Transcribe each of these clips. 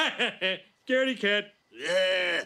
Scaredy cat. Yeah.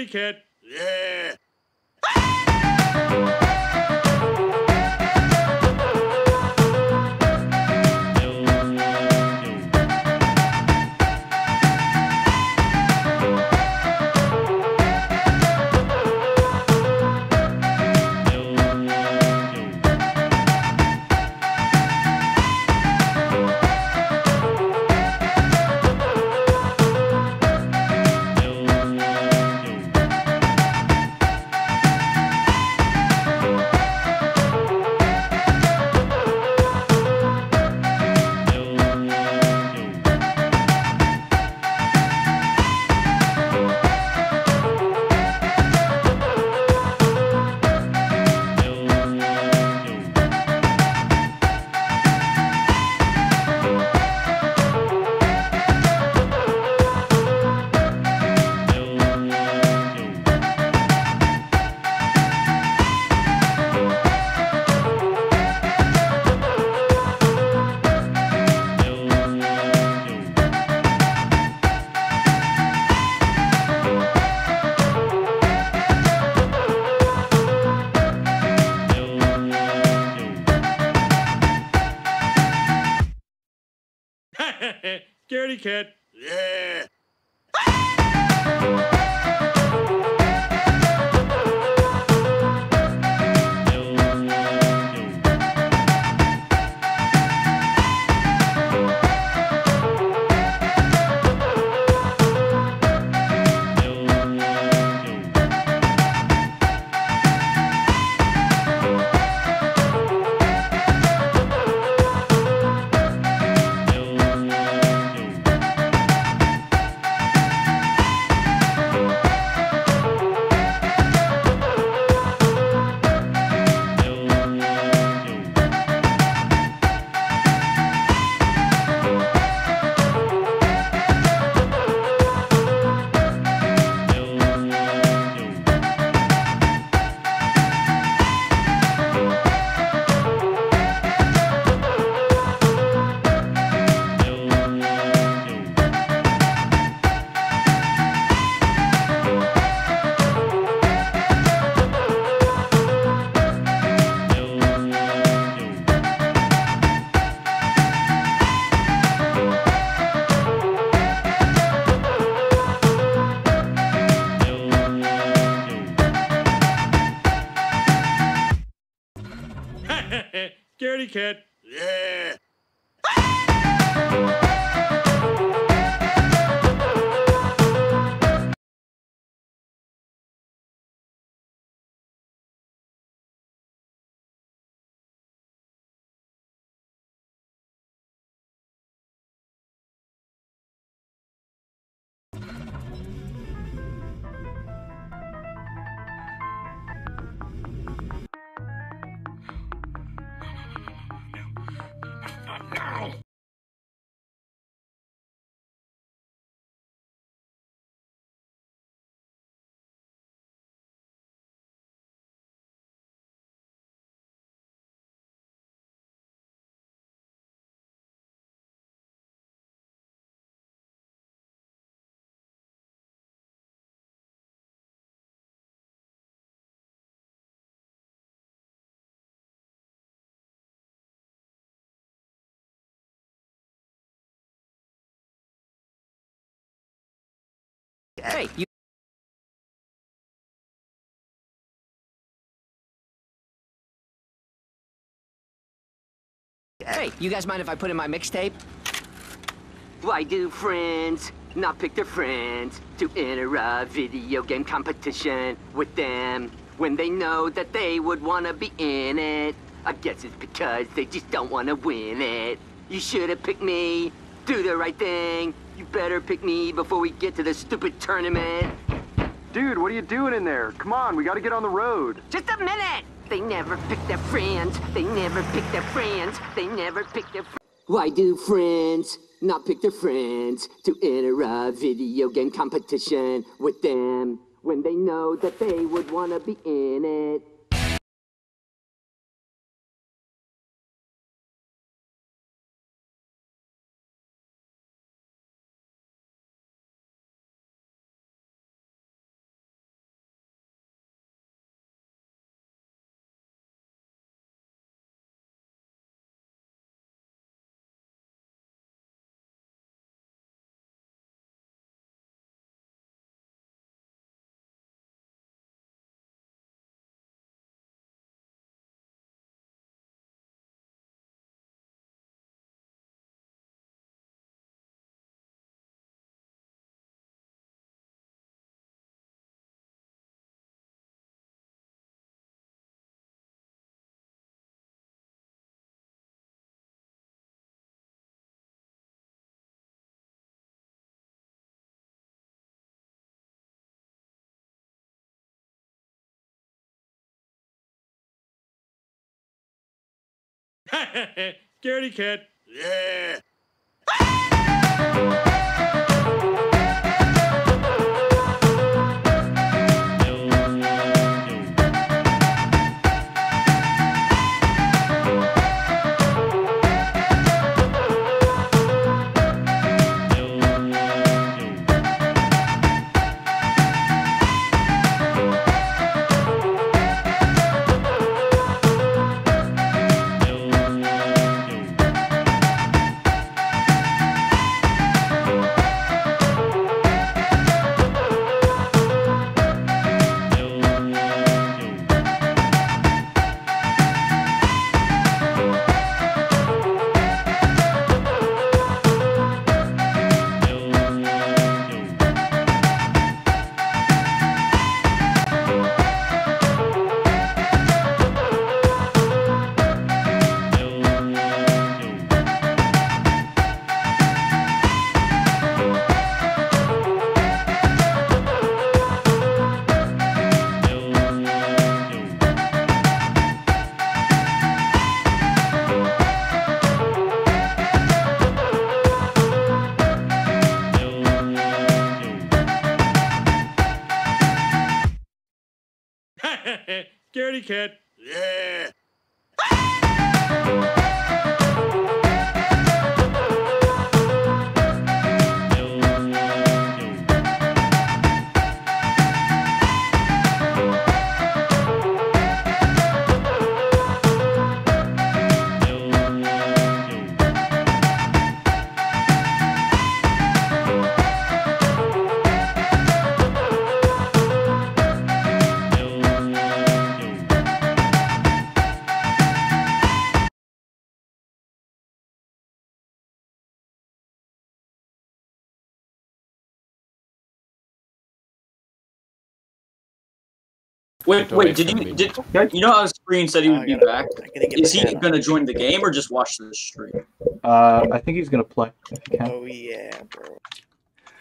Scaredy cat. Scaredy Hey, you. Hey, you guys mind if I put in my mixtape? Why do friends not pick their friends to enter a video game competition with them when they know that they would want to be in it? I guess it's because they just don't want to win it. You should have picked me. Do the right thing. You better pick me before we get to the stupid tournament. Dude, what are you doing in there? Come on, we gotta get on the road. Just a minute! They never pick their friends. They never pick their friends. They never pick their friends. Why do friends not pick their friends to enter a video game competition with them when they know that they would want to be in it? Scaredy cat. Yeah. Ah! Scaredy Wait, wait, wait did you did you know how Screen said he would be back? I gotta get Is he gonna join the game or just watch the stream? Uh, I think he's gonna play if he can. Oh yeah, bro.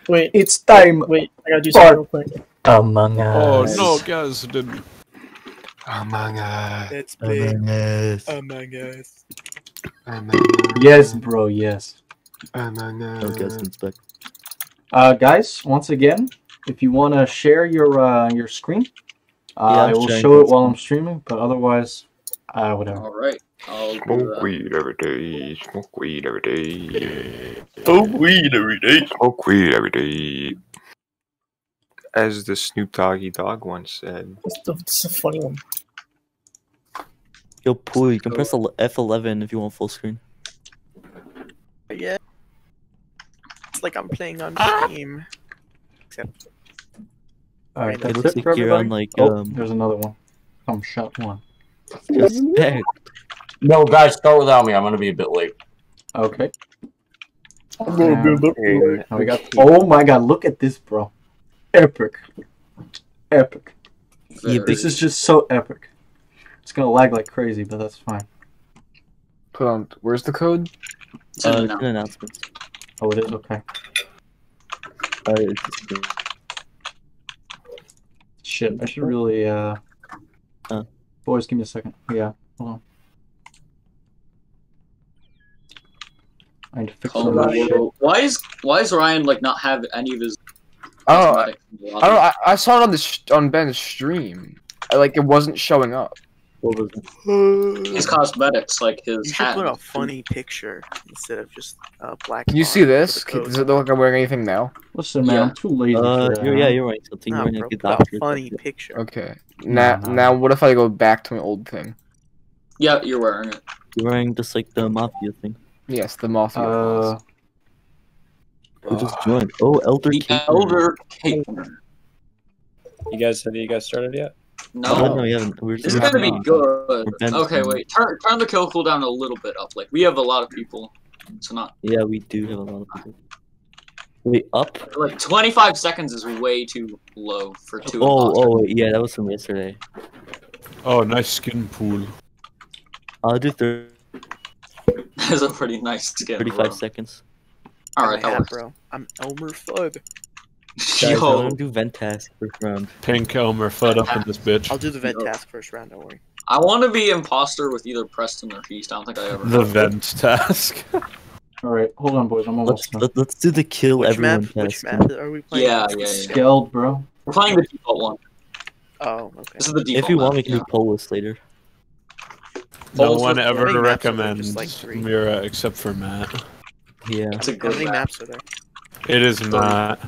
Wait, It's time. wait, I gotta do something real quick. Among Us. Oh no, guys, didn't. Among Us. Let's Among Us. Among Us. Among Us. Yes, bro. Yes. Among Us. Uh, guys, once again, if you want to share your uh, your screen, uh, Yeah, I will show it while I'm streaming. But otherwise, uh, whatever. All right, I'll do Smoke weed every day. Smoke weed every day. Smoke weed every day. Smoke weed every day. As the Snoop Doggy Dogg once said. It's, the, a funny one. Yo, Pooh, you can press the F11 if you want full screen. Yeah. It's like I'm playing on Steam. Except All right, It that's looks it for like you're on, like, oh, um, there's another one. Come shut one. Respect. No, guys, start without me. I'm gonna be a bit late. Okay. I'm gonna be a bit late. We got. Oh my god! Look at this, bro. Epic. Epic. Yeah, This is just so epic. It's gonna lag like crazy, but that's fine. Put on. Where's the code? It's Uh, it's an announcement. Oh, it is okay. Uh, it's just- Shit, I should really. uh... Huh. Boys, give me a second. Yeah, hold on. I need to fix some that shit. Why is why is Ryan like not have any of his? Oh, I, cosmetics in I don't. know, I, I saw it on the sh- on Ben's stream. I, like it wasn't showing up. What was it? His cosmetics, like his You should hat. put a funny picture instead of just uh, black. Can you see this? with the Does it look like I'm wearing anything now? Listen, man, Yeah. I'm too lazy Uh, for that. you're, yeah, you're right. Something. Nah, you're bro, a put a doctor. funny picture. Okay. Now, no. now, what if I go back to my old thing? Yeah, you're wearing it. You're wearing just like the mafia thing. Yes, the mafia. Uh, Who just joined? Oh, Elder The elder caper. You guys have you guys started yet? No, Oh, no, we haven't. We're This just is gonna be good. Okay, wait. Turn turn the kill cooldown a little bit up. Like we have a lot of people, so not Yeah, we do have a lot of people. Wait, up? like 25 seconds is way too low for two. Oh, oh, wait, yeah, that was from yesterday. Oh, nice skin pool. I'll do thir- That's a pretty nice skin. 35 bro. seconds. All Got right, my that works. bro. I'm Elmer Fudd. Guys, I'm Yo, gonna do vent task first round. Pink Elmer Fudd up in this bitch. I'll do the vent Yo. task first round. Don't worry. I want to be imposter with either Preston or Feast. I don't think I ever. The vent task. Alright, hold on, boys. I'm Let's almost done. let, let's do the kill Which everyone map? Which map are we playing? Yeah, yeah, yeah. Skeld, bro. We're playing the default one. Oh, okay. This is the default. If you want, we can yeah. do poll list later. No Polls one ever how many maps are there? recommends like. Mira except for Matt. Yeah, It's a How good many map. maps are there? It is not.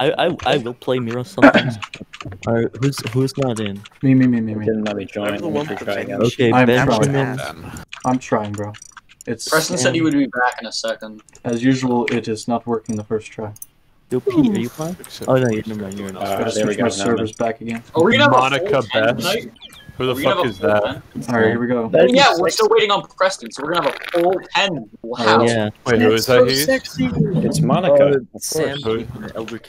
I I, I will play Mira sometimes. Alright, who's who's not in? Me, me, me, me, me. Didn't let me join. Whatever the Let one me with try the again. thing. Okay, I'm Benjamin. trying. I'm trying, bro. It's Preston said he would be back in a second. As usual, it is not working the first try. Yo, Pete, are you playing? Oh no, you're, never mind. You're in. Uh, Gotta there we switch go. my Now servers back again. Are we gonna have a Monica full 10 Best. tonight? Who the Are we gonna fuck is that? 10? Alright, here we go. That'd Yeah, we're sexy. still waiting on Preston, so we're gonna have a full 10. Wow. Oh, yeah. Wait, who is so that? Heath? sexy. It's Monica. Sam, Who? and Elder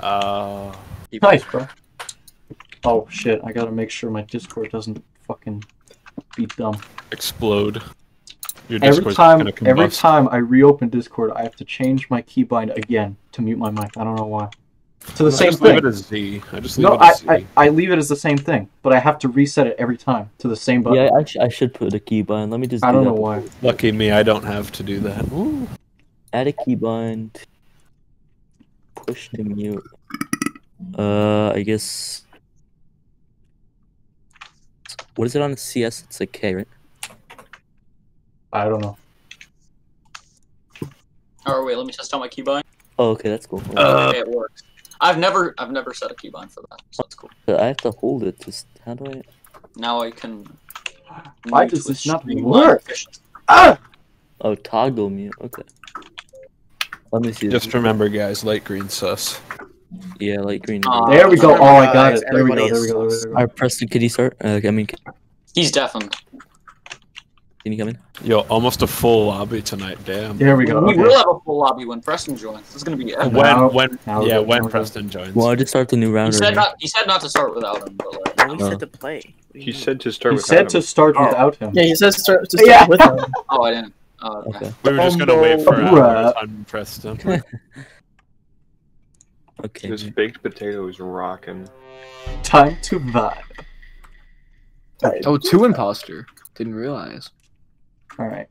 Uh, Nice, bro. Oh shit, I gotta make sure my Discord doesn't fucking be dumb. explode. Your Every time, gonna every time I reopen Discord, I have to change my keybind again to mute my mic. I don't know why. To the I same just leave thing. it as Z. I just leave No, it I, as Z. I, I leave it as the same thing, but I have to reset it every time to the same button. Yeah, I, I should put a keybind. Let me just. I do don't that. know why. Lucky me, I don't have to do that. Ooh. Add a keybind. Push to mute. Uh, I guess. What is it on CS? It's like K, right? I don't know. Oh wait, let me test out my keybind. Oh, okay, that's cool. okay, it works. I've never, I've never set a keybind for that, so that's cool. But I have to hold it. Just how do I? Now I can. Why does this not work? Ah! Oh, toggle mute. Okay. Let me see. Just remember, guys, light green sus. Yeah, light green. Uh, There we go. Oh, I got it. There we go. There we go. There we sus. go. Alright, Preston, could you start? Uh, I mean, can He's deafened. You come in? Yo, almost a full lobby tonight. Damn. There we go. We Okay. will have a full lobby when Preston joins. This is gonna be epic. When, Now- when, now yeah, we're when Preston joins. Well, I just start the new round. He round. said already. not. He said not to start without him, but like. No, Uh. said to play. What do you He said to start He with said Adam. to start Oh. without him. Yeah, he says start to start Yeah. with him. Oh, I didn't. Oh, okay. Okay. we were just gonna wait for Bruh. hours on Preston. Okay. This baked potato is rocking. Time to vibe. Oh, two imposter. Didn't realize. All right.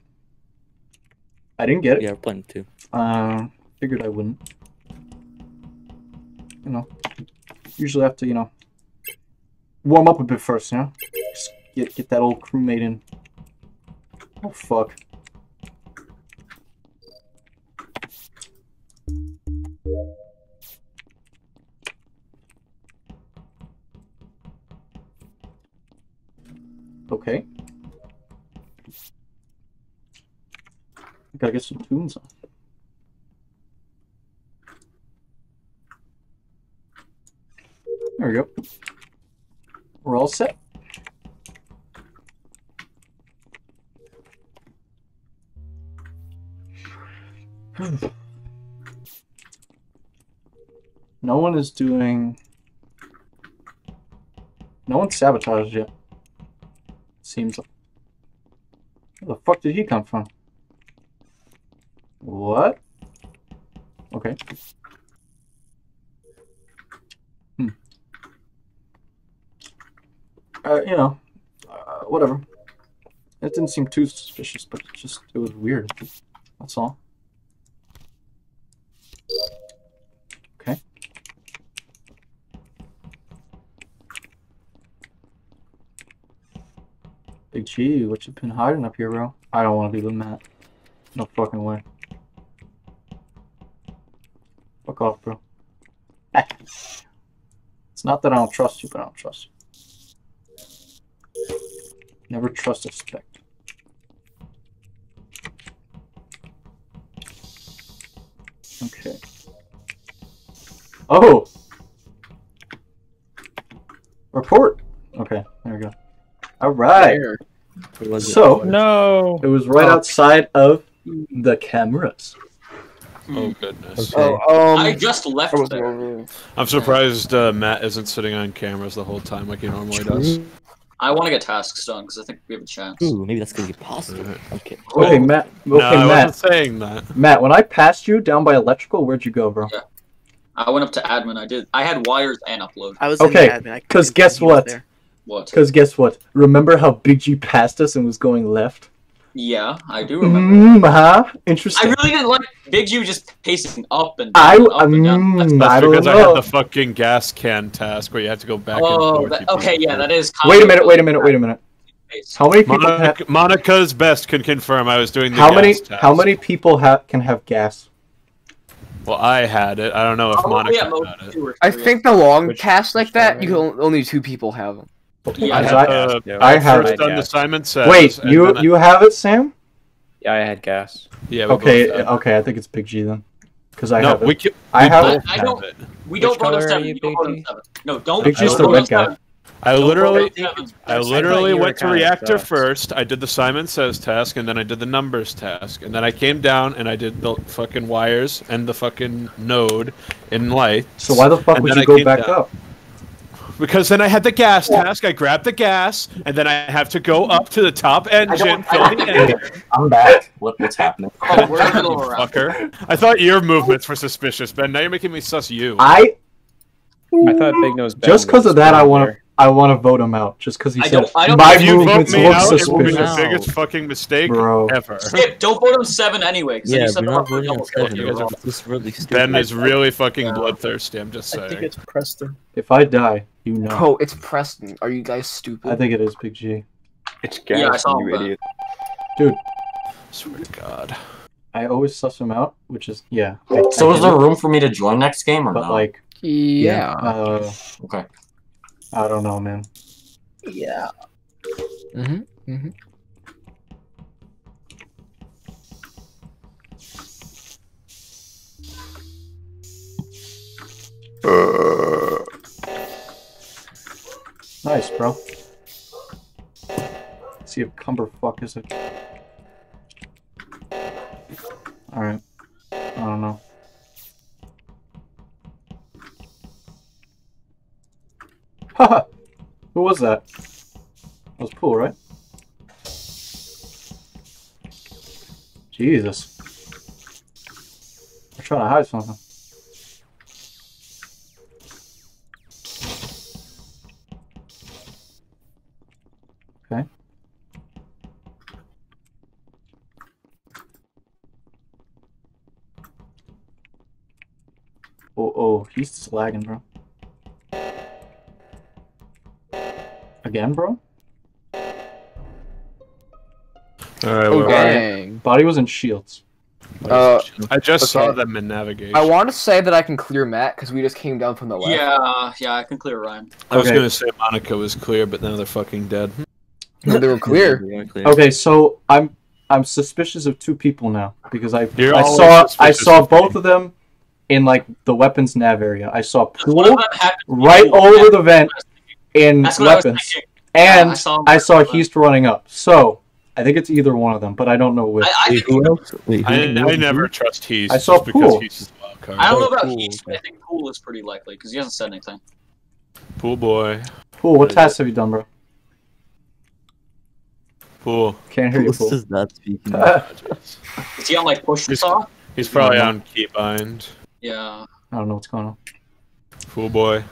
I didn't get it. Yeah, playing two. Uh, figured I wouldn't. You know, usually have to, you know, warm up a bit first, you know? Just get, get that old crewmate in. Oh, fuck. Okay. Gotta get some tunes on. There we go. We're all set. No one is doing. No one sabotaged yet. Seems. like- Where the fuck did he come from? What? Okay. Hmm. Uh, you know, uh, whatever. It didn't seem too suspicious, but it just it was weird. That's all. Okay. Big G, what you been hiding up here, bro? I don't want to be with Matt. No fucking way. Fuck off, bro. it's not that I don't trust you, but I don't trust you. Never trust a spec. Okay. Oh! Report! Okay, there we go. Alright. Who was it? So, No. it was right Oh. outside of the cameras. Oh goodness. Oh, um, I just left I there. I'm surprised uh, Matt isn't sitting on cameras the whole time like he normally does. I want to get tasks done because I think we have a chance. Ooh, maybe that's gonna be possible. Okay. Okay, Matt. Okay, no, I Matt. wasn't saying that. Matt, when I passed you down by electrical, where'd you go, bro? Yeah. I went up to admin. I did. I had wires and upload. I was Okay, in admin. I 'cause couldn't guess what? there. What? Because guess what? Remember how Big G passed us and was going left? Yeah, I do remember. Mm, huh? I really didn't like Big U just pacing up and I, down, up and down. That's- That's I don't because I had the fucking gas can task where you had to go back and Oh, forth. that, okay, yeah, that is. Wait a minute, wait a minute, wait a minute. How many people have, Monica's best can confirm I was doing the how gas many task. how many people ha- can have gas? Well, I had it. I don't know if Probably Monica at most had it. I think the long Which- tasks like that, one you can only two people have them. Yeah, I I- had uh, uh, I- I have- first done the. Simon says. Wait, and you I- you have it, Sam? Yeah, I had gas. yeah, Okay, both have it. okay. I think it's Big G then, because I no, have it. we, ca- I we have both it. I have don't- it. We Which don't vote on color are seven. you, don't vote on Big seven. No, don't. Big G's the vote red guy. I Don't literally. I literally you were went to reactor sus. first. I did the Simon Says task, and then I did the numbers task, and then I came down and I did the fucking wires and the fucking node in light. So why the fuck would you I go back down. up? Because then I had the gas task. I grabbed the gas, and then I have to go up to the top engine, fill the engine. I'm back. What, what's happening? Oh, we're in the middle You of a round. fucker. I thought your movements were suspicious, Ben. Now you're making me sus you. I I thought Big Nose. Ben just because of that, I want to there. I want to vote him out. Just because he I said don't- I don't my if you vote movements me look out, it will be the suspicious. No. biggest fucking mistake Bro. ever. Skip, don't vote on seven anyway. 'cause then Yeah, you set we're them not voting on double seven. You guys are- This is really stupid. Ben is really fucking bloodthirsty. I'm just I think saying. it's Preston. If I die, you know. Bro, it's Preston. Are you guys stupid? I think it is Big G. It's Yeah, I saw you that. idiot. Dude, Swear to God. I always suss him out, which is yeah. So is there room for me to join next game or But no? like, yeah. uh, okay. I don't know, man. Yeah. Mhm. Mhm. Uh, Nice, bro. Let's see if Cumberfuck is it. Alright. I don't know. Who was that? That was Pool, right? Jesus. I'm trying to hide something. Okay. Oh, oh, he's just lagging, bro. Again, bro? Alright, Oh, well, dang. Body was in shields. Uh, I just saw them in navigation. I want to say that I can clear Matt because we just came down from the left. Yeah, yeah, I can clear Ryan. I was gonna say Monica was clear, but now they're fucking dead. No, they were clear. We are clear. Okay, so I'm I'm suspicious of two people now because I You're I saw I saw of both me. of them in like the weapons nav area. I saw pool them happened to be right over the vent in That's what I was weapons, and Yeah, I saw him I saw right running up. So I think it's either one of them, but I don't know which. I, I, Wait, who else? Wait, who I, who I else? never trust Heast I saw just Pool. Heast is the. I don't know about Pool, Heat, but I think Pool is pretty likely because he hasn't said anything. Pool boy. Pool, what tasks have you done, bro? Pool. Can't hear you, Who's Pool. just not speaking? Is he on like push to saw? He's probably on keybind. Yeah. I don't know what's going on. Pool boy.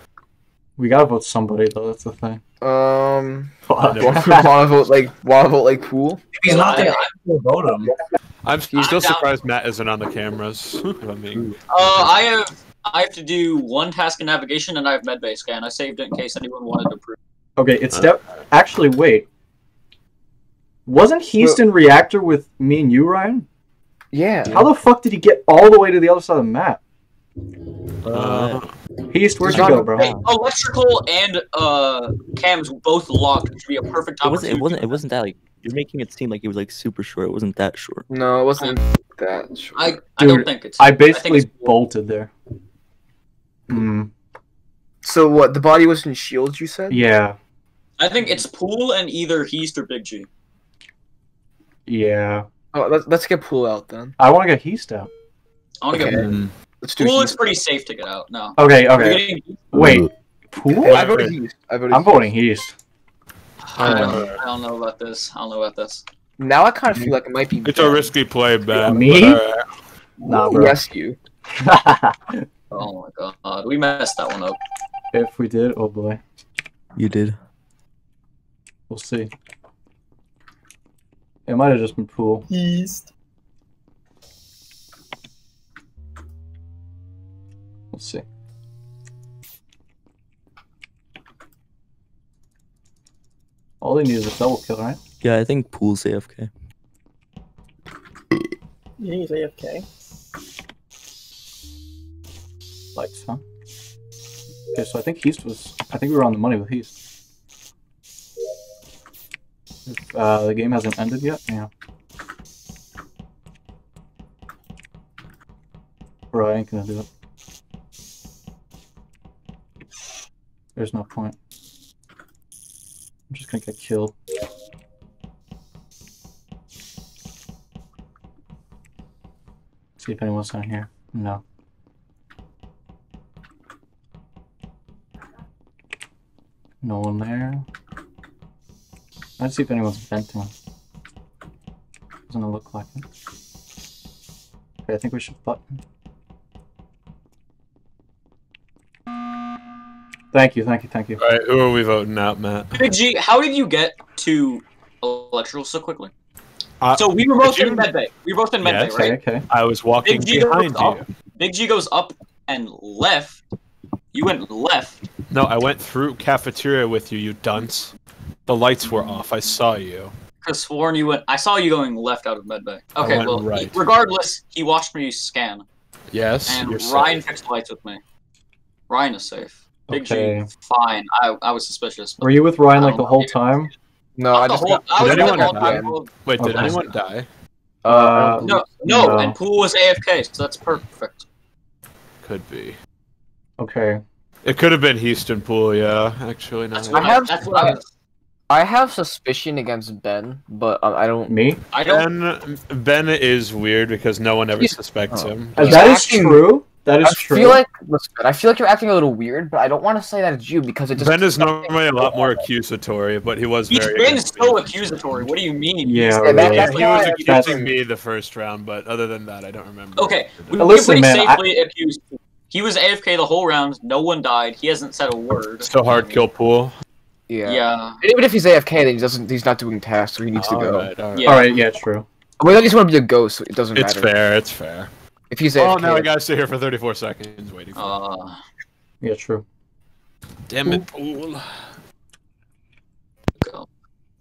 We gotta vote somebody though. That's the thing. Um, Fuck. Wanna vote like wanna vote like pool? If he's not there, I'm I will vote him. I'm, I'm still surprised Matt isn't on the cameras. I'm being- Uh, I have I have to do one task in navigation and I have medbay scan. I saved it in case anyone wanted to prove. Okay, it's de- actually wait. Wasn't Heast in reactor with me and you, Ryan? Yeah. How the fuck did he get all the way to the other side of the map? Uh, Heast, where'd He's you go, bro? Hey, electrical and uh cams both locked should be a perfect It wasn't. It wasn't. It wasn't that like you're making it seem like it was like super short. It wasn't that short. No, it wasn't that. Short. I I don't think it's. I think basically it's- bolted there. Hmm. So what? The body was in shields. You said? Yeah. I think it's pool and either Heast or Big G. Yeah. Oh, let's let's get pool out then. I want to get Heast out. I want to Okay. get Mm. Let's do. pool. Heat. Is pretty safe to get out. No. Okay, okay. getting- Wait. Pool? I voted Heat. I voted. I'm Heat. voting Heast. I don't, I don't know about this. I don't know about this. Now I kind of feel like it might be. it's a risky play, Ben. Me? but, uh, Nah, bro. Rescue. Oh my god, we messed that one up. if we did, oh boy. You did. We'll see. It might have just been Pool. East. We'll see. All they need is a double kill, right? Yeah, I think Pool's AFK. You think he's AFK? Lights, huh? Okay, so I think Heast was. I think we were on the money with Heast. If uh, the game hasn't ended yet, yeah. Bro, I ain't gonna do it. There's no point. I'm just gonna get killed. See if anyone's down here. No. No one there. Let's see if anyone's venting. Doesn't look like it. Okay, I think we should button. Thank you, thank you, thank you. All right, who are we voting out, Matt? Big G, how did you get to electrical so quickly? Uh, So we were both did in you- medbay. We were both in medbay, Yes. Right? okay. I was walking Big G goes behind up. you. Big G goes up and left. You went left. No, I went through cafeteria with you, you dunce. The lights were off. I saw you. Cause sworn you went. I saw you going left out of medbay. I Okay, well, right. regardless, he watched me scan, Yes, and you're Ryan safe. fixed lights with me. Ryan is safe. Big Okay. G, fine. I, I was suspicious. Were you with Ryan like the whole know. time? No, Not I just whole, got. I was Did with anyone die? time. Wait, did Okay. anyone die? Uh, No, no, No. and Pool was AFK, so that's perfect. Could be. okay. It could have been Houston Pool, yeah. Actually, no. That's I what I, have- That's what I. Was, I have suspicion against Ben, but um, I don't. Me? I don't. Ben, ben is weird because no one ever He's- suspects oh. him. That is true. That is I true. feel like listen, I feel like you're acting a little weird, but I don't want to say that it's you because it just. Ben is normally a lot more accusatory, but he was He's very. been so accusatory. What do you mean? yeah, Yeah, that- really. that's He was why- accusing me the first round, but other than that, I don't remember. Okay, we can listen, pretty man, I- safely accuse. He was AFK the whole round. No one died. He hasn't said a word. So hard kill Pool. Yeah. Yeah. Even if he's AFK, then he doesn't. He's not doing tasks, or he needs to go. Alright, alright. Yeah. All right, yeah, true. Well, I just want to be a ghost, so it doesn't It's matter. fair. It's fair. If he's Oh, AFK, now I gotta sit here for 34 seconds waiting for. Uh, Yeah, true. Damn it, Pool. go.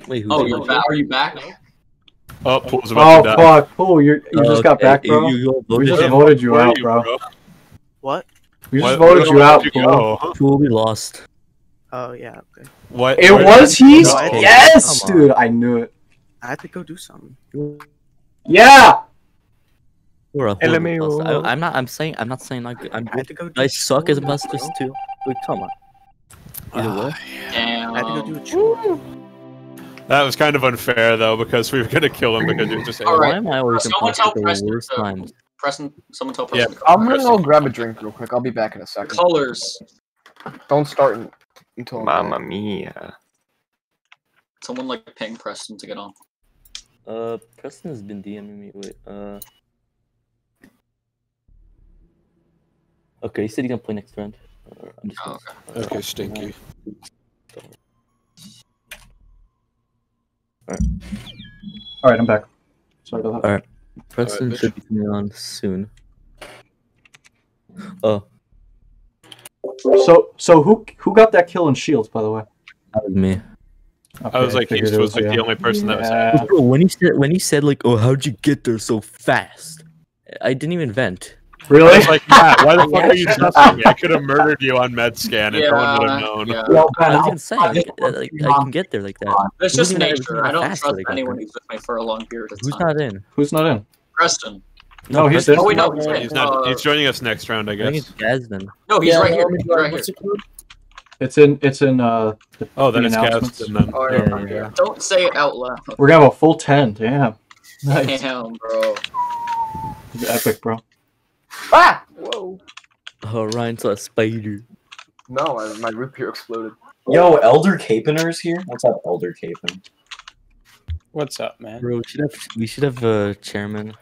Wait, who's Oh, you're back? Are you back? Oh, Pool's about Oh to die. fuck, Pool, you you just got back, you- bro. you- you all We just him. voted you Where are out, bro. What? We just Why- voted you out, you bro. go? Pool, we lost. Oh yeah. Okay. What? It where was did you No, Yes, dude, I knew it. I had to go do something. Yeah. You're a LMAO. imposter. I, I'm not. I'm saying. I'm not saying not good. I'm I had to go I suck as chores, imposters too. Wait, come on. Either way. Damn. I had to go do a chore. That was kind of unfair though because we were gonna kill him because he was just. All Why am I always Someone tell the Preston worst to- times? Preston, someone tell Preston. to I'm gonna go grab a drink real quick. I'll be back in a second. Colors. Don't start until Mamma mia. Someone like ping Preston to get on. Uh, Preston has been DMing me. Wait. Uh. Okay, he said he's gonna play next round. I'm just. Oh, okay. Okay, stinky. All right, I'm back. Sorry about that. Alright. Preston Alright, should be coming on soon. Oh, So, so who who got that kill in Shields, by the way? that was me. I was like, he figured was like yeah. the only person that was. Yeah. Bro, when he said when he said like, "Oh, how'd you get there so fast?" I didn't even vent. I Really? was like, Matt, why the fuck are you trusting me? I could have murdered you on med scan and no one would have known. yeah. Yo, I Ben, was I'll- gonna say, like, uh, like, I can get there like that. It's It just wasn't even- it nature. I don't fast trust that anyone there. who's with me for a long period of time. Who's not in? Who's not in? Preston. No, he's Preston- in. Oh wait, no, he's, He's not. uh, He's joining us next round, I I think guess. it's Jasmine. no, he's Yeah, right here. He's right here. what's it called? It's in. It's in. Uh, the, Oh, then it's announcements. Gaz. And then, Oh, Yeah, yeah, yeah, yeah. Don't say it out loud. We're gonna have a full ten. Damn. Nice. Damn, bro. Epic, bro. Ah! Whoa. Oh, Ryan saw a spider. No, I, my root beer exploded. Yo, Elder Capener is here. What's up, Elder Capen? What's up, man? Bro, we should have we should have a chairman.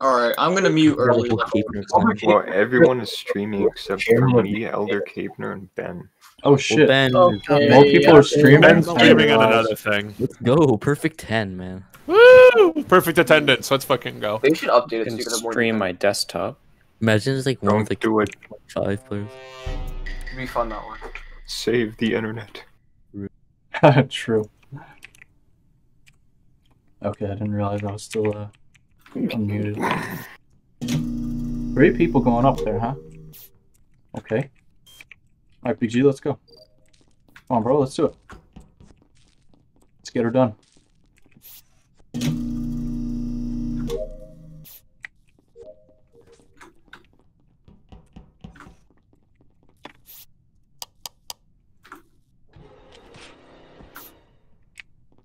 All right, I'm gonna mute early. Multiple like keepers, Elder man. Capener. Well, everyone is streaming except for Chairman would me, Elder Capener, and Ben. Oh Well, shit. Ben, Okay, More people yeah, are streaming? Ben's streaming on another thing. let's go. Perfect ten, man. Woo! Perfect attendance. Let's fucking go. They should update I it so you can have more stream my desktop. Imagine it's like one Don't with like do it. five players. It'd be fun that one. Save the internet. True. Okay, I didn't realize I was still uh, unmuted. Three people going up there, huh? Okay. Alright, BG, let's go. Come on, bro, let's do it. Let's get her done.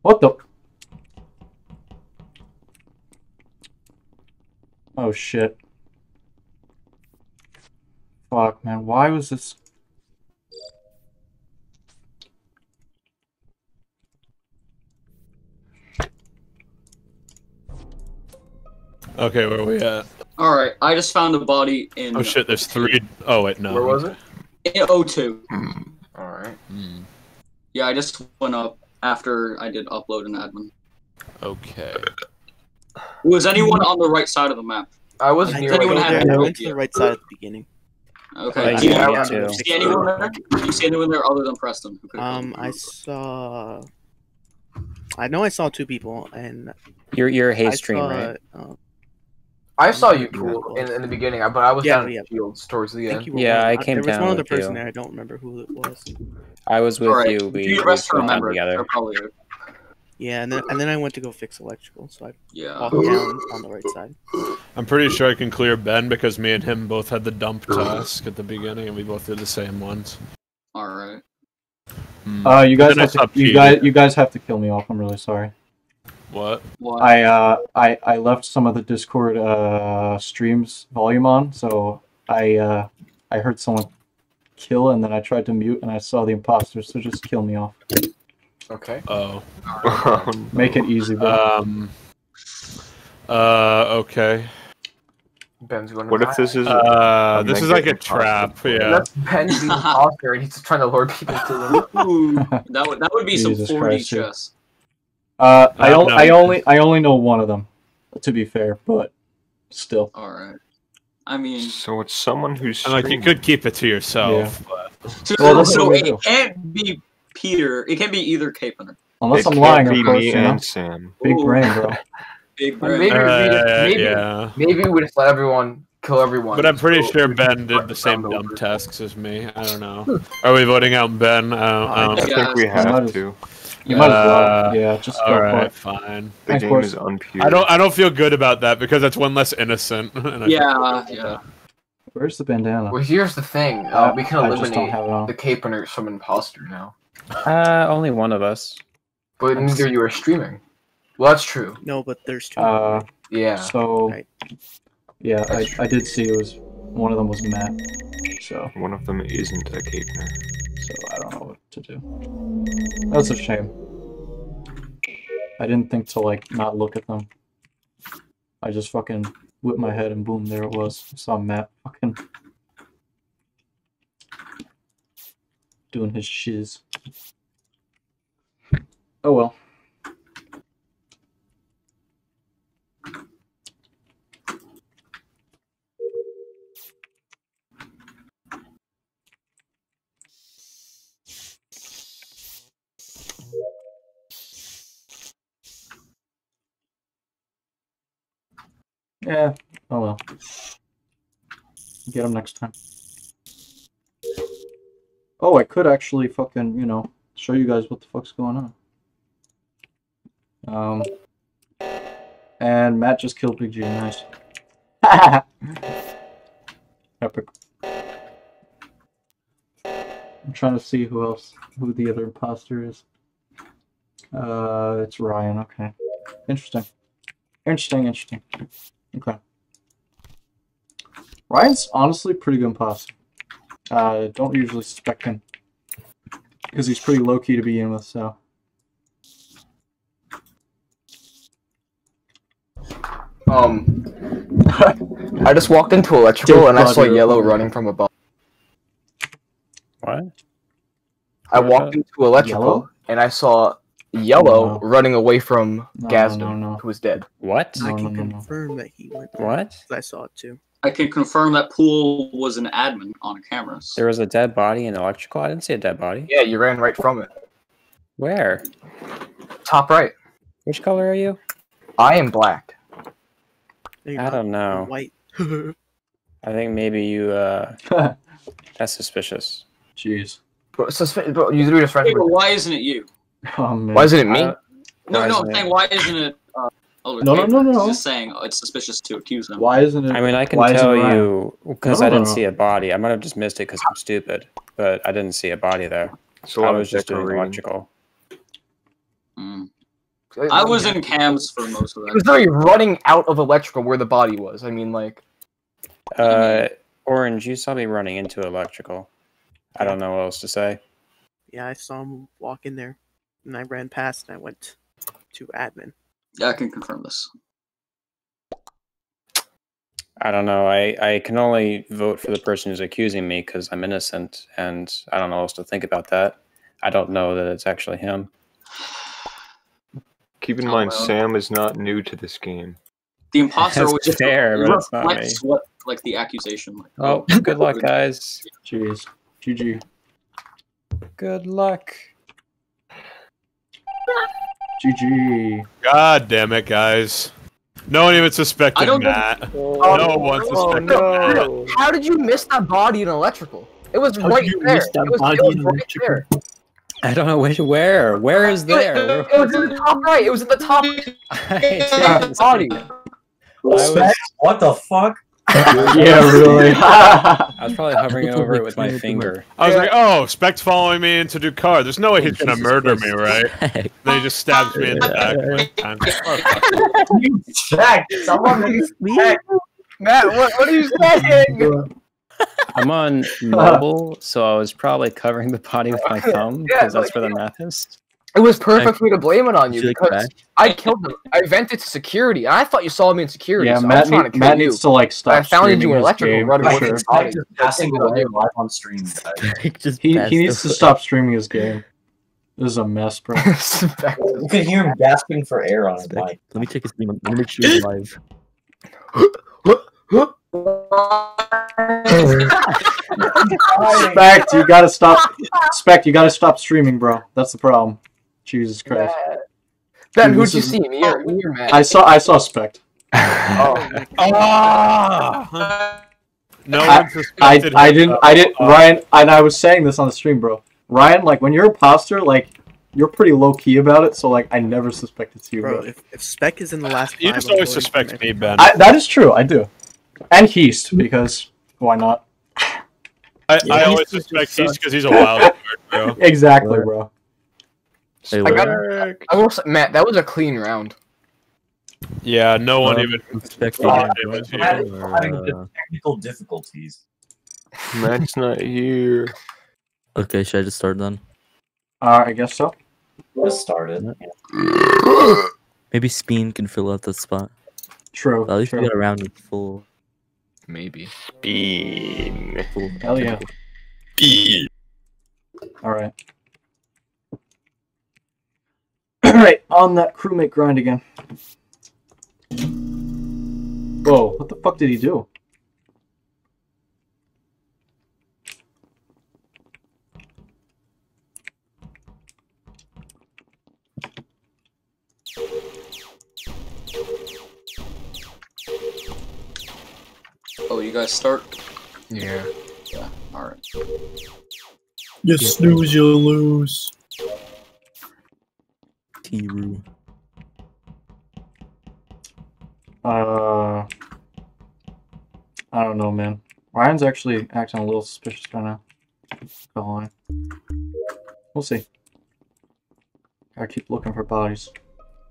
What the? Oh shit. Fuck, man. Why was this? Okay, where are we at? All right, I just found a body in. Oh shit, there's three. Oh wait, no. Where was it? In O2. Hmm. Alright. Hmm. Yeah, I just went up after I did upload an admin. Okay. Was anyone on the right side of the map? I was I near anyone go have there. I went to the right side at the beginning. Okay. I do, you, yeah, yeah, me too. do you see anyone there? Do you see anyone there other than Preston? Um, I saw. I know I saw two people, and You're you're a I haze stream, saw. right? Uh, I saw you cool in, in the beginning, but I was Yeah, down in the fields towards the I think end. you Yeah, I came There was down one other with you. person there. I don't remember who it was. I was with All right. you. Do We, your we best to remember. together. Probably. Yeah, and then and then I went to go fix electrical, so I Yeah. walked down on the right side. I'm pretty sure I can clear Ben because me and him both had the dump task at the beginning, and we both did the same ones. All right. Hmm. Uh, you guys have to, you cheating. guys, you guys have to kill me off. I'm really sorry. What? What? I uh, I I left some of the Discord uh streams volume on, so I uh, I heard someone kill, and then I tried to mute, and I saw the imposter. So just kill me off. Okay. Oh. Make it easy, bro. Um. Uh. Okay. Ben's going to What if this is? Uh. This is like a trap. player? Yeah. That's Ben's the imposter, and he's trying to lure people to him. That would that would be some Jesus 4D Christ, dude. chess. Uh, I, on- no. I only I only know one of them, to be fair, but still. All right. I mean, So it's someone who's. And like you could keep it to yourself. but- so, Well, so it do. can't be Peter. It can't be either Capener. Unless It I'm can't lying, be of course. me You know? and Sam. Big Ooh. brain, bro. Big brain. maybe, Uh, maybe, yeah. maybe we just let everyone kill everyone. But I'm pretty So sure Ben did the same dumb over. tasks as me. I don't know. Are we voting out Ben? I don't, I I don't Yeah, think we have to. You might as well. Uh, Yeah, just go all for it. fine. The game is unpure. I don't. I don't feel good about that because that's one less innocent. and Yeah, yeah. Where's the bandana? Well, here's the thing. Uh, Uh, we can I just don't eliminate have it on. the capeners from imposter now. Uh, only one of us. But neither you are streaming. Well, that's true. No, but there's two. Uh, Yeah. so Right. yeah, I, I did see it was one of them was Matt. So One of them isn't a capener. So I don't know what to do. That's a shame. I didn't think to like not look at them. I just fucking whipped my head and boom, there it was. I saw Matt fucking doing his shiz. Oh well. Yeah, oh well. Get him next time. Oh, I could actually fucking, you know, show you guys what the fuck's going on. Um, and Matt just killed Big G. Nice. Epic. I'm trying to see who else, who the other imposter is. Uh, it's Ryan. Okay, interesting. Interesting. Interesting. Okay. Ryan's honestly pretty good imposter. Uh, don't usually suspect him because he's pretty low key to begin with. So. Um, I just walked into electrical Dude, and I saw brother. yellow running from above. What? I walked into electrical Yellow? and I saw yellow No. running away from No, Gazden, no, no. who was dead. What? I can no, no, no. confirm that he went. there, What? 'cause I saw it too. I can confirm that Pool was an admin on cameras. There was a dead body in electrical. I didn't see a dead body. Yeah, you ran right from it. Where? Top right. Which color are you? I am black. You're I don't know. White. I think maybe you. uh That's suspicious. Jeez. But, suspe- but you just ran Hey, but why isn't it you? Oh. Why isn't it me? I- No, no, I'm saying why isn't it? Uh, No, no, no, no, no. Just saying oh, it's suspicious to accuse him. Why isn't it? I mean, I can tell you because No, I didn't no. see a body. I might have just missed it because I'm stupid, but I didn't see a body there. It's a I lot was just doing decorating. electrical. Mm. I was in cams for most of He was that. literally running out of electrical where the body was. I mean, like, Uh, Orange, you saw me running into electrical. I don't know what else to say. Yeah, I saw him walk in there, and I ran past, and I went to admin. Yeah, I can confirm this. I don't know. I, I can only vote for the person who's accusing me because I'm innocent, and I don't know what else to think about that. I don't know that it's actually him. Keep in Oh, mind, well. Sam is not new to this game. The imposter That's always just fair, but it's not me. what like the accusation. Like, Oh, good luck, guys. Jeez. GG. Good luck. GG. God damn it, guys. No one even suspected I don't know- Matt. Oh, no one oh, suspected no. how did you miss that body in electrical? It was How right you there. miss that it was, body it was in right electrical? there. I don't know which where. Where is there? It, it was in the top right. It was at the top. I Yeah, body. was, What the fuck? yeah, really. I was probably hovering over it with my finger. I was like, oh, Spec's following me into Ducar. There's no way he's gonna murder me, right? They just stabbed me in the back. And- Jack, someone Matt, Matt, what, what are you saying? I'm on mobile, so I was probably covering the body with my thumb Yeah, because that's like- where the math is. It was perfect for me to blame it on you Feel like because I killed him. I vented to security. and I thought you saw me in security. yeah, so I Matt, was trying need- to kill Matt you. needs to like stop. I found you streaming in his electrical game, right for away. sure. Just passing away live on stream. guys. Just He he needs to stop streaming his game. This is a mess, bro. You can hear him gasping for air on his mic. Let me take his name. Let me make sure he's alive. Spect, you gotta stop. Spect, you gotta stop streaming, bro. That's the problem. Jesus Christ. Ben, Dude, who'd you is- see? Me or, me or Matt? I saw I saw Spect. Oh. Ah! No I- one suspected I I him. didn't I didn't Ryan and I was saying this on the stream, bro. Ryan, like when you're a imposter, like you're pretty low key about it, so like I never suspected you, Bro, bro. if, if Spec is in the last You just always suspect me, Ben. I, that is true. I do, and Heast because why not? I, Yeah, I always suspect sucks. he's because he's a wild card, bro. Exactly, bro. Hey, I got. where- I will say, Matt, that was a clean round. Yeah, no one Um, even Spec thought being it was right you. Having, having uh, the technical difficulties. Matt's not here. Okay, should I just start then? Uh, I guess so. Just started. Maybe Speen can fill out that spot. True. At least true. we got a round with full. Maybe. Bean. full Hell yeah. Bean. All right. All right, on that crewmate grind again. Whoa! What the fuck did he do? Oh, you guys start? Yeah. Yeah. All right. You snooze, you lose. T-Roo. Uh, I don't know, man. Ryan's actually acting a little suspicious right now. Go on. We'll see. Gotta keep looking for bodies.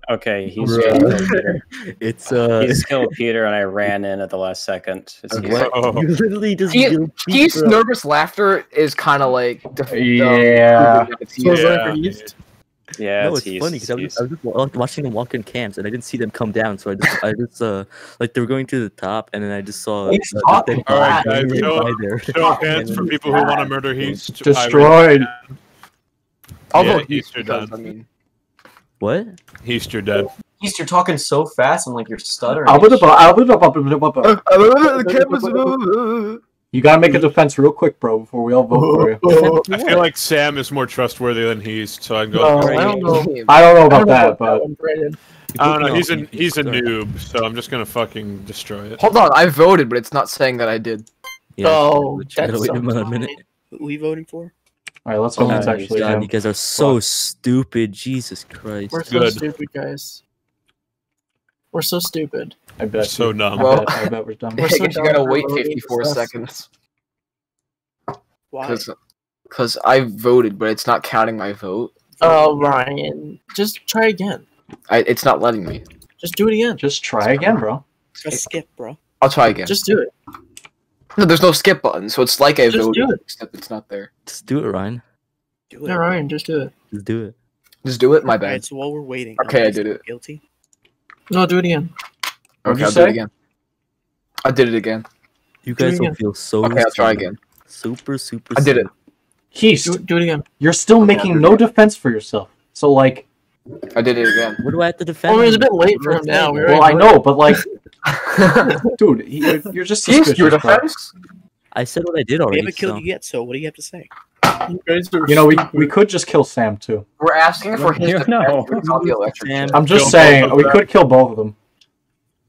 Okay, he's Bruh. killed Peter. It's uh. He's killed Peter, and I ran in at the last second. It's Okay. Oh. You literally just. He, killed he's nervous laughter is kind of like. def- um, Yeah. So is that Yeah. For Yeast? Yeah, no, it's it's funny because I was, I was just wa- watching them walk in camps and I didn't see them come down, so I just, I just, uh, like they were going to the top, and then I just saw. He's uh, talking they- All right, they guys, show, show hands for people who want to murder Heast. Destroyed. I'll Yeah, vote Heast, Heast you're because, done. I mean, What? Heast, you're dead. Yeast, you're talking so fast and like you're stuttering. I'll and put shit. up, I'll put up, I'll put up, I'll put up. the cameras. You gotta make a defense real quick, bro, before we all vote for you. I feel like Sam is more trustworthy than Heast, so I can go. Uh, no, I don't know. I don't know about that, but. I don't know. He's a you- you he's a noob, so I'm just gonna fucking destroy it. Hold on, I voted, but it's not saying that I did. Yeah, Oh, but you gotta that's wait so another minute. Who we voting for? all right, let's Oh hope my it's actually god, him. you guys are so stupid. Jesus Christ. We're so Good. stupid, guys. We're so stupid. I bet. So you- dumb. I Well- bet, I bet we're done. We're I so guess you gotta wait 54 seconds. Why? Because because I voted, but it's not counting my vote. Oh, Ryan. Just try again. I, it's not letting me. Just do it again. Just try again, bro. Just skip, bro. I'll try again. Just do it. no, there's no skip button, so it's like I Just voted, do it. except it's not there. Just do it, Ryan. Do it. Yeah, Ryan, just do it. Just do it. Just do it. My bad. Alright, so while we're waiting. Okay, I did it. Guilty. No, do it again. What'd Okay, you I'll do it again. I did it again. You guys will again. feel so. Okay, I'll try again. Super, super. I did it. Heast, Do, do it again. you're still making no defense for yourself. So like, I did it again. What do I have to defend? Oh, it's a bit late for him now. We well, already I know, but like, dude, he- you're, you're just He's your defense. I said what I did We already. haven't killed so- you yet, so what do you have to say? You You know, we we could just kill Sam too. We're asking for his You defense. know. but it's not the electric. Sam. chair. I'm just saying, we could kill both of them.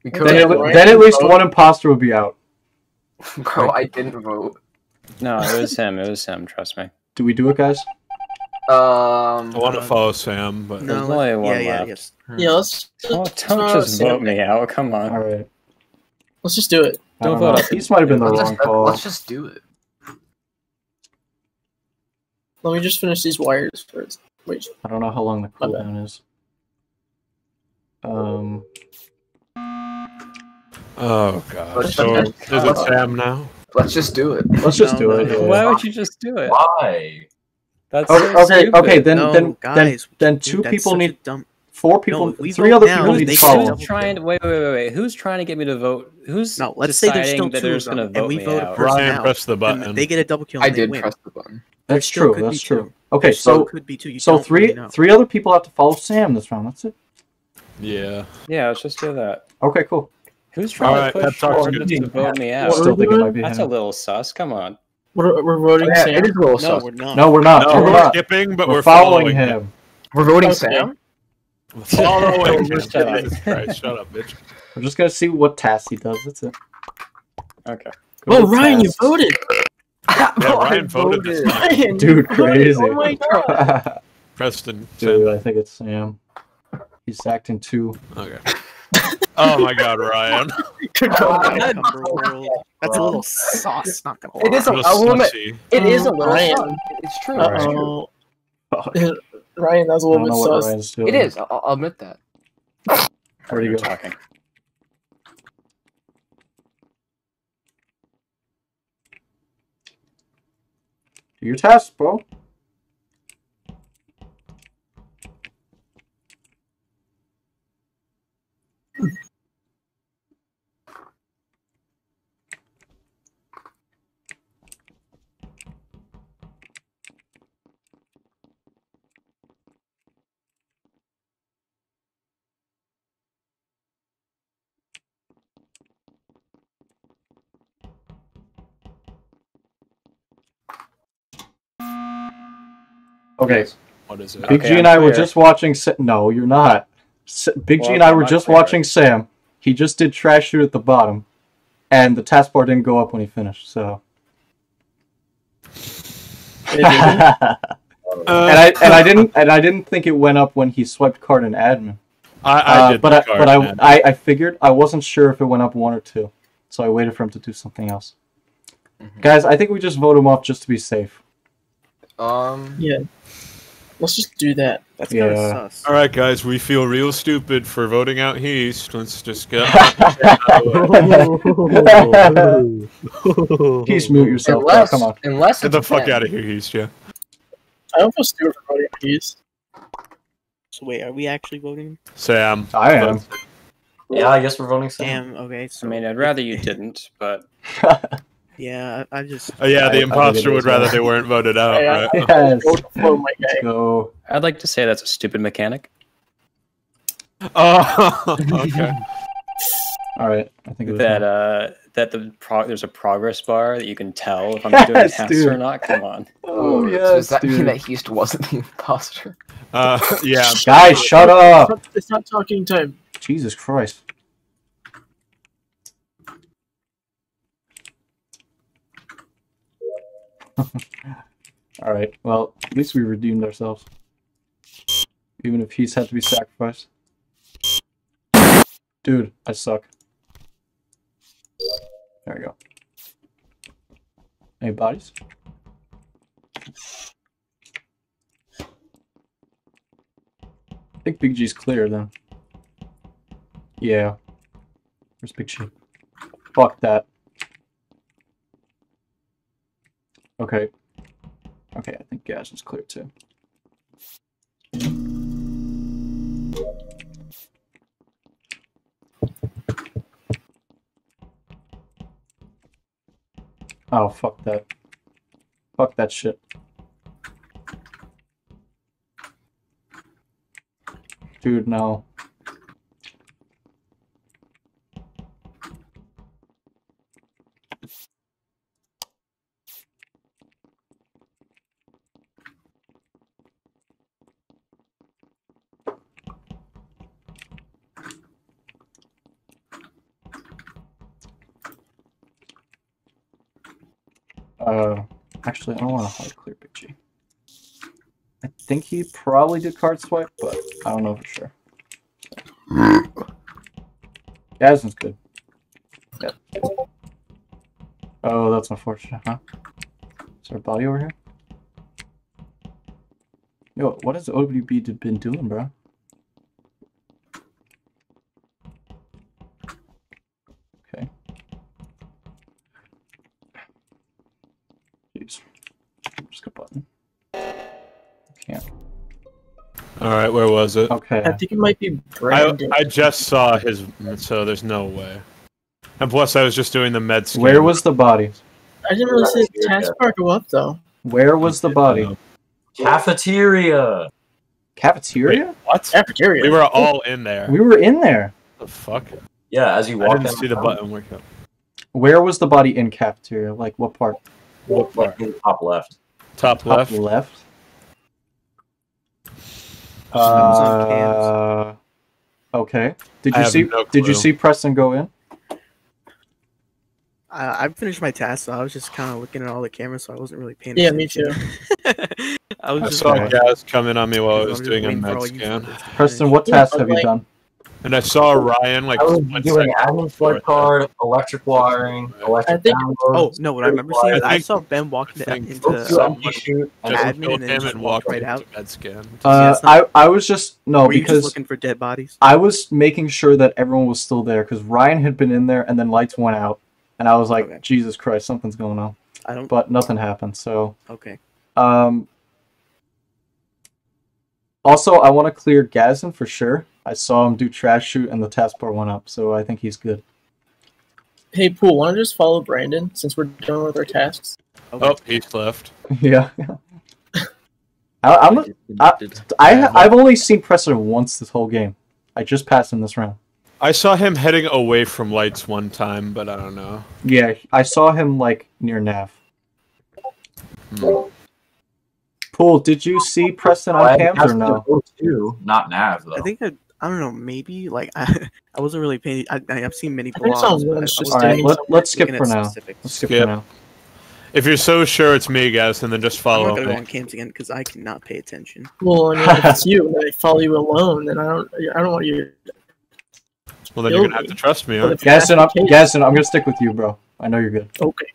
We. Then, Ryan at, then at least vote. one imposter would be out. Bro, I didn't vote. No, it was him. It was him. Trust me. Do we do it, guys? Um, I want to follow Sam, but There's No, only yeah, one yeah, left. yes. Yeah, let's Oh, don't just Sam. vote me out. Come on. All right. let's just do it. I Don't don't vote know. us. These might have been the let's, wrong just, call. let's just do it. Let me just finish these wires first. Wait, I don't know how long the My bad. cooldown is. Um, oh god. Let's So is it Sam now? Let's just do it. let's just No, do no, it. no. Why would you just do it? Why? That's Okay, so okay, okay. Then, no, then, guys, then, then two that's people need, dumb. four people, if we three other now, people they need to can follow. Who's trying to wait, wait, wait, wait? Who's trying to get me to vote? Who's No, let's say there's deciding still that two they're of gonna them, vote and we me vote a out? person Ryan out, pressed the and button. They get a double kill. I And they did win. press the button. That's true. That's true. two. Okay, There still so could be two. You so three really three other people have to follow Sam this round. That's it. Yeah. Yeah, let's just do that. Okay, cool. Who's trying Alright, to push talk's Jordan to vote me I out? still think it might be That's a little sus. Come on. we're, we're voting Yeah, Sam. it is a little No, sus. we're not. No, we're not. No, we're we're not. skipping, but We're we're, following him. We're voting Okay. Sam. Following him. Shut up. Jesus Christ, shut up, bitch. We're just gonna see what task he does. That's it. Okay. Go Oh, with Ryan, you voted. Yeah, Ryan voted voted. time. Ryan, Dude, voted. crazy. Oh my god. Preston. Dude, I think it's Sam. He's acting too. Okay. Oh my God, Ryan. Cucumber world. That's a little sauce, not gonna lie. It is a, Little mm-hmm. I will admit, slushy. it is a little Ryan. sus. It's true. It's true. Uh-oh. Ryan, that was a I little don't bit what sus. It is. I'll, I'll admit that. Where'd he You're go? talking. Do your task, bro. Okay. What is it? Big Okay, G and I'm I were just watching. Sa- no, you're not. S- Big G and I I'm were just clear. watching Sam. He just did trash chute at the bottom, and the task bar didn't go up when he finished. So. and I and I didn't and I didn't think it went up when he swiped card in admin. I, I Uh, did but the I, card, but I, man. I I figured I wasn't sure if it went up one or two, so I waited for him to do something else. Guys, I think we just vote him off just to be safe. Um. Yeah. Let's just do that. That's kind of Yeah. sus. All right, guys, we feel real stupid for voting out Heast. Let's just get. Please mute yourself. bro. Unless, Come on. unless Get the fuck Ben. out of here, Heast. Yeah. I don't feel stupid for voting for these. So wait, are we actually voting? Sam. I am. Yeah, I guess we're voting Sam. Damn. Okay. I mean, I'd rather you didn't, but yeah, I, I just. Oh, yeah, I- I the imposter it would as well. rather they weren't voted out, Yeah. right? Yes. Go with the flow, my Let's guy. go. I'd like to say that's a stupid mechanic. Oh, okay. All right. I think That uh, that the pro- there's a progress bar that you can tell if I'm doing Yes, tasks or not. Come on. Oh So yes, does that mean dude. that Heast wasn't the imposter? Uh, yeah. Guys, shut up! It's not talking time. Jesus Christ. All right. Well, at least we redeemed ourselves. Even if he's had to be sacrificed. Dude, I suck. There we go. Any bodies? I think Big G's clear then. Yeah. Where's Big G? Fuck that. Okay. Okay, I think gas is clear too. Oh, fuck that. Fuck that shit. Dude, no. Uh, actually, I don't want to hard clear G. I think he probably did card swipe, but I don't know for sure. Gazin's good. Yep. Oh, that's unfortunate, huh? Is there a body over here? Yo, what has OWB d- been doing, bro? Okay. Jeez. Just a button. Can't. All right, where was it? Okay. I think it might be I, Brandon. I just saw his, so there's no way. And plus, I was just doing the med scan. Where was the body? I didn't really see the taskbar go up though. Where was the body? Cafeteria. Cafeteria? What? Cafeteria. We were all in there. We were in there. the fuck? Yeah, as you I walk didn't see the tunnel, button work up. Where was the body in cafeteria? Like what part? Like in the top left. Top Top left. left. Was on Uh, okay. Did you see? no did you see Preston go in? I, I finished my task, so I was just kind of looking at all the cameras, so I wasn't really paying Yeah, attention. me too. I was I just saw like- gas coming on me while I I'm was doing a waiting med scan. Preston, what Yeah, tasks but have you done? And I saw Ryan like I was doing admin flood card, electric wiring, electric I think. Oh no! What I remember seeing, is I I, saw Ben walk into, think into Go to um, shoot and admin and then just and walked walked right out. med scan. Uh, I I was just no Were you just because looking for dead bodies? I was making sure that everyone was still there because Ryan had been in there and then lights went out, and I was like, Okay. Jesus Christ, something's going on. I don't. But nothing happened. So Okay. um. Also, I want to clear Gazin for sure. I saw him do trash chute and the taskbar went up, so I think he's good. Hey, Pool, want to just follow Brandon since we're done with our tasks? Oh, he's left. yeah. I, I'm. a- I, I I've only seen Preston once this whole game. I just passed him this round. I saw him heading away from lights one time, but I don't know. Yeah, I saw him like near Nav. Hmm. Pool, did you see Preston on cams or no? Not Nav though. I think I, I don't know. Maybe like I, I wasn't really paying. I, I- I've seen many blogs. someone's but I just wasn't All right, let, let's skip for now. specifics. Let's skip Skip. for now. If you're so sure it's me, guys, and then just follow I'm not gonna go me. on cams again because I cannot pay attention. Well, I mean, if it's you and I follow you alone, then I don't. I don't want you. Well, then you're gonna have to trust me, But aren't if you? that's Gaston, I'm, case- Gaston, I'm gonna stick with you, bro. I know you're good. Okay.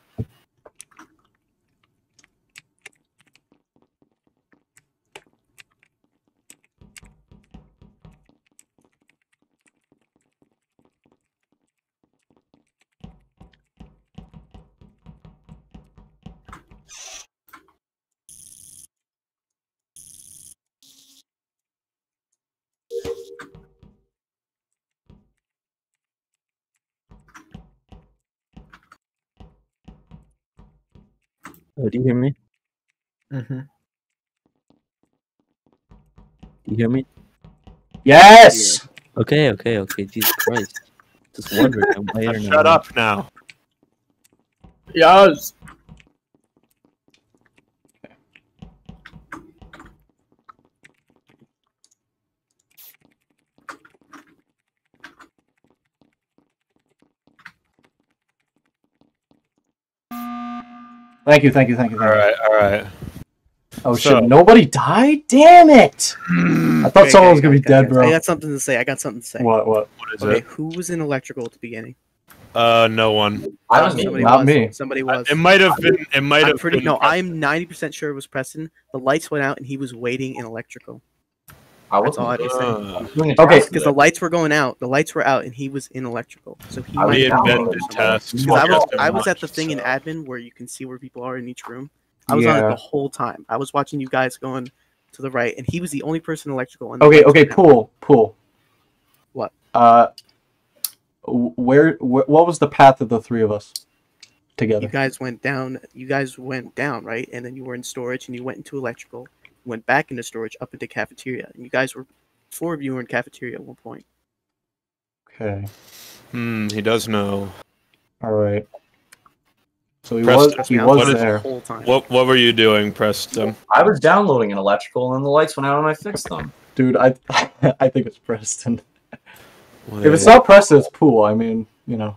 Oh, do you hear me? Mm-hmm. Do you hear me? Yes. Okay, okay, okay. Jesus Christ. Just wondering. how my Shut up now. Yes. Thank you, thank you, thank you. All Thank you. right, all right. Oh So- shit! Nobody died. Damn it! I thought Okay, someone okay, was gonna be okay, dead, okay. bro. I got something to say. I got something to say. What? What? What is Okay, it? who was in electrical at the beginning? Uh, no one. I was Somebody Not was. me. Somebody was. It might have been. It might have pretty been. no. I'm ninety percent sure it was Preston. The lights went out and he was waiting in electrical. I That's all I wasn't. have. Uh, Okay. Because the lights were going out, the lights were out, and he was in electrical. So he I was might me have and down Ben with did it. tasks. Because I was. I was at the thing in admin where you can see where people are in each room. I was on it the whole time. I was watching you guys going to the right, and he was the only person in electrical. And the Okay, okay. Pool, pool. What? Uh, wh- where? What was the path of the three of us Together. You together? guys went down. You guys went down, right? And then you were in storage, and you went into electrical. Went back into storage, up into cafeteria, and you guys were four of you were in cafeteria at one point. Okay. Hmm. He does know. All right. So he Preston, was he was was there the there. whole time. What What were you doing, Preston? I was downloading an electrical, and then the lights went out, and I fixed them. Dude, I I think it's Preston. Wait. If it's not Preston, it's Pool. I mean, you know,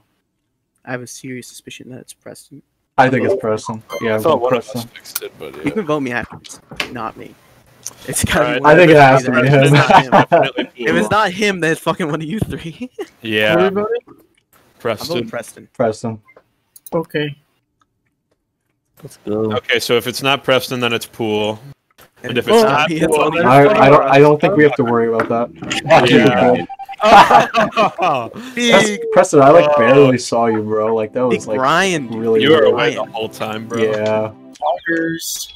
I have a serious suspicion that it's Preston. I think it's Preston. Yeah, I I'm thought going one of us Preston. fixed it, but You can vote me afterwards, not me. It's gotta Alright. I think it has to be him. it's not him. Definitely If it's not him, then it's fucking one of you three. Yeah, I'm Preston. Preston. Preston. Okay. Let's go. Okay, so if it's not Preston, then it's Pool. And if it's Well, not he Pool, all I, I don't I don't think we have to worry about that. I'll keep it Yeah. cool. Pres- Big, Preston, I like Oh. barely saw you, bro. Like that was like Ryan. really you were away the whole time, bro. Yeah, Poggers.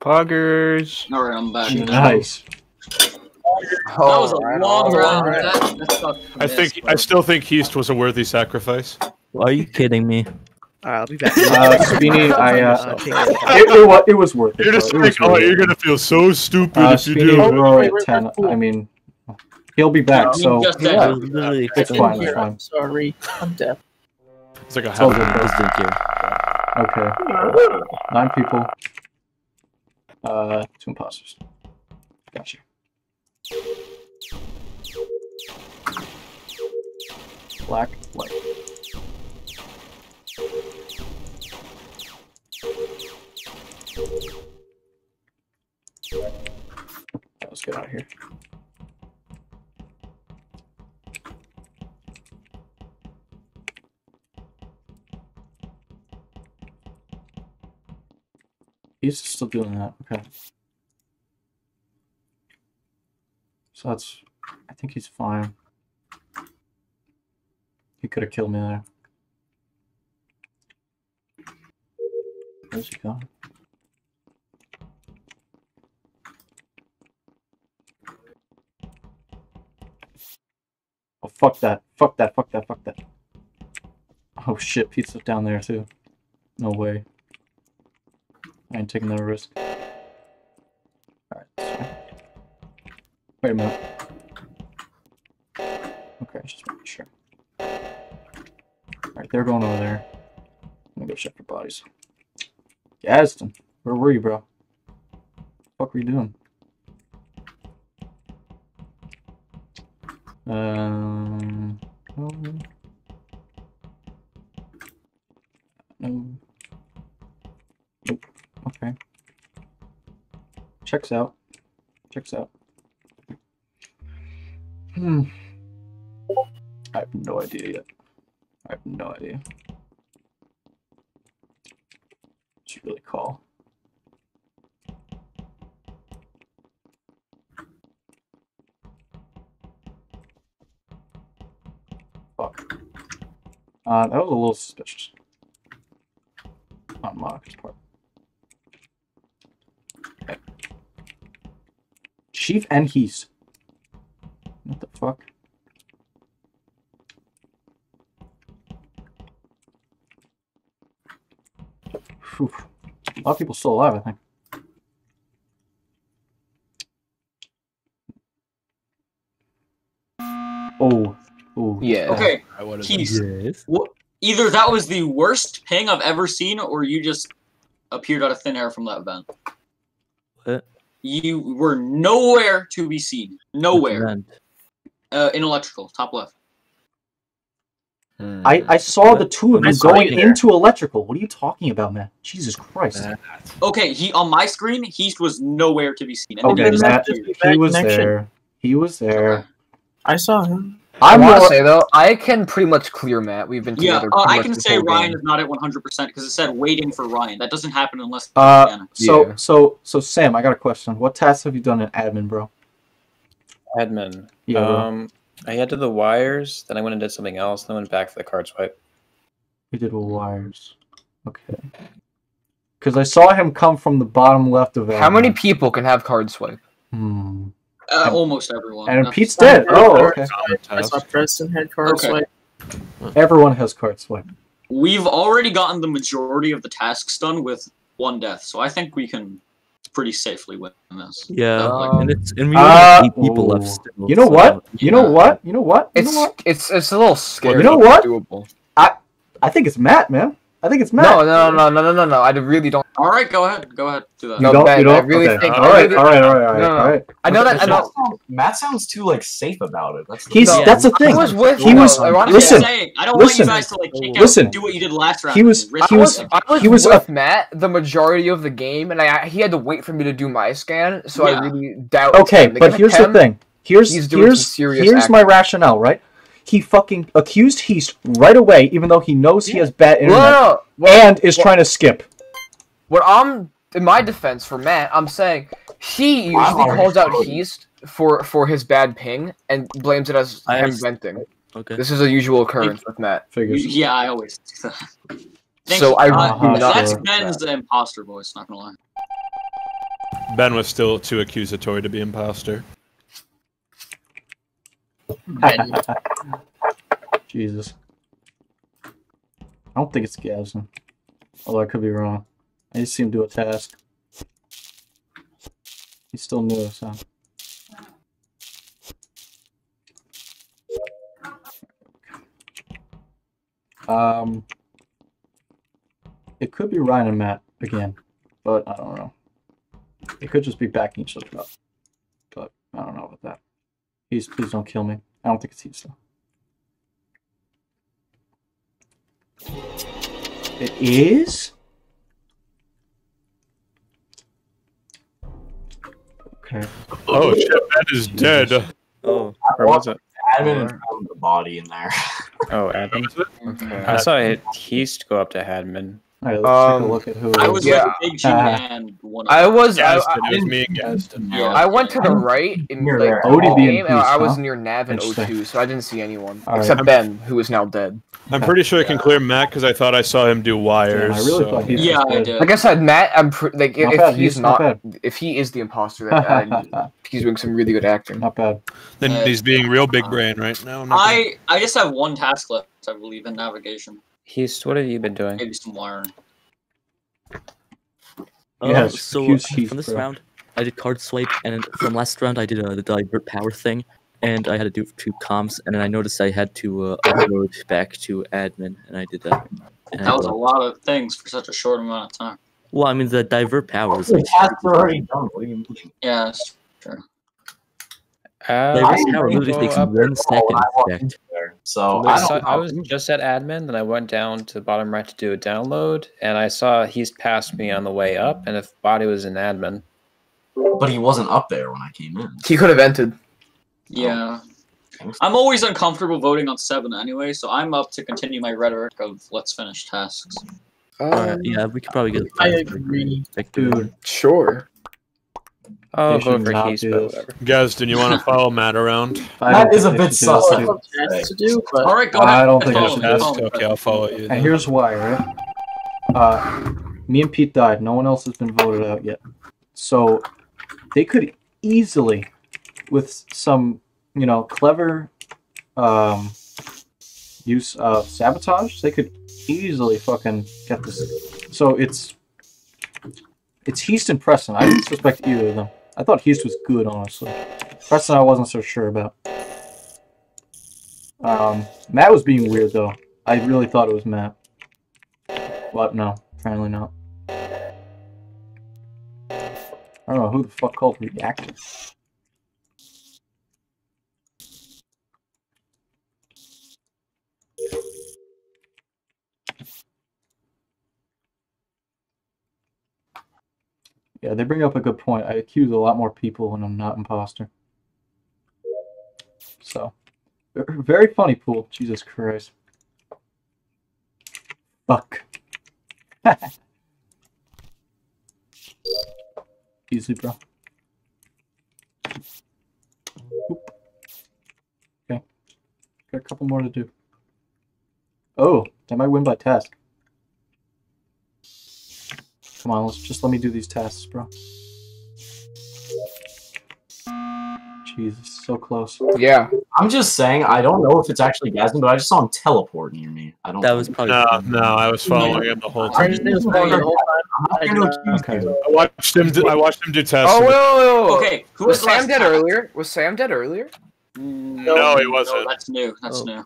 Poggers. All right, I'm back. nice. That was a long round. That, that sucked for I this, think I still think Heast was a worthy sacrifice. Are you kidding me? Alright, I'll be back. Uh, Speedy, I uh, it. it, it, was, it was worth it. You're just like, oh, it. you're gonna feel so stupid Uh, if you Speedy, do. we're already wait, at wait, ten. wait, I mean, he'll be back. I So mean, just I that. was It's I fine, didn't it's hear. fine. I'm sorry. I'm deaf. It's like a It's all half. good, I bro. just didn't care. Okay, nine people. Uh, two imposters. Gotcha. Black, white. He's still doing that. Okay. So that's. I think he's fine. He could have killed me there. Where's he gone? Oh, fuck that. Fuck that. Fuck that. Fuck that. Oh shit, pizza's down there too. No way. I ain't taking that risk. Alright, so. Wait a minute. Okay, just making sure. Alright, they're going over there. I'm gonna go check for bodies. Gadsden, where were you, bro? What were you doing? Um, no. No. Nope. Okay. Checks out. Checks out. Hmm. I have no idea yet. I have no idea. Should really call. Fuck. Uh, that was a little suspicious. Monica's part. Chief and He's. What the fuck? Whew. A lot of people still alive, I think. Oh. Oh. Yeah. Okay, I Keys. Yes. Wha- Either that was the worst ping I've ever seen, or you just appeared out of thin air from that event. What? You were nowhere to be seen. Nowhere. Uh, in electrical, top left. I, I saw the two of I you going into electrical. What are you talking about, man? Jesus Christ. Okay, he on my screen, he was nowhere to be seen. And then Okay, just Matt, appeared. he was connection. there. He was there. I saw him. I I'm want to say though, I can pretty much clear Matt. We've been Yeah, together. uh, pretty I can say Ryan game. is not at 100% because it said waiting for Ryan. That doesn't happen unless. uh, so, Yeah. so, so, Sam, I got a question. What tasks have you done in admin, bro? Admin. Yeah. Um, I had to the wires, then I went and did something else, then went back for the card swipe. We did with wires. Okay. Because I saw him come from the bottom left of admin. How many people can have card swipe? Hmm. Uh, almost everyone. And That's- Pete's dead. Oh, okay. I saw Preston had card Okay. swipe. Everyone has card swipe. We've already gotten the majority of the tasks done with one death, so I think we can pretty safely win this. Yeah, Um, and it's and we uh, only have eight people ooh. left still. You know so- what? You know Yeah. what? You know what? You It's know what? it's it's a little scary. you know what? Doable. I think it's Matt, man. I think it's Matt. No, no, no, no, no, no, no. I really don't. All right, go ahead. Go ahead. Do that. You No, don't. Ben, you don't. I really okay. think- all I right. really- all right. All right. All right. No, no, all right. I know that. I Matt, know. sounds, Matt sounds too like safe about it. That's the He's. No. That's the I thing. was with. He was. I'm Listen. saying, I don't listen, want you guys to like kick listen. out and do what you did last round. He was- he was- I was He was with a- Matt the majority of the game, and I he had to wait for me to do my scan, so Yeah. I really doubt. Okay, but here's the thing. Here's he's doing here's some serious here's my rationale, right? He fucking accused Heast right away, even though he knows he has bad No, no, internet no. Well, and is trying to skip. what I'm in my defense for Matt, I'm saying he usually Wow. calls out Heast for for his bad ping and blames it as I him venting. Okay. This is a usual occurrence with Matt. Figures. Yeah, I always do that. So you. I uh, do not That's like Ben's imposter voice. Not gonna lie. Ben was still too accusatory to be imposter. Jesus. I don't think it's Gavson. Although I could be wrong. I just see him do a task. He's still new, so. Um, it could be Ryan and Matt again, but I don't know. It could just be backing each other up, but I don't know about that. Please, please don't kill me. I don't think it's Heath though. It is? Okay. Oh shit, Ben is dead. Oh, oh Or was it? admin found the body in there. Oh, admin. Was it? Okay. I saw it. Heast go up to admin. Alright, let's take Um, a look at who. I was Yeah. with Big G Uh, one. of I was. I, Gaston, I, it was didn't- me and Gaston. Yeah. I went to the right in Near like there. the Odie whole being game, and peace, I was huh? near Nav and Interesting. O2, so I didn't see anyone Alright. except Ben, who is now dead. I'm pretty sure I can clear Matt because I thought I saw him do wires. I really so- thought he Yeah, I dead. did. Like I said, Matt, I'm pre- like Not if bad, he's he's not not, if he is the imposter, that uh, he's doing some really good acting. Not bad. Then Uh, he's being real big brain right now. I'm I I just have one task left, I believe, in navigation. Heath, what have you been doing? Maybe some wiring. Uh, Yes, so uh, from this bro. round, I did card swipe, and from last round, I did uh, the divert power thing, and I had to do two comms, and then I noticed I had to uh, upload back to admin, and I did that. And, That was a uh, lot of things for such a short amount of time. well, I mean, the divert power is The like tasks are already done. What do you mean? Yeah, that's true. Uh, divert I power literally go takes up there one at all second when I check. into. So I, I saw, I was just at admin, then I went down to the bottom right to do a download, and I saw he's passed me on the way up, and if body was in admin, But he wasn't up there when I came in. He could have entered. Yeah. I'm always uncomfortable voting on seven anyway, so I'm up to continue my rhetoric of let's finish tasks. Alright, yeah, we could probably get. I agree. Dude, Sure. I'll They vote for not Heath, do but whatever. Gaston, you want to follow Matt around? I is a bit should do this, sus. to do, but All right, go ahead. I don't think I Follow should me, do follow Okay, I'll follow you. And then. here's why, right? Uh, me and Pete died. No one else has been voted out yet. So they could easily, with some, you know, clever um, use of sabotage, they could easily fucking get this. So it's it's Heast and Preston. I didn't suspect either of them. I thought Heast was good, honestly. Preston, I wasn't so sure about. Um, Matt was being weird though. I really thought it was Matt. But no, apparently not. I don't know who the fuck called reactor. Yeah, they bring up a good point. I accuse a lot more people when I'm not imposter. So, very funny pool. Jesus Christ. Fuck. Easy, bro. Oop. Okay. Got a couple more to do. Oh, I might win by task. Come on, let's just let me do these tasks, bro. Jesus, so close. Yeah. I'm just saying, I don't know if it's actually Gaston, but I just saw him teleport near me. I don't. That was probably. No, no, I was following him the whole time. just was following the whole time. I'm not trying to accuse Okay. I watched him. Do, I watched him do tests. Oh, wait, wait, wait, wait. Okay, who was was Sam dead task? earlier? Was Sam dead earlier? Mm, no, he wasn't. No, that's new. That's Oh. new.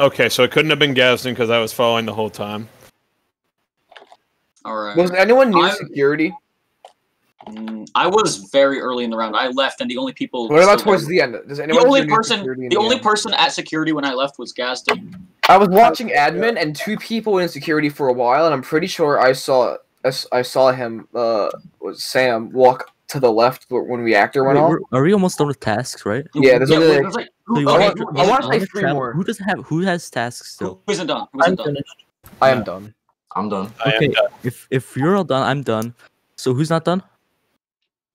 Okay, so it couldn't have been Gaston because I was following the whole time. All right. Was anyone near I'm- security? Mm, I was very early in the round. I left, and the only people. What about still- towards the end? Does The only person, security in the only end? person at security when I left was Gaston. I was watching admin and two people in security for a while, and I'm pretty sure I saw I s- I saw him uh was Sam walk to the left when reactor went Wait, off. we're- are we almost done with tasks, right? Yeah, there's only like, like, So who, you okay, want- who I isn't want to say three more. Who doesn't have? Who has tasks still? Who isn't done? Who I'm isn't done? finished. I am done. I'm done. Okay, done. if if you're all done, I'm done. So who's not done?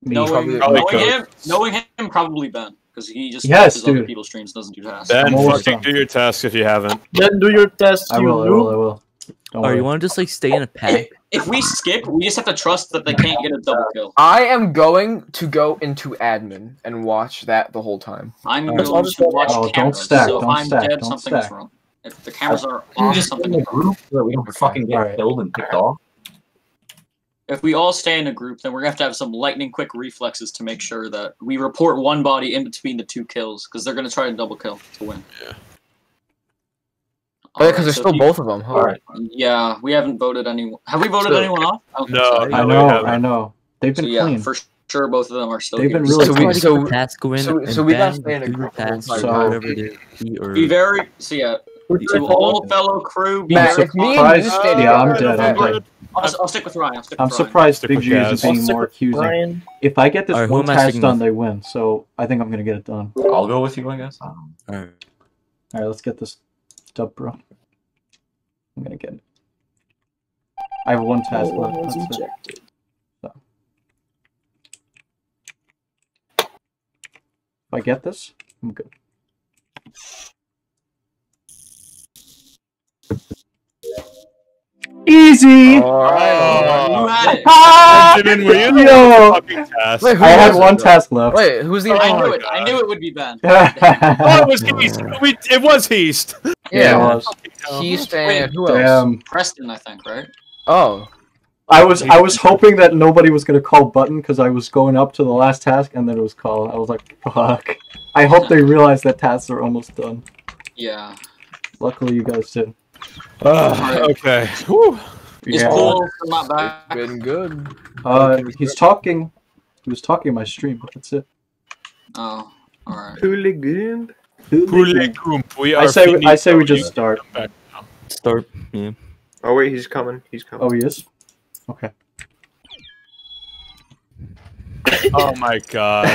Me. Knowing, Probably- Probably knowing him, knowing him, probably Ben, because he just Yes, watches other people's streams, doesn't do tasks. Ben, fucking do your task if you haven't. Then do your test, I you will, I will, I will. Don't Or worry. you want to just like stay in a pack? If, if we skip, we just have to trust that they can't get a double kill. I am going to go into admin and watch that the whole time. I'm Alright. going to watch Oh, don't stack, so don't I'm stack, dead, don't is stack. wrong. If the cameras are Can off, just something in is a group so that we don't fucking get Alright. killed and picked off? If we all stay in a group, then we're gonna have to have some lightning quick reflexes to make sure that we report one body in between the two kills, because they're gonna try to double kill to win. Yeah. Oh, yeah, because Alright, there's so still you- both of them, huh? Alright. Yeah, we haven't voted anyone. Have we voted So- anyone off? I No, so. I know. I know. They've So been yeah, clean. for sure, both of them are still They've here. been really So we- clean. Everybody so- get a task go in so- and so we gotta stay in a group the whole task. So- whatever it is, be Be very so yeah. To all fellow crew, be Matt, if me and surprised- you stay yeah, I'm dead, I'm dead. I'll, I'll stick with Ryan. I'll stick I'm with Ryan. surprised Stick Big with G isn't being more with accusing. Brian. If I get this Alright, who one task done, with? they win. So I think I'm gonna get it done. I'll go with you, I guess. I. Alright. All right, let's get this dub, bro. I'm gonna get it. I have one task Oh, left. one's That's it. ejected. If I get this, I'm good. Easy. You had it. Benjamin, were you the Yo. fucking task? Wait, who I had one though? task left. Wait, who's the? Oh I Oh knew my it. I knew it would be Ben. Oh, it was Heast. We, it was Heast. Yeah, it was. Heast and who else? Damn. Preston, I think, right? Oh, I was I was hoping that nobody was gonna call button because I was going up to the last task and then it was called. I was like, fuck. I hope they realize that tasks are almost done. Yeah. Luckily, you guys did. Uh, okay. Whew. Is Yeah. Pool still not back? been good. Uh, he's talking. He was talking in my stream, but that's it. Oh, alright. Hooligan. Hooligan. We I say finito. I say we just start. come back now. Start. Yeah. Oh wait, he's coming. He's coming. Oh, he is. Okay. Oh my god.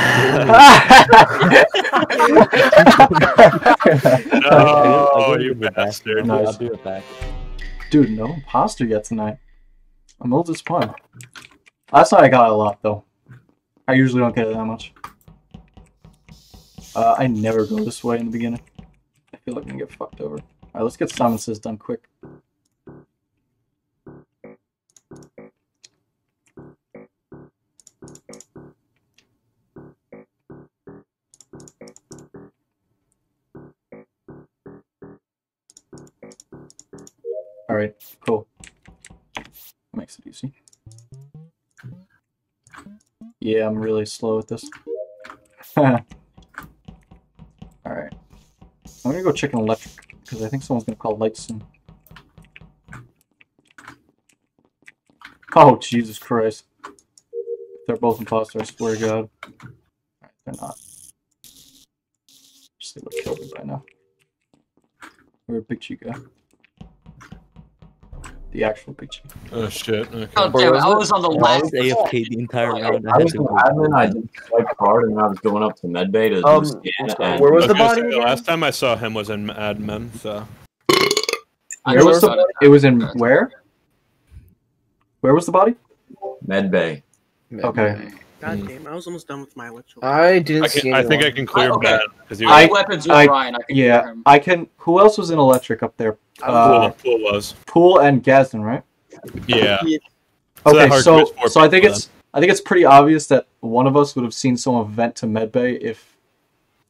No, you it back. bastard. Nice. I'll do it back. Dude, no imposter yet tonight. I'm a little disappointed. Last night I got a lot though. I usually don't get it that much. Uh, I never go this way in the beginning. I feel like I'm gonna get fucked over. Alright, let's get summonses done quick. Alright, cool. Makes it easy. Yeah, I'm really slow at this. Alright. I'm gonna go check an electric, because I think someone's gonna call lights soon. Oh, Jesus Christ. They're both imposters, I swear to God. Alright, they're not. Just they would killed me by now. Where'd Big Chi go? The actual picture. Oh shit. Okay. Oh damn! I was on the I last. was AFK the entire round. I I was to in go. admin, I did swipe card, and I was going up to medbay to Um, do scan, and where was the body say, again? Last time I saw him was in admin, so. Where was the? it. It was in where? Where was the body? medbay. Okay. God damn, I was almost done with my electrical. I didn't I, see can, I think I can clear I- okay. Ben because he I weapons with I- Ryan. I can clear Yeah, him. I can. Who else was in electric up there? Uh, Pool, Pool was. Pool and Gazdin, right? Yeah. So Okay, hard so so I think people it's I think it's pretty obvious that one of us would have seen someone vent to medbay if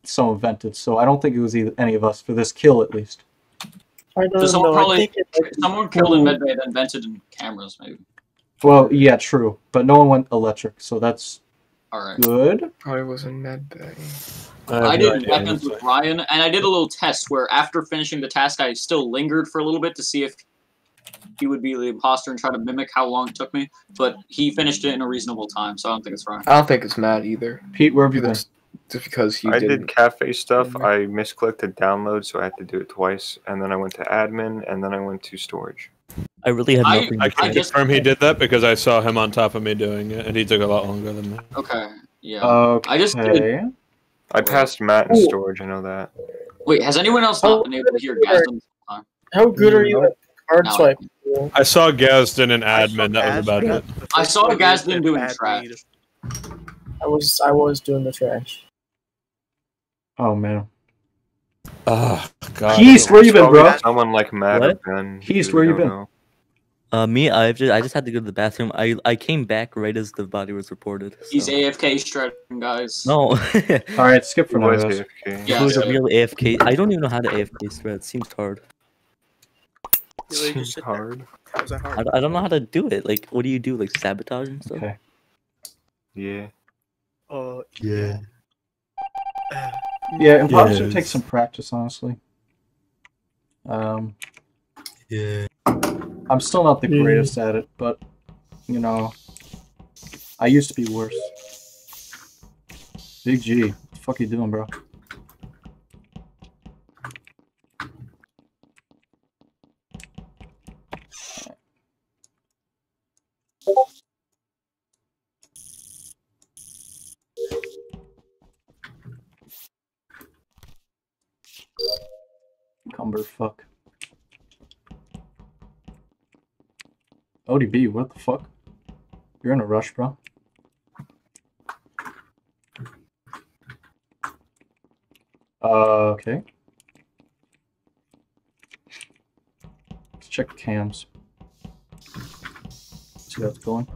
someone vented. So I don't think it was either any of us for this kill at least. I don't So someone know. I probably think it, someone killed in medbay, then vented in cameras, maybe. Well, yeah, true, but no one went electric, so that's All right. good. Probably was in medbay. have I no did idea. weapons with Ryan, and I did a little test where after finishing the task, I still lingered for a little bit to see if he would be the imposter and try to mimic how long it took me. But he finished it in a reasonable time, so I don't think it's Ryan. I don't think it's Matt either. Pete, where have you been? Just, just because he I didn't. did cafe stuff. I misclicked to download, so I had to do it twice. And then I went to admin, and then I went to storage. I really had I- nothing. I to can I just- confirm he did that because I saw him on top of me doing it, and he took a lot longer than me. Okay. Yeah. Okay. I just did- I passed Matt in Ooh. storage. I know that. Wait, has anyone else not been able to hear Gaston? how good are you mm-hmm. at card No. swipe? I saw Gazdin and I admin. That was about it. I saw one was Gazdin the doing trash. I was I was doing the trash. Oh man, Oh God. Heast, where you been, bro? Someone like Matt or What? Ben. Heast, where you don't been? know. Uh, me, I've just I just had to go to the bathroom. I I came back right as the body was reported. He's AFK shredding, guys. No, all right, skip for Who now. was guys. AFK? Yeah, it was a real AFK. I don't even know how to AFK spread. It seems hard. You literally just Seems hard. How's that I, hard? I don't know how to do it. Like, what do you do? Like sabotage and stuff? Okay. Yeah. Uh, Yeah. Yeah, imposter Yes. takes some practice, honestly. Um, Yeah. I'm still not the greatest at it, but you know, I used to be worse. Big G, what the fuck you doing, bro? Cumber fuck. ODB, what the fuck? You're in a rush, bro. Uh, okay. Let's check the cams. See how it's going.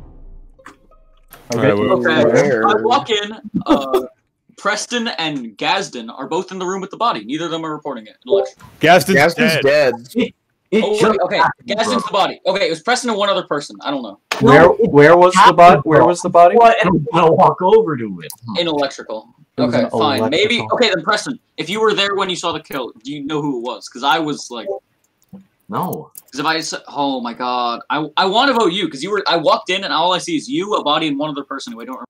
Okay. Okay. I walk in. Uh, Preston and Gazden are both in the room with the body. Neither of them are reporting it. in election. Gaston's, Gaston's dead. dead. Oh, wait, okay, Gazden's the body. Okay, it was Preston and one other person. I don't know. Where where was the body? Where was the body? What? And I'm gonna walk over to it. In electrical. Okay, an fine. Maybe. Okay, then Preston, if you were there when you saw the kill, do you know who it was? Because I was like, No. because if I said, oh my god, I I want to vote you because you were. I walked in and all I see is you, a body, and one other person who I don't remember.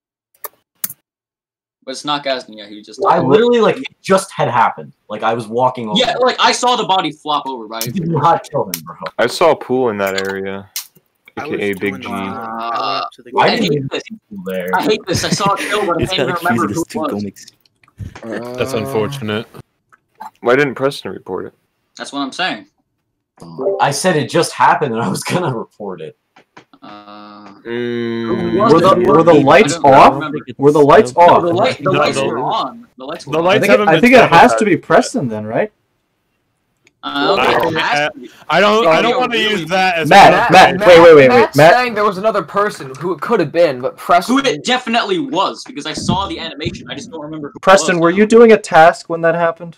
But it's not Gazden yet. He just. I literally like it just had happened. Like I was walking over. Yeah, like I saw the body flop over, right? I did not kill him, bro. I saw a pool in that area, aka Big doing G. the field. I went Uh, up to the I I hate this. there. I hate this. I saw a kill, but I can't got even remember accused who it was. Gomix. That's unfortunate. Why didn't Preston report it? That's what I'm saying. I said it just happened and I was gonna report it. Mm, Were the were the lights don't- I don't off? Were the lights No, off? the, light, the No, lights the- were on. The lights were the on. I think, it, I think it has to be Preston then, right? Uh, okay, it has to be. I don't. I don't want to really. use that as Matt, a- Matt, wait, wait, wait, wait, Matt's Matt. saying there was another person who it could have been, but Preston. Who it definitely was because I saw the animation. I just don't remember who. Preston, was. were you doing a task when that happened?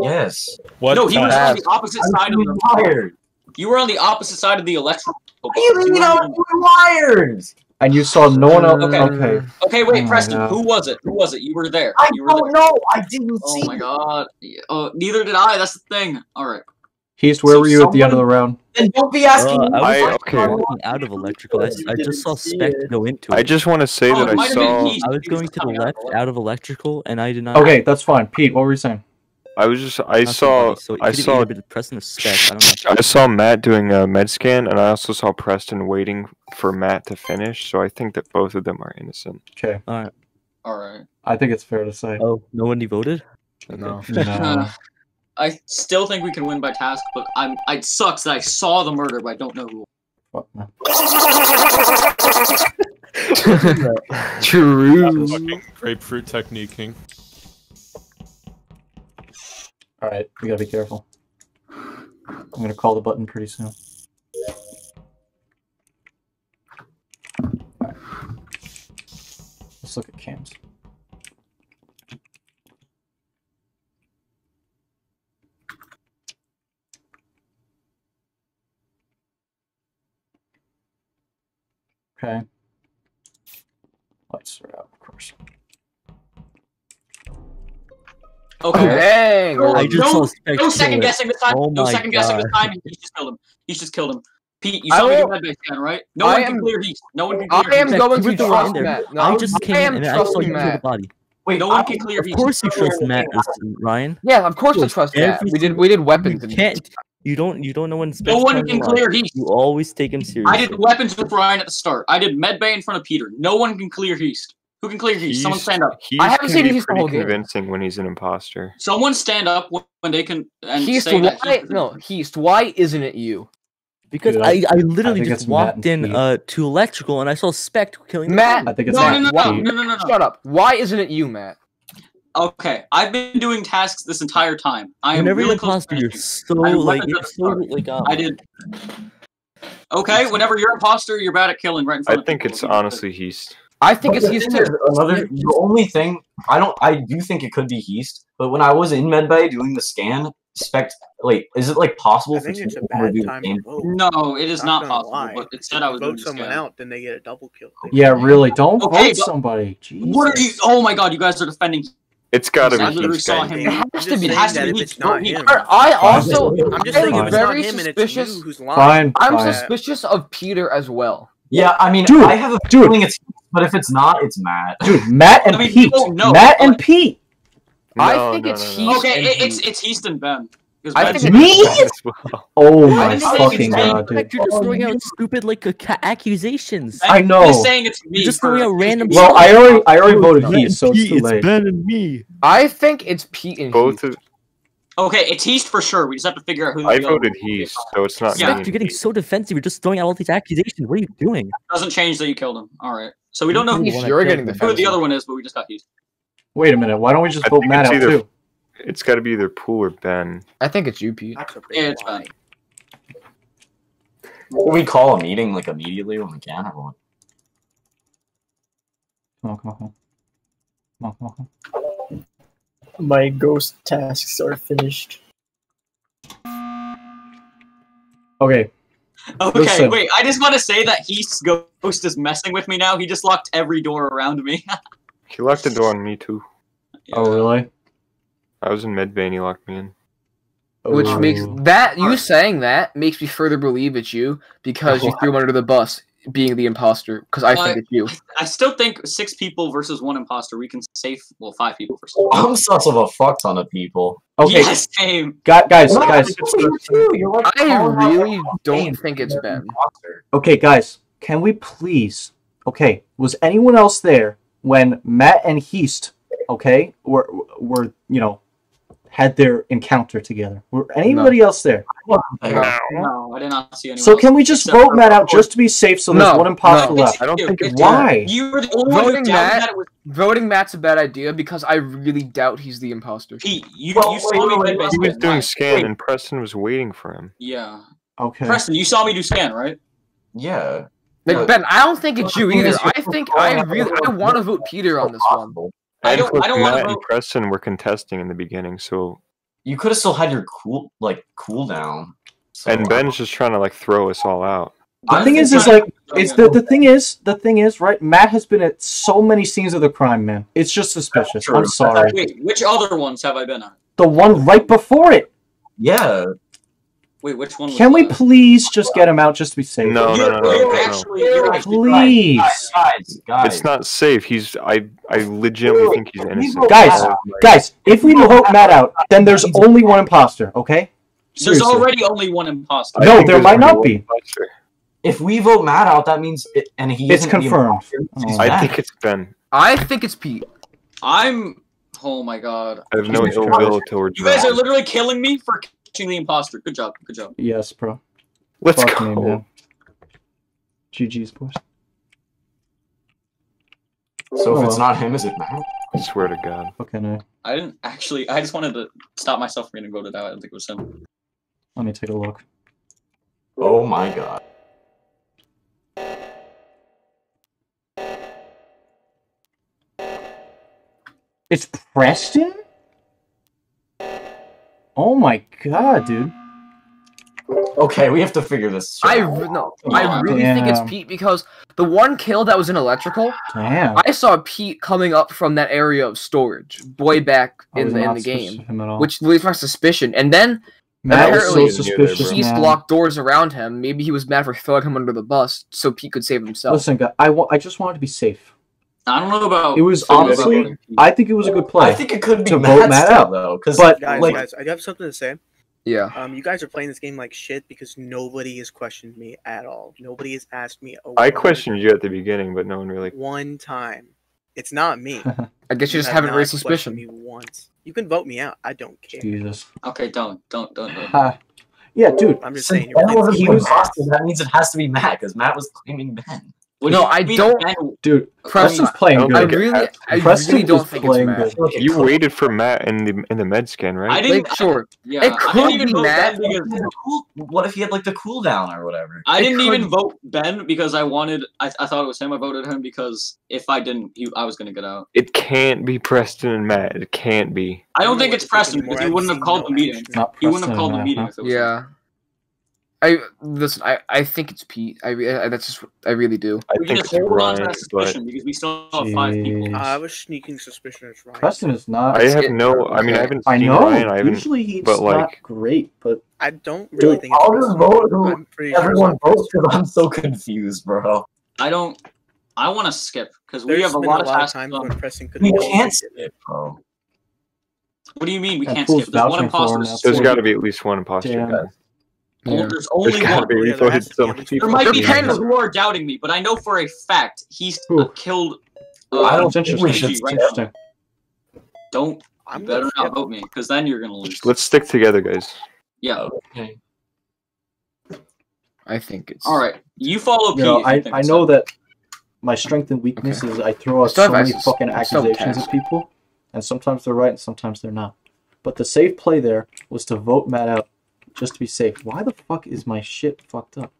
Yes. What? No, he was on the opposite I side of the. wired. You were on the opposite side of the electrical. What do you mean I wired? And you saw no one else? Okay. Okay. Okay, Oh wait, my Preston. Who was it? Who was it? You were there. I you were don't there. know. I didn't Oh see. Oh my god. Oh, neither did I. That's the thing. All right. Heast, where So were you at the end of the round? Then don't be asking Uh, me. I I- was okay. walking out of electrical. I just saw Spec go into it. I just want to say Oh, that I might have been saw. I was going to the coming out of left out of electrical, and I did not. Okay, that's fine. Pete, what were you saying? I was just. I saw. so I saw. either been Preston or Spec. I don't know. I saw Matt doing a med scan, and I also saw Preston waiting for Matt to finish. So I think that both of them are innocent. Okay, All right. All right. I think it's fair to say. Oh, no one voted. No. No. I still think we can win by task, but I'm. It sucks that I saw the murder, but I don't know who. Fuck, man. True. Fucking grapefruit techniquing. All right, we gotta be careful. I'm gonna call the button pretty soon. Alright. Let's look at cams. Okay. Lights are out, of course. Okay. Oh, dang. No, I just no, saw no second guessing this time. Oh no my second guessing this time. He just killed him. He just killed him. Pete, you saw me will- do that base scan, right? No I one can clear heat. No one can clear I am heat. going You to the one trust. Matt. No, I just came I in am and I saw you kill the body. Wait, No one I- can clear Of course you trust Matt, Ryan. Yeah, of course I trust Matt. We did we did weapons. You and- can't. You don't. You don't know when. No one can clear heat. You always take him seriously. I did weapons with Ryan at the start. I did medbay in front of Peter. No one can clear Heast. Who can clear Heast? Someone stand up. He's I haven't seen be He's the whole game. convincing when he's an imposter. Someone stand up when when they can and Heast, say that. why? Heast- No, Heast, why isn't it you? Because Dude, I, I- I literally think just it's Matt walked in uh to electrical and I saw Spec killing the Matt, I think it's No, Matt. no, no, no, no, no, no, no. Shut up. Why isn't it you, Matt? Okay, I've been doing tasks this entire time. I am Whenever really you're close to imposter, you're so I like you're at the so start. like um, I did. Okay, whenever you're imposter, you're bad at killing right in I front of think people. it's honestly Heast. I think But it's the Heast too. Another, the only thing I don't, I do think it could be Heast, but when I was in medbay doing the scan, spect. Wait, is it like possible I for think two it's a people to bad do the time to same? No, it is Not not possible. lie. But it said I was vote someone scan. out, then they get a double kill. Yeah, really. Don't Okay, vote somebody. Jesus. What are you? Oh my god, you guys are defending. It's gotta be. I literally saw him. It has I'm to be. It has to be it's not him. I also I'm just saying I'm very him and it's suspicious. who's lying. Fine, I'm suspicious of Peter as well. Yeah, I mean, Dude, I have a dude. feeling it's, but if it's not, it's Matt. Dude, Matt and I mean, Pete. people know, Matt and but- Pete. I think no, it's no, no. Heast. Okay, and it, it's Heast. it's Heast and Ben. 'Cause I Ben's- think Me? As well. Oh my fucking me. god, dude. You're just oh, throwing out stupid like ca- accusations. I know. is saying it's me. You're just throwing out random. Well, stuff. I already, I already voted Ben Heath, so it's Pete, too late. Ben and me. I think it's Pete and Both Heath. of Okay, it's Heast for sure. We just have to figure out who. I voted one. Heast, so it's not Yeah. me. You're getting so defensive. You're just throwing out all these accusations. What are you doing? Doesn't change that you killed him. All right. So we don't know who, If you're getting who the other one is, but we just got Heast. Wait a minute. Why don't we just I vote Matt out either- too? It's got to be either Pool or Ben. I think it's you, Pete. That's a big Yeah, it's lie. fine. Will we call a meeting like immediately when we can, or what? Come on, come on, come on. Come on, come on, come on. My ghost tasks are finished. Okay. Okay, Listen. wait. I just want to say that Heast's ghost is messing with me now. He just locked every door around me. He locked the door on me too. Oh, really? I was in medbay and he locked me in. Which Oh. makes that you saying that makes me further believe it's you because you threw him under the bus, being the imposter. Because I think Uh, it's you. I still think six people versus one imposter. We can save well five people for six. I'm sus of a fuck ton of people. Okay. Yes, same. Gu- guys, No, guys. you too. You're like I really don't saying think it's you're Ben. imposter. Okay, guys. Can we please? Okay. Was anyone else there when Matt and Heist? okay, were were you know, had their encounter together? Were anybody else there? No, I did not see anyone. So else can we just except vote Matt out just to be safe so there's No, one imposter no. left? I don't You, think it's it's. Why? You were the only Voting doubted Matt- was Voting Matt's a bad idea because I really doubt he's the imposter. Pete. You, Well, you saw wait, me wait, dead wait, He basically. was doing Why? scan and Preston was waiting for him. Yeah. Okay. Preston, you saw me do scan, right? Yeah. Like Ben, I don't think it's you either. I think I really I want to vote Peter on this one. Possible. I And don't- I don't wanna Matt and Preston were contesting in the beginning, so You could have still had your cool like cooldown. So, and Ben's just trying to like throw us all out. The I thing is, is like, it's the, the thing is, the thing is, right? Matt has been at so many scenes of the crime, man. It's just suspicious. I'm sorry. Wait, which other ones have I been on? The one right before it. Yeah. Wait, which one? Was Can we that? please just get him out just to be safe? No, no, You're, no, no, no, no. actually, Please. Guys, guys, guys. It's not safe. He's I I legitimately think he's innocent. Guys, guys, if we vote Matt out, then there's only one imposter, okay? There's already only one imposter. No, there might not be. imposter. If we vote Matt out, that means it, and he It's isn't the confirmed. imposter, Oh. I Matt. think it's Ben. I think it's Pete. I'm. Oh my god. I have no Jesus ill Christ. will towards You guys are literally killing me for catching the imposter. Good job. Good job. Yes, bro. Let's Fuck go. me, man. GG's, boys. So Oh, if it's not him, is it Matt? I swear to God. Fucking I didn't actually. I just wanted to stop myself from getting voted out. I don't think it was him. Let me take a look. Oh my god. It's Preston? Oh my god, dude. Okay, we have to figure this. shit I out. re- no, I really think it's Pete because the one kill that was in electrical, Damn. I saw Pete coming up from that area of storage, way back in the in the game, of him at all. which leads my suspicion. And then Matt was so apparently suspicious, He's man. locked doors around him. Maybe he was mad for throwing him under the bus so Pete could save himself. Listen, guy, I, wa- I just wanted to be safe. I don't know about. It was honestly. I think it was a good play. I think it could be to Matt, vote Matt still, out. though, because But Guys, like, guys, I have something to say. yeah. Um, you guys are playing this game like shit because nobody has questioned me at all. Nobody has asked me. A I questioned you at the beginning, but no one really. one time. It's not me. I guess you just have haven't raised questioned suspicion. Me once. You can vote me out. I don't care. Jesus. Okay, don't, don't, don't. don't. Ha. Yeah, dude. I'm just saying. You're Ben playing wasn't this the game imposter, that means it has to be Matt because Matt was claiming Ben. What No, I don't- Ben? Dude, Preston's playing I good. I really, I Preston really don't is think it's playing Matt. good. I feel like it You waited for Matt in the in the med scan, right? I right? didn't. Like, sure. Yeah, It could didn't even be Matt. Because cool- What if he had like the cooldown or whatever? I It didn't even vote Ben because I wanted. I, I thought it was him. I voted him because if I didn't, he, I was gonna get out. It can't be Preston and Matt. It can't be. I don't think it's Preston because he wouldn't have called the meeting. He wouldn't have called the meeting huh? if it was him. Yeah. I listen. I, I think it's Pete. I, I that's just I really do. I We think just it's hold on to Ryan, that but suspicion because we still have five people. Uh, I was sneaking suspicion as Ryan. Preston is not. I have it- no. I mean, I haven't I seen know. Ryan. I haven't. Usually he's but, not like- great, but I don't really Dude, think I'll just vote who I'm pretty sure everyone votes because I'm so confused, bro. I don't. I want to skip because we have a lot a of lot of tasks. times on. when Preston could We can't skip, bro. What do you mean we And can't skip? There's one vouching for him, imposter. that's There's Damn. got to be at least one imposter. Damn. guys. Yeah. There's only There's one. be. Yeah, there voted has to so many at least people. There might be Depends. people who are doubting me, but I know for a fact he's Who? uh, killed. Uh, I don't it's think we should right interesting. Don't I'm You better not vote me, because then you're gonna lose. Let's stick together, guys. Yeah. Okay. I think it's. All right. You follow Pete. You know, I, I know up. that my strength and weakness is I throw out so many access- fucking accusations at people, and sometimes they're right and sometimes they're not. But the safe play there was to vote Matt out just to be safe. Why the fuck is my shit fucked up?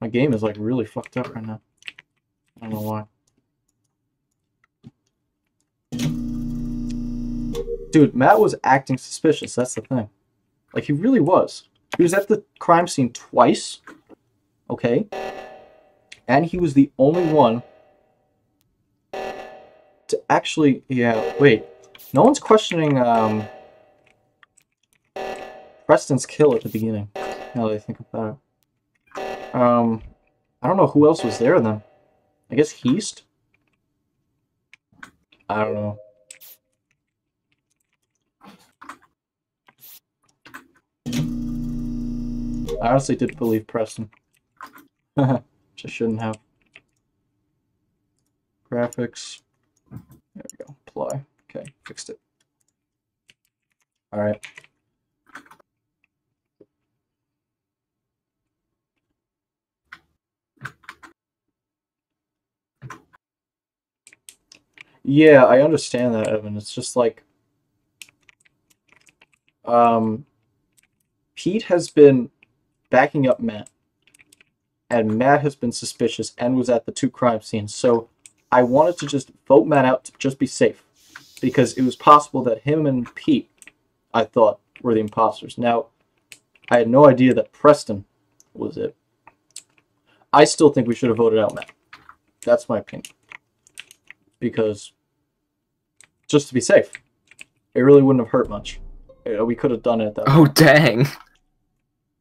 My game is like really fucked up right now. I don't know why. Dude, Matt was acting suspicious. That's the thing. Like, he really was. He was at the crime scene twice. Okay. And he was the only one to actually. Yeah, wait. No one's questioning um, Preston's kill at the beginning. Now that I think about it. Um, I don't know who else was there then. I guess Heast? I don't know. I honestly did believe Preston. I shouldn't have. Graphics. There we go. Apply. Okay, fixed it. Alright. Yeah, I understand that, Evan. It's just like um Pete has been backing up Matt. And Matt has been suspicious and was at the two crime scenes. So I wanted to just vote Matt out to just be safe. Because it was possible that him and Pete, I thought, were the imposters. Now, I had no idea that Preston was it. I still think we should have voted out Matt. That's my opinion. Because just to be safe. It really wouldn't have hurt much. We could have done it that Oh dang!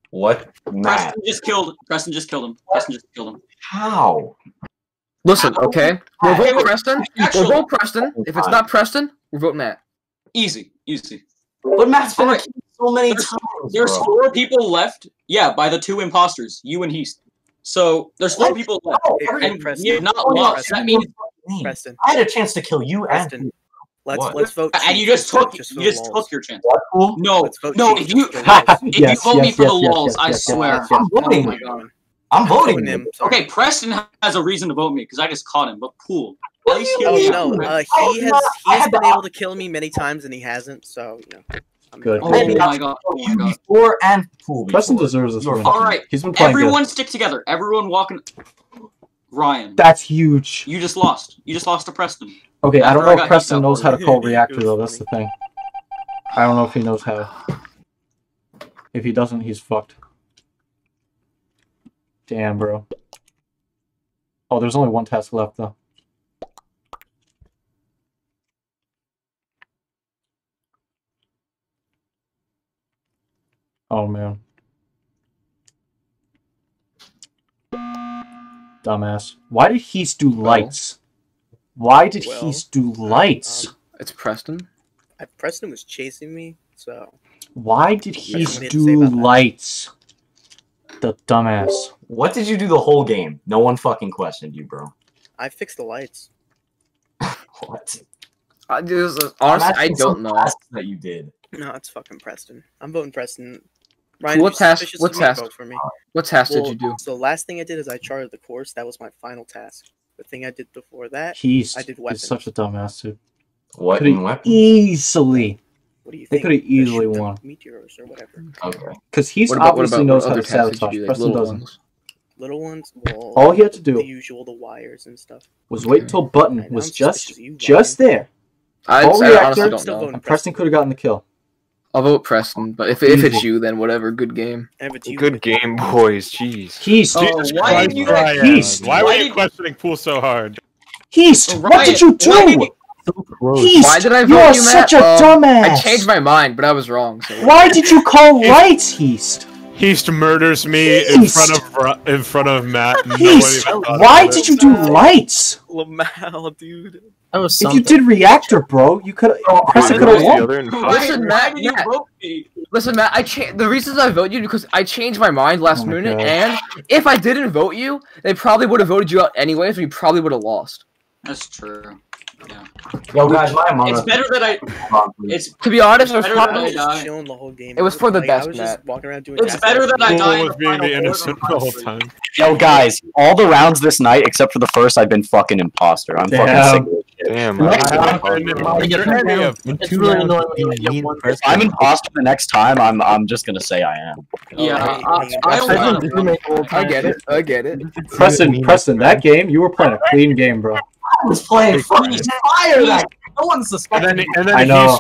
What? Matt. Preston just killed. Preston just killed him. Preston just killed him. How? Listen, okay. We'll vote wait, Preston. actually- We'll vote Preston. If it's not Preston, we'll vote Matt. Easy, easy. But Matt's been Alright. accused so many There's, times. there's bro. four people left. Yeah, by the two imposters, you and Heast. So there's four What? people left, No, and Preston. you've not Oh, no, lost. That means. Preston. I had a chance to kill you Preston. and Let's What? let's vote. and you just took just you just took your chance. what? No, Let's no. If you just for lols. if Yes, you vote me for the yes, yes, walls, I yes, yes, swear. yes, yes. I'm voting Oh my him. god. I'm voting Voting him. him. Sorry. Okay, Preston has a reason to vote me because I just caught him. But cool. At least Oh he no, uh, Oh, he no, has I he's had been able to kill me many times and he hasn't. So you know. I'm Good. Oh Maybe my god. Oh my god. before and Pool. Preston deserves this You're win. fucking- All right. He's been playing Everyone good. stick together. Everyone walking. Ryan, That's huge. you just lost. You just lost to Preston. Okay, I don't know I if Preston knows how to call reactor though. That's the thing. I don't know if he knows how. If he doesn't, he's fucked. Damn, bro. Oh, there's only one task left though. Oh man. Dumbass. Why did he do lights? Why did Well, he do lights? um, It's Preston. I, Preston was chasing me, so Why did he what I had to say do about that. lights? The dumbass. What did you do the whole game? No one fucking questioned you, bro. I fixed the lights. What? I, this is- I'm honestly, I don't know. tasks that you did. No, it's fucking Preston. I'm voting Preston. Ryan, What task- what task? For me. What task Well, did you do? So the last thing I did is I charted the course. That was my final task. The thing I did before that, He's, I did he's weapons. such a dumbass, dude. What Could in he weapons? easily. what do you think? They could have The easily shoot the won. Meteors or whatever. Okay. Because he's What about- what obviously about- knows what how to other tasks did you sabotage. do, like Preston little doesn't. ones? Little ones, well, All he had to the do usual, the wires and stuff. was wait till Button was just you, just there. I, Call I reactor, honestly don't know. And Preston could have gotten the kill. I'll vote Preston, but if if it's you, then whatever. Good game. If it's you, Good game, boys. Jeez. He's Oh, Jesus why Christ, did you- Ryan. He's- Why were why you did- questioning Pool so hard? He's. Oh, What did you Ryan, why did do? you- He's. Why did I vote You're you, such Matt? a Um, dumbass. I changed my mind, but I was wrong. So Why did you call lights, Heast? Heast murders me in front of in front of Matt. and Heast. nobody even thought Why did you do lights? Lamal, dude. That was If you did reactor, bro, you could. Preston Why could have did won. the other in Why, Listen, why Matt, you Matt. vote me? listen, Matt. I cha- the reasons I vote you because I changed my mind last Oh my minute, God. and if I didn't vote you, they probably would have voted you out anyway, so you probably would have lost. That's true. Yo, guys, my mom. It's better that I. It's To be honest, it was better probably chilling the whole game. it was for the Like, best, I was just walking around doing. It's better that I Cool die in with the being the innocent the whole time. Yo, guys, all the rounds this night, except for the first, I've been fucking imposter. I'm fucking sick of this shit. Damn, Right. I I was didn't imposter. remember any of them. It's really annoying when you get one If I'm imposter the next time, I'm I'm just gonna say I am. Yeah, Alright, I, hang I on. only I've been doing I get it. I get it. Preston, Preston, that game, you were playing a clean game, bro. I was playing fucking fire. That no one's And suspecting. then, and then I know.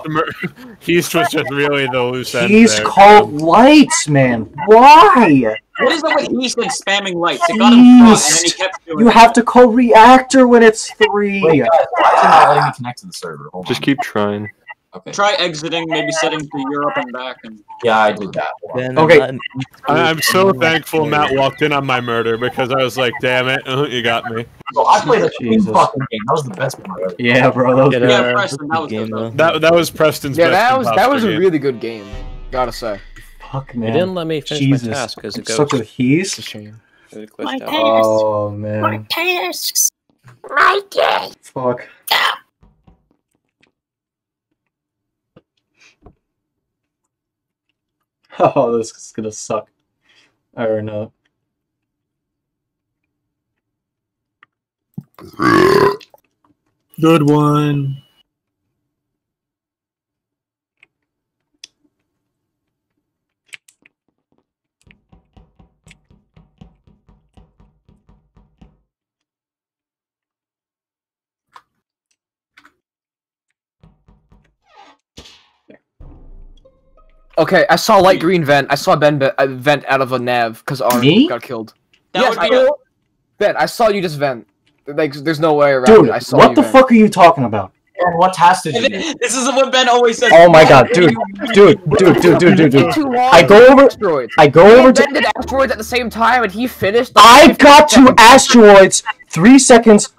Heast, mer- was just really the loose end. He's there. called lights, man. Why? What is it with Heast and spamming lights? It got him caught, and then he kept doing You it. have to call reactor when it's three. Wait, guys, why is it not letting me connect to the server? Hold Just on. keep trying. Okay. Try exiting, maybe setting to Europe and back, and Yeah, I did that. Then Okay. I'm I- I'm so thankful Matt walked in on my murder because I was like, damn it, uh, you got me. So I played a clean fucking game. That was the best part. ever. Yeah, bro. That was Yeah, good. yeah, Preston, that was game, good. though. though. That that was Preston's Yeah, best that was that was a game. really good game. Gotta say. Fuck, You man. didn't let me finish Jesus. my task because it Such a he's. It's a shame. My glitched out. task. Oh man. tasks. Fuck. Oh, this is gonna suck. I no. Good one. Okay, I saw light green vent. I saw Ben be- uh, vent out of a nav because Arn got killed. That yes, would be I, a- Ben, I saw you just vent. Like, there's no way around Dude, it. I saw what you the vent. fuck are you talking about? And what task did you do? This is what Ben always says. Oh my god, dude, dude, dude, dude, dude, dude, dude. Too. I go over, Asteroids. I go over to, Ben did asteroids at the same time, and he finished. I got to asteroids three seconds,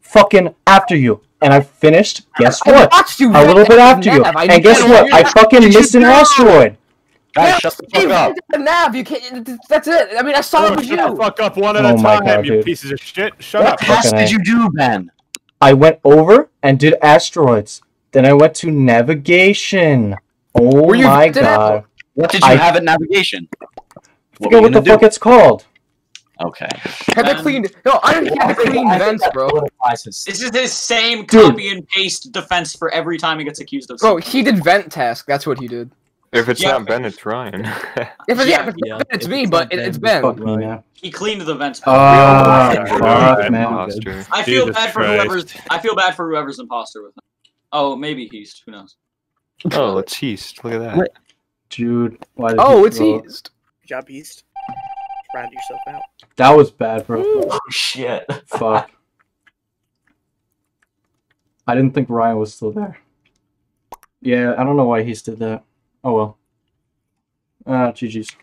fucking after you, and I finished. Guess I what? you A little bit after you, nav. I and guess what? I fucking Did missed an know? asteroid. Guys, Yeah, shut the you fuck up. vented the nav. You can't. That's it. I mean, I saw it Oh, was shut the you. fuck up one at Oh a time, God, you dude. pieces of shit. Shut What up. task Fucking did you do, Ben? I went over and did asteroids. Then I went to navigation. Oh Were you my vented out? god! What did you I- have at navigation? I What forget were you what the gonna fuck do? it's called. Okay. Had the Um, clean. No, I didn't have the clean vents, bro. This is his same Dude. copy and paste defense for every time he gets accused of Bro, something. he did vent task. That's what he did. If it's Yeah. not Ben, it's Ryan. If it's, yeah, Yeah, if it's, yeah. Ben, it's If me, it's but not it, Ben, it's it's Ben. Fuck me, man. He cleaned the vents. Yeah. man. Imposter. I feel Jesus bad for Christ. whoever's. I feel bad for whoever's imposter with him. Oh, maybe Heast. Who knows? Oh, it's Heast. Look at that. Dude, why did Oh, it's throw- eased. Good job, Beast. Round yourself out. That was bad, bro. Oh shit. Fuck. I didn't think Ryan was still there. Yeah, I don't know why he's did that. Oh well. Ah, GG's.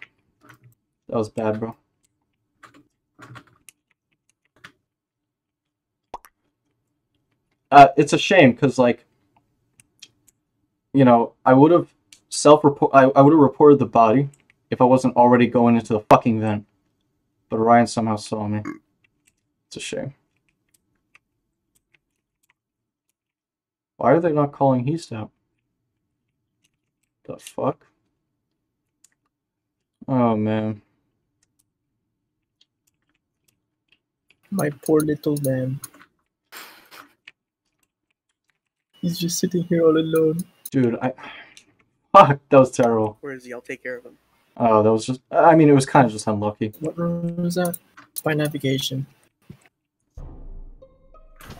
That was bad, bro. Uh, it's a shame because, like, you know, I would have self-report. I, I would have reported the body if I wasn't already going into the fucking vent. But Ryan somehow saw me. It's a shame. Why are they not calling Heast out? The fuck? Oh man. My poor little man. He's just sitting here all alone. Dude, I fuck that was terrible. Where is he? I'll take care of him. Oh, that was just I mean it was kind of just unlucky. What room was that? By navigation.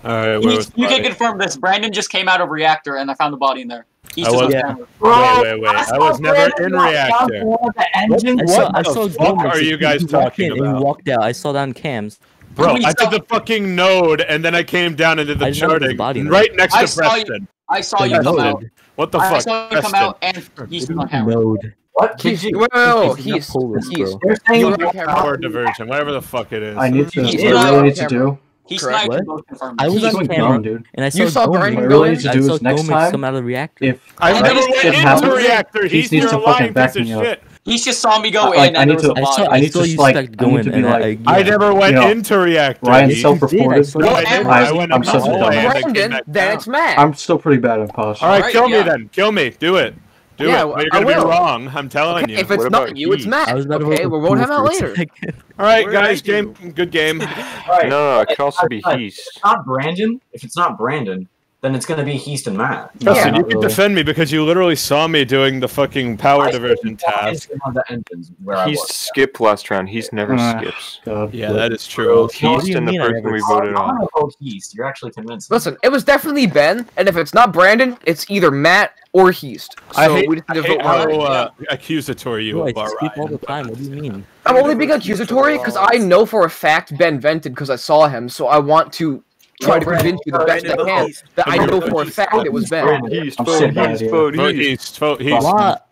All right, where Heast, was you can confirm this. Brandon just came out of reactor and I found the body in there. Heast I is on was- camera. Wait, wait, wait. I was never in reactor. What, I saw, I saw the fuck are you guys He talking in and he walked out. I saw that on cams. Bro, I saw- did the fucking node, and then I came down into the I didn't know there charting body there. right next I to saw you- I saw The you come node. out. What the I fuck? saw you come Preston. out and Heast is on camera. Node. What? He's, Did you? wait, wait, wait, He's not he's, Polish, he's, saying You're you on camera. Power diversion, whatever the fuck it is. I need to He's what I really need to do. He Correct. What? and both confirmed. I was He's on going camera dumb, dude. and I saw You saw Gomez. Brian What I really need to do is next time come out of the reactor. if I I never went shit into happens, reactor. he He's needs you're to a fucking back of me up. shit. He just saw me go Like, in I and need there was to- a I bot. saw- I need to just, like, I need to be like, I never went you know, into reactor. Ryan Heath. self-reported. No, I never. I went I'm such a hallway and dumbass. then Brandon, back then it's Matt. I'm still pretty bad at imposter. All right, kill me then. Kill me. Do it. Do Yeah, it. But you're gonna be wrong. I'm telling Okay, you. if it's What not about you, it's Matt. I was about to Okay, vote we'll for vote him Pooh out later. All right, What did I guys. Game. Good game. Alright. No, no, it could also be If it's not Brandon, if it's not Brandon, then it's gonna be Heast and Matt. Justin, not you can really. defend me because you literally saw me doing the fucking power I diversion task. him on the engines where I Heast skipped last round. Heast never Ah, skips. God, Yeah, that is true. Heast do and the person we voted on. gonna vote Heast. You're actually convincing me. Listen, it was definitely Ben, and if it's not Brandon, it's either Matt or Heast. So I hate, we just I hate how uh, accusatory you Bro, I are, skip all the time. What do you mean? I'm only being accusatory because I know for a fact Ben vented because I saw him, so I want to try to convince you the best I can that I know for a fact it was Ben. Heast, I'm vote so bad vote Vote East. Vote East. What?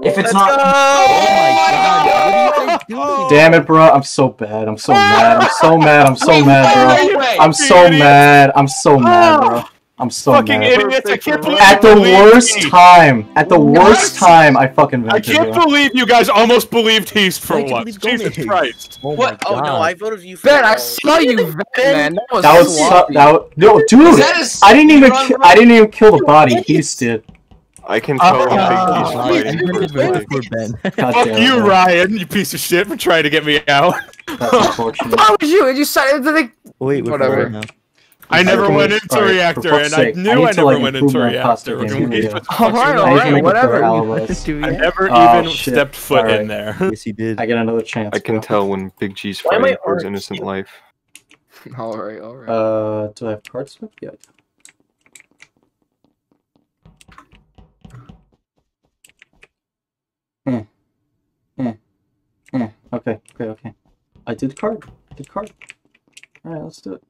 If it's Let's not, Oh my god! What are you guys doing? Damn it, bro! I'm so bad. I'm so mad. I'm so mad. I'm so mad, bro. I'm so mad. I'm so mad, bro. I'm so Fucking mad. idiots! I can't believe At the believed worst me. time, at the worst time, I fucking I can't bro. believe you guys almost believed Heast for Why'd once. Jesus Gomez? Christ. Oh my What? Oh no, I voted you for Ben, I uh, saw you Ben. man. That was, That was so, sloppy. that was, no, dude. that a I didn't even speedrun, ki- I didn't even kill the body. He's did. I can tell when Big I Heast voted fighting. Ben. Fuck damn you, bro. Ryan, you piece of shit, for trying to get me out. That's unfortunate. Why would you? You said like, Wait, we're Whatever. Four now. I never Alright, went into alright, for reactor, and sake, I knew I I, never like, went into my reactor. imposter game. Heast Here we was go. fucking alright, I need to alright, a whatever. better You alibis. wanted to, I never Oh, even shit. stepped foot Alright. in there. Yes, he did. I get another chance. I can bro. tell when Big G's Why am fighting for his innocent life. Alright, alright. Uh, do I have card swip? Yeah. Hmm. Hmm. Hmm. Okay. Okay. Okay. I did card. I did card. All right. Let's do it.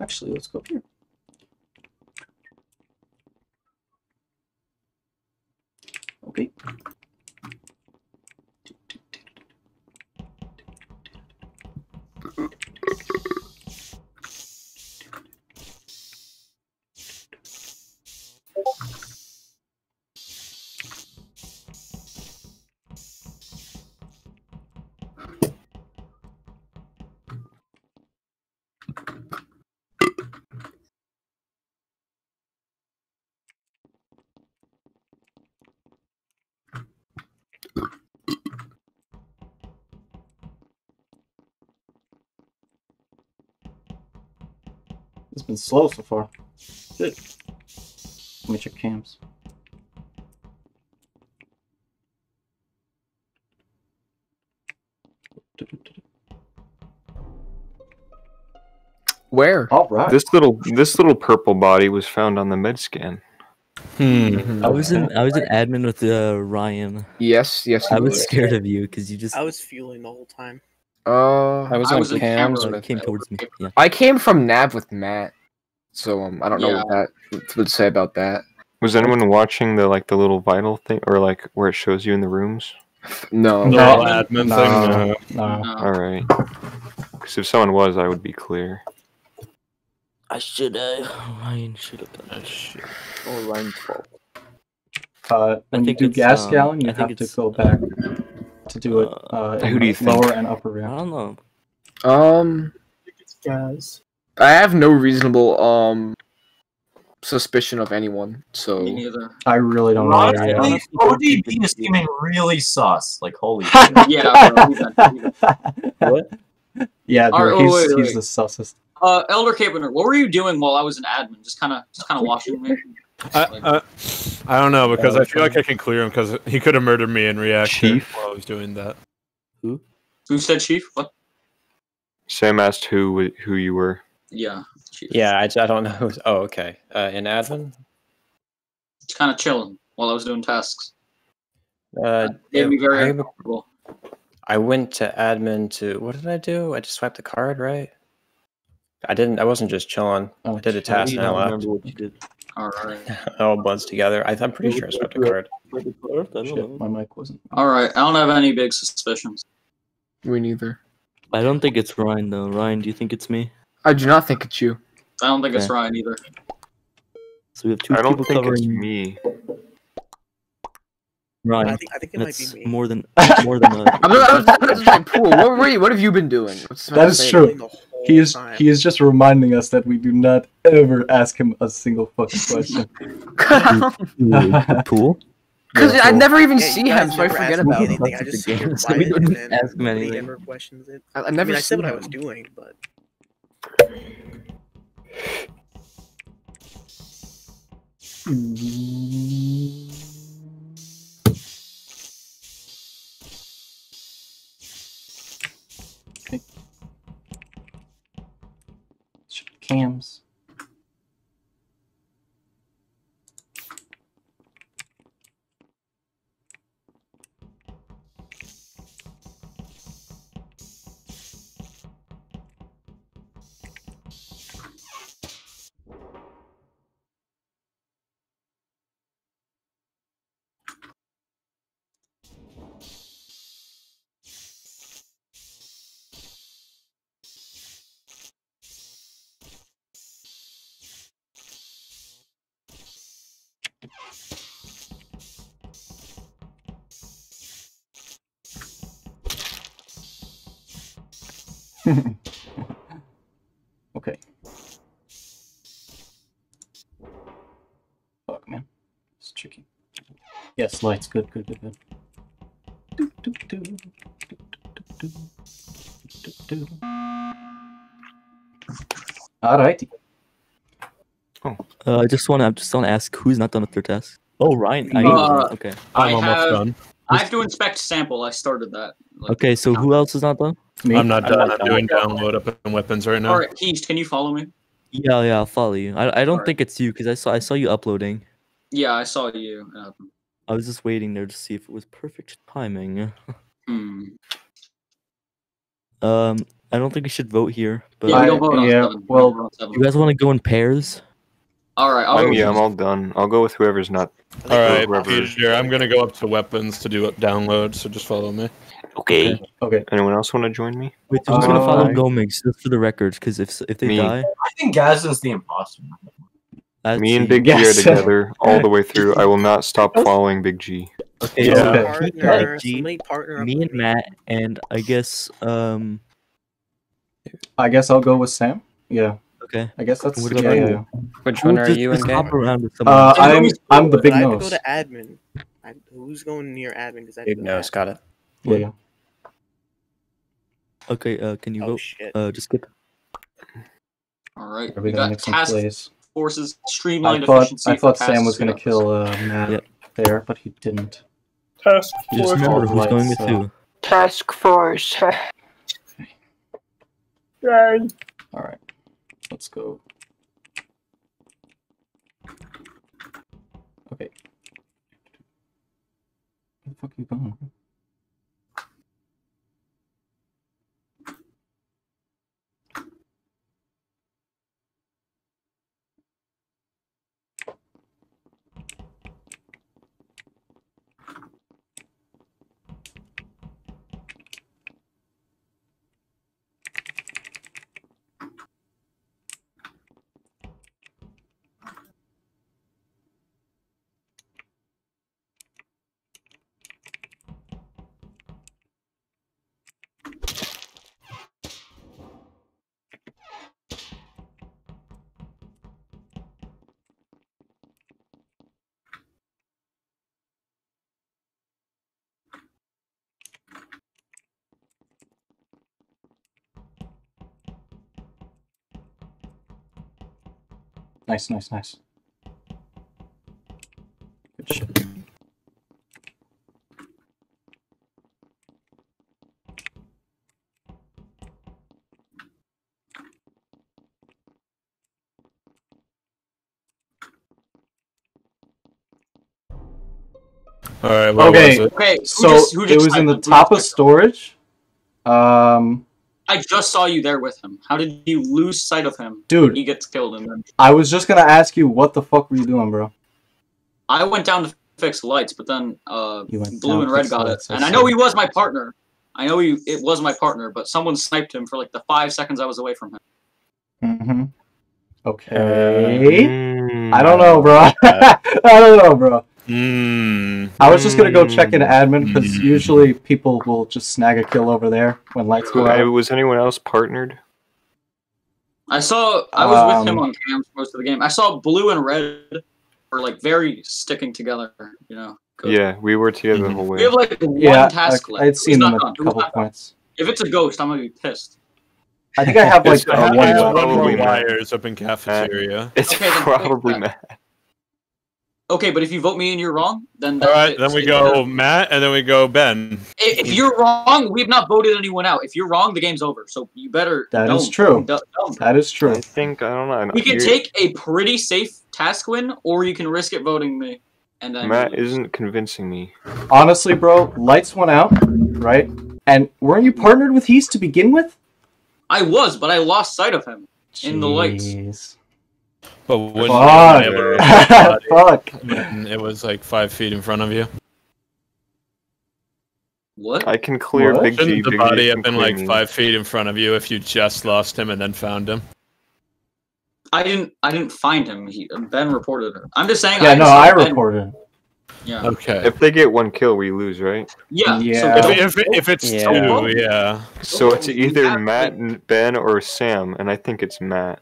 Actually, let's go up here. Okay. Been slow so far. Good. Let me check cams. Where? All right. This little this little purple body was found on the med scan. Hmm. I was in I was an admin with uh, Ryan. Yes, yes. I was were. scared of you because you just I was fueling the whole time. Uh, I was I on was cams camera. came towards me. Yeah. I came from Nav with Matt, so um, I don't know Yeah. what that would say about that. Was anyone watching the like the little vital thing or like where it shows you in the rooms? No. The No. admin No. thing. No. No. All right. Because if someone was, I would be clear. I should have. Ryan should have done that shit. Oh, Ryan's fault. Uh, when you think do gas um, gallon, you I think have to go back to do it. Uh, Who do you think? lower and upper I don't know. Um, Guys. I have no reasonable um suspicion of anyone. So Me neither. I really don't know. Honestly, Yeah. ODB is seeming really sus. Like, holy shit. Yeah, bro, leave that, leave that. What? Yeah, dude, Alright, oh, he's, wait, he's wait. the sussest. Uh, Elder Capener, what were you doing while I was an admin? Just kind of, just kind of watching me. I, I, I don't know because I feel like I can clear him because he could have murdered me in reaction Chief? while I was doing that. Who? Who said chief? What? Sam asked who who you were. Yeah, chief. Yeah, I, I don't know. who's- Oh, okay. Uh, in admin, It's kind of chilling while I was doing tasks. uh, Made me very I, uncomfortable. I went to admin to what did I do? I just swiped the card, right? I didn't. I wasn't just chilling. I did a task You and I don't left. remember what you did. All right, all blends together. I, I'm pretty sure I swiped a card. Shit, my mic wasn't. All right. I don't have any big suspicions. me neither. I don't think it's Ryan though. Ryan, do you think it's me? I do not think it's you. I don't think it's Ryan either. So we have two I don't people think covering it's me. Ryan. I think I think it might be me. more than more than. Uh, I'm just, I'm just like, Pool, what were you? What have you been doing? That is true. He is he is just reminding us that we do not ever ask him a single fucking question. Pool. Because Yeah, I Pool. never even Yeah, see him, so I forget ask me about him. anything. I just sit here So we quiet don't ask him nobody anything. ever questions. I, I I never mean, I said see what I was doing, but Okay. Cams. okay. Fuck, man. It's tricky. Yes, lights. Good, good, good, good. Do, do, do. Do, do, do. Do, do. Alrighty. Oh. Uh, I just want to. I just want to ask who's not done with their task. Oh, Ryan. I, uh, okay. I'm I almost have, done. I have to inspect sample. I started that. Like, Okay, so who else is not done? I'm not done. I'm doing download up in weapons right now. All right, Heast, can you follow me? Yeah, yeah, I'll follow you. I, I don't Alright. think it's you because I saw I saw you uploading. Yeah, I saw you. Uh, I was just waiting there to see if it was perfect timing. hmm. Um, I don't think we should vote here. But Yeah, we don't vote on yeah, seven. Well- don't vote on seven. you guys want to go in pairs? All right, I'll I'm, yeah, I'm all done. I'll go with whoever's not. All right, whoever- Peter, I'm gonna go up to weapons to do up download, so just follow me. Okay. Okay. Anyone else want to join me? Wait, who's gonna follow Uh, Gomez just for the records? Because if if they Me. die, I think Gazin's the imposter. that's Me and. Big G are together all the way through. I will not stop following Big G. Okay, Yeah. so Okay. partner, Big G, somebody partner me and Matt, and I guess um. I guess I'll go with Sam. Yeah. Okay. I guess that's What yeah, yeah, yeah. Which one are you just and hop around with someone. Uh. I'm I'm the but big I have to go to admin. I, who's going near admin? Because I have to Big go to nose, got it. Yeah, yeah. Okay, uh, can you Oh vote? shit! Uh, just skip. All right, Are we we gonna got task plays? forces I streamlined thought efficiency. I for thought Sam was gonna kill uh, Matt Yep. there, but he didn't. Task He Just remember called who's going with so- who. Task Force. All right, let's go. Okay. Where the fuck are you going? Nice, nice, nice. Good shit. All right, what Okay, was it? Okay, who so just- who it was in the typed it? Who top of storage. Um, I just saw you there with him. How did you lose sight of him? Dude. he gets killed, and then I was just gonna ask you what the fuck were you doing, bro? I went down to fix lights, but then uh, You went blue and red fix got it. lights, I And I know he was my partner. I know he it was my partner, but someone sniped him for like the five seconds I was away from him. Mm-hmm. Okay. I don't know, bro. I don't know, bro. Mm. I was just gonna go check in admin because usually people will just snag a kill over there when lights go out. was anyone else partnered? I saw. I was with him Um, on cams most of the game. I saw blue and red were like very sticking together. You know. Good. Yeah, we were together the whole way. We have like one Yeah, task I, left. I'd seen them not a done? Couple not done? points. If it's a ghost, I'm gonna be pissed. I think I have like It's, uh, uh, one more. Probably Matt. wires up in cafeteria. It's Okay, probably wait, Matt. Okay, but if you vote me and you're wrong, then All that's right, it. then we So, go Matt, and then we go Ben. If if you're wrong, we've not voted anyone out. If you're wrong, the game's over. So you better. That is don't- true. don't- don't. That is true. I think I don't know. We can You're- take a pretty safe task win, or you can risk it voting me. And then Matt isn't convincing me. Honestly, bro, lights went out, right? And weren't you partnered with Heast to begin with? I was, but I lost sight of him in the lights. Jeez. But wouldn't Fuck. you be able to- Fuck. It was like five feet in front of you. What? I can clear What? Big G. Shouldn't the Big body can have been like five feet in front of you if you just lost him and then found him? I didn't. I didn't find him. He, Ben reported it. I'm just saying. Yeah, I no, I Ben- reported. Yeah. Okay. If they get one kill, we lose, right? Yeah. Yeah. So If, if, if it's Yeah. two, yeah. So it's either have- Matt, and Ben, or Sam, and I think it's Matt.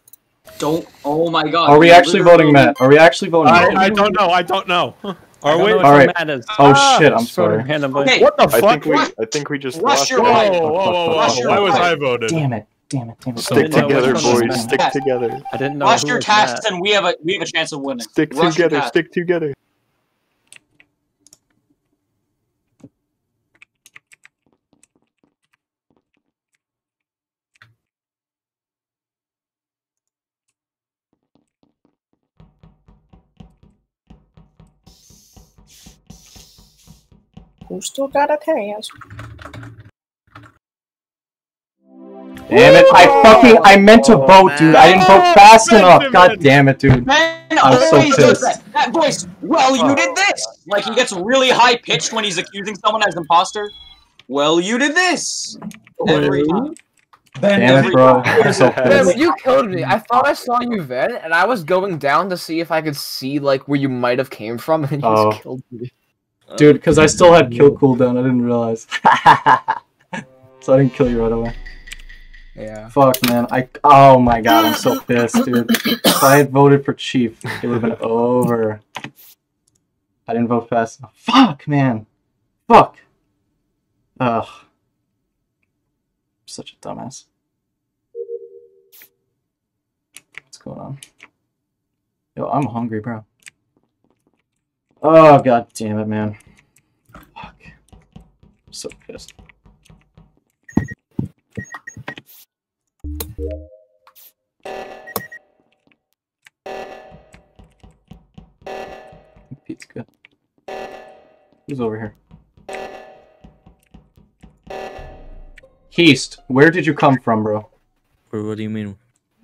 Don't. Oh my god. Are we actually voting Matt? Are we actually voting Matt? I, I don't know. I don't know. Are we? All right. Oh Ah, shit, I'm sorry. Okay. What the I fuck? think we, I think we just Rush lost. your Whoa, whoa, whoa, whoa, Why was. I voted? Damn it. Damn it. Damn it. Stick together, boys. Stick together. I didn't know. Rush your was tasks, and we have a we have a chance of winning. Stick together. Stick together. Who still got a task? Damn it. I fucking I meant to Oh, vote, dude. I didn't vote fast Ben, enough. Ben, God Ben. damn it, dude. I'm oh, so pissed. that. That voice. Well, you did this. Like he gets really high pitched when he's accusing someone as imposter. Well, you did this. Every time. Ben, Damn it, bro. time. I'm so Man, pissed. you killed me. I thought I saw you then, and I was going down to see if I could see like where you might have came from, and you Oh. just killed me. Dude, because I still had kill cooldown. I didn't realize. so I didn't kill you right away. Yeah. Fuck, man. I. Oh my god, I'm so pissed, dude. If I had voted for Chief, it would have been over. I didn't vote fast enough. Fuck, man. Fuck. Ugh. Such a dumbass. What's going on? Yo, I'm hungry, bro. Oh god damn it, man. Fuck. I'm so pissed. Pete's good. Who's over here? Heast, where did you come from, bro? Or what do you mean?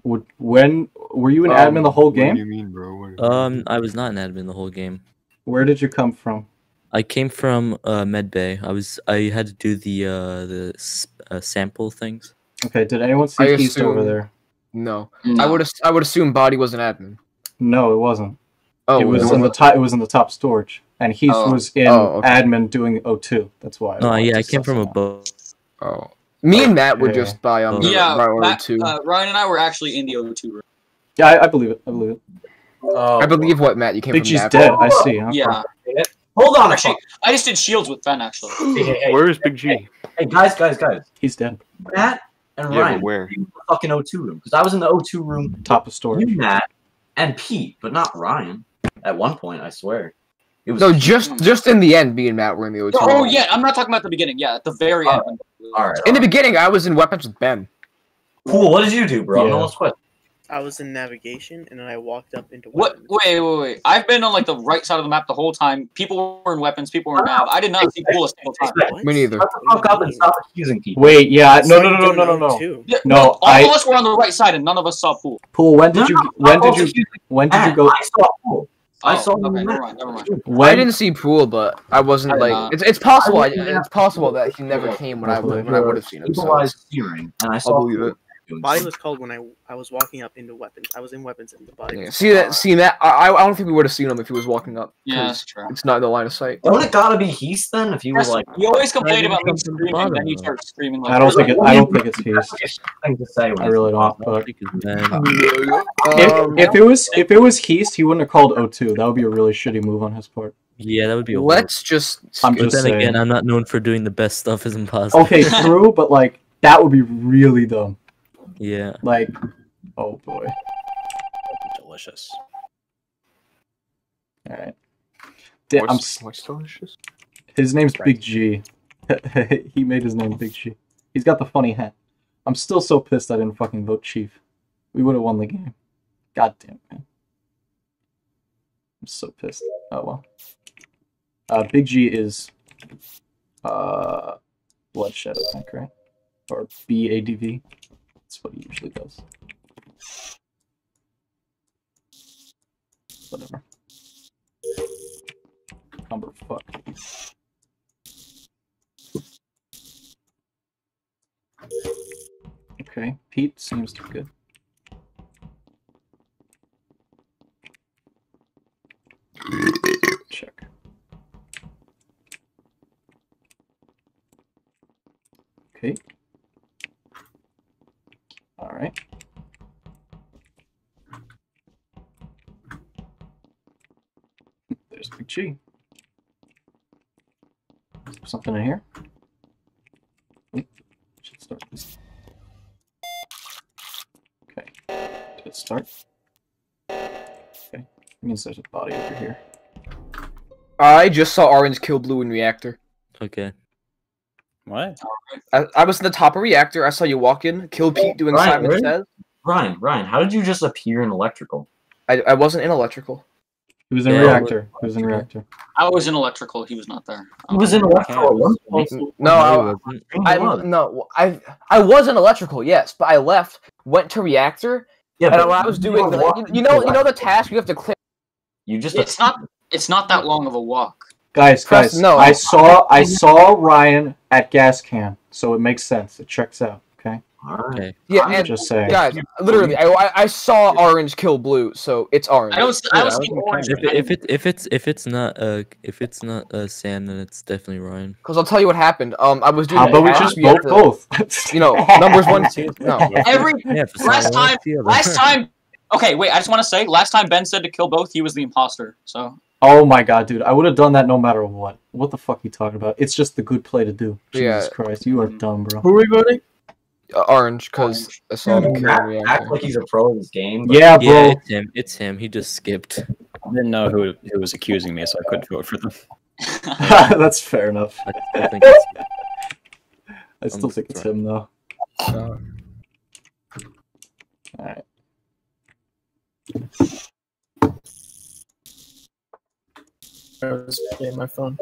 When were you an Um, admin the whole game? What do you game? mean, bro? What- Um, I was not an admin the whole game. Where did you come from? I came from uh, Medbay. I was I had to do the uh, the uh, sample things. Okay, did anyone see I Heast over assume- there? No. No. I would I would assume Body was an admin. No, it wasn't. Oh, it was it in the top. It was in the top storage, and Heast Oh. was in Oh, okay. admin doing O2. That's why. No, wanted yeah, I came from it a out. boat. Oh. Me and Matt were Yeah. just by um the Yeah, Railroad Matt- too. uh, Ryan and I were actually in the O2 room. Yeah, I, I believe it. I believe it. Oh, I believe what Matt you came Big from. G's Matt. dead. I oh, see. Huh? Yeah. Hold on. Actually, I just did shields with Ben. Actually. Hey, hey, hey, Where is Big G? hey, guys, guys, guys. He's dead. Matt and Yeah, Ryan. but where? were in the fucking O2 room because I was in the O2 room. Top of storage. You, Matt, and Pete, but not Ryan. At one point, I swear. It was No, just just in the end, me and Matt were in the O2. Oh yeah, I'm not talking about the beginning. Yeah, at the very All end. all right. In the beginning, I was in weapons with Ben. Cool. What did you do, bro? Yeah. No one's question. I was in navigation, and then I walked up into What? weapons. Wait, wait, wait. I've been on like the right side of the map the whole time. People were in weapons. People were in nav. I did not see pool a single time. What? Me neither. Shut fuck up and stop accusing people. Wait. Yeah. I No. saw No. you No. No. No. No. No. Yeah, No, all I- of us were on the right side, and none of us saw pool. Pool. When did No, you? no, When did you? When did you go? I saw Pool. I Oh, saw okay, never mind, never mind. I didn't see Pool, but I wasn't I like. not. It's, it's possible. I, I it's possible that he never came when I would when I would have seen him. So Equalized steering, and I saw believe it. Doing Body was called when I I was walking up into weapons. I was in weapons and the body. Yeah, see that? See that? I, I don't think we would have seen him if he was walking up. Yeah, 'cause that's true. It's not in the line of sight. Don't it gotta be Heath then? If he was like, you always complain about me come from the screaming, then bottom, you start screaming like I don't think it, I don't think do you- it's Heast. thing to say. I really don't. But Because then Um, if, if it was if it was Heast, he wouldn't have called O2. That would be a really shitty move on his part. yeah, that would be. Let's just. I'm But just then saying. again, I'm not known for doing the best stuff as imposter. Okay, true, but like that would be really dumb. Yeah. Like, oh boy. Delicious. All right. Da- I'm What's, s- delicious? His name's Big G. he made his name Big G. He's got the funny hat. I'm still so pissed I didn't fucking vote Chief. We would have won the game. God damn it, man. I'm so pissed. Oh well. Uh, Big G is uh, Bloodshed, I think, right? Or B A D V. That's what he usually does. Whatever. Number fuck. Okay, Pete seems to be good. Check. Okay. All right. There's Big G. Is there something in here? Oop, Should start this. Okay. Did it start? Okay. Means there's a body over here. I just saw Orange kill Blue in reactor. Okay. What? I, I was in the top of reactor. I saw you walk in, kill Pete doing Ryan, Simon where- Says. Ryan, Ryan, how did you just appear in electrical? I, I wasn't in electrical. He was in Yeah, reactor. He was in reactor. I was in electrical. He was not there. He was in um, electrical. at. No, No, I, wasn't. I no, I I was in electrical, yes, but I left, went to reactor, Yeah, and but I was you doing, were the, you, you know, you know the task you have to clear. You just It's not. It's not that long of a walk. Guys, Press guys, no. I saw I saw Ryan at gas can, so it makes sense. It checks out. Okay. Okay. Yeah, I'm and just saying. guys, literally, I, I I saw orange kill blue, so it's orange. I don't. s- I don't I see wasn't orange. If, it- if it if it's if it's not uh if it's not uh Sam then it's definitely Ryan. Because I'll tell you what happened. Um, I was doing. How the about we just you vote to- both? You know, numbers one, two. No, Every Yeah, for last time. Last time. Okay, wait. I just want to say, last time Ben said to kill both, he was the imposter. So Oh my god, dude! I would have done that no matter what. What the fuck you talking about? It's just the good play to do. Jesus Yeah. Christ, you are dumb, bro. Who are we voting? uh, orange, because I saw him kill act, like he's a pro of this game. but- Yeah, bro. Yeah, it's him. It's him. He just skipped. I didn't know who who was accusing me, so I couldn't vote for them. That's fair enough. I, I think it's I still think it's him though. All right. I was playing my phone.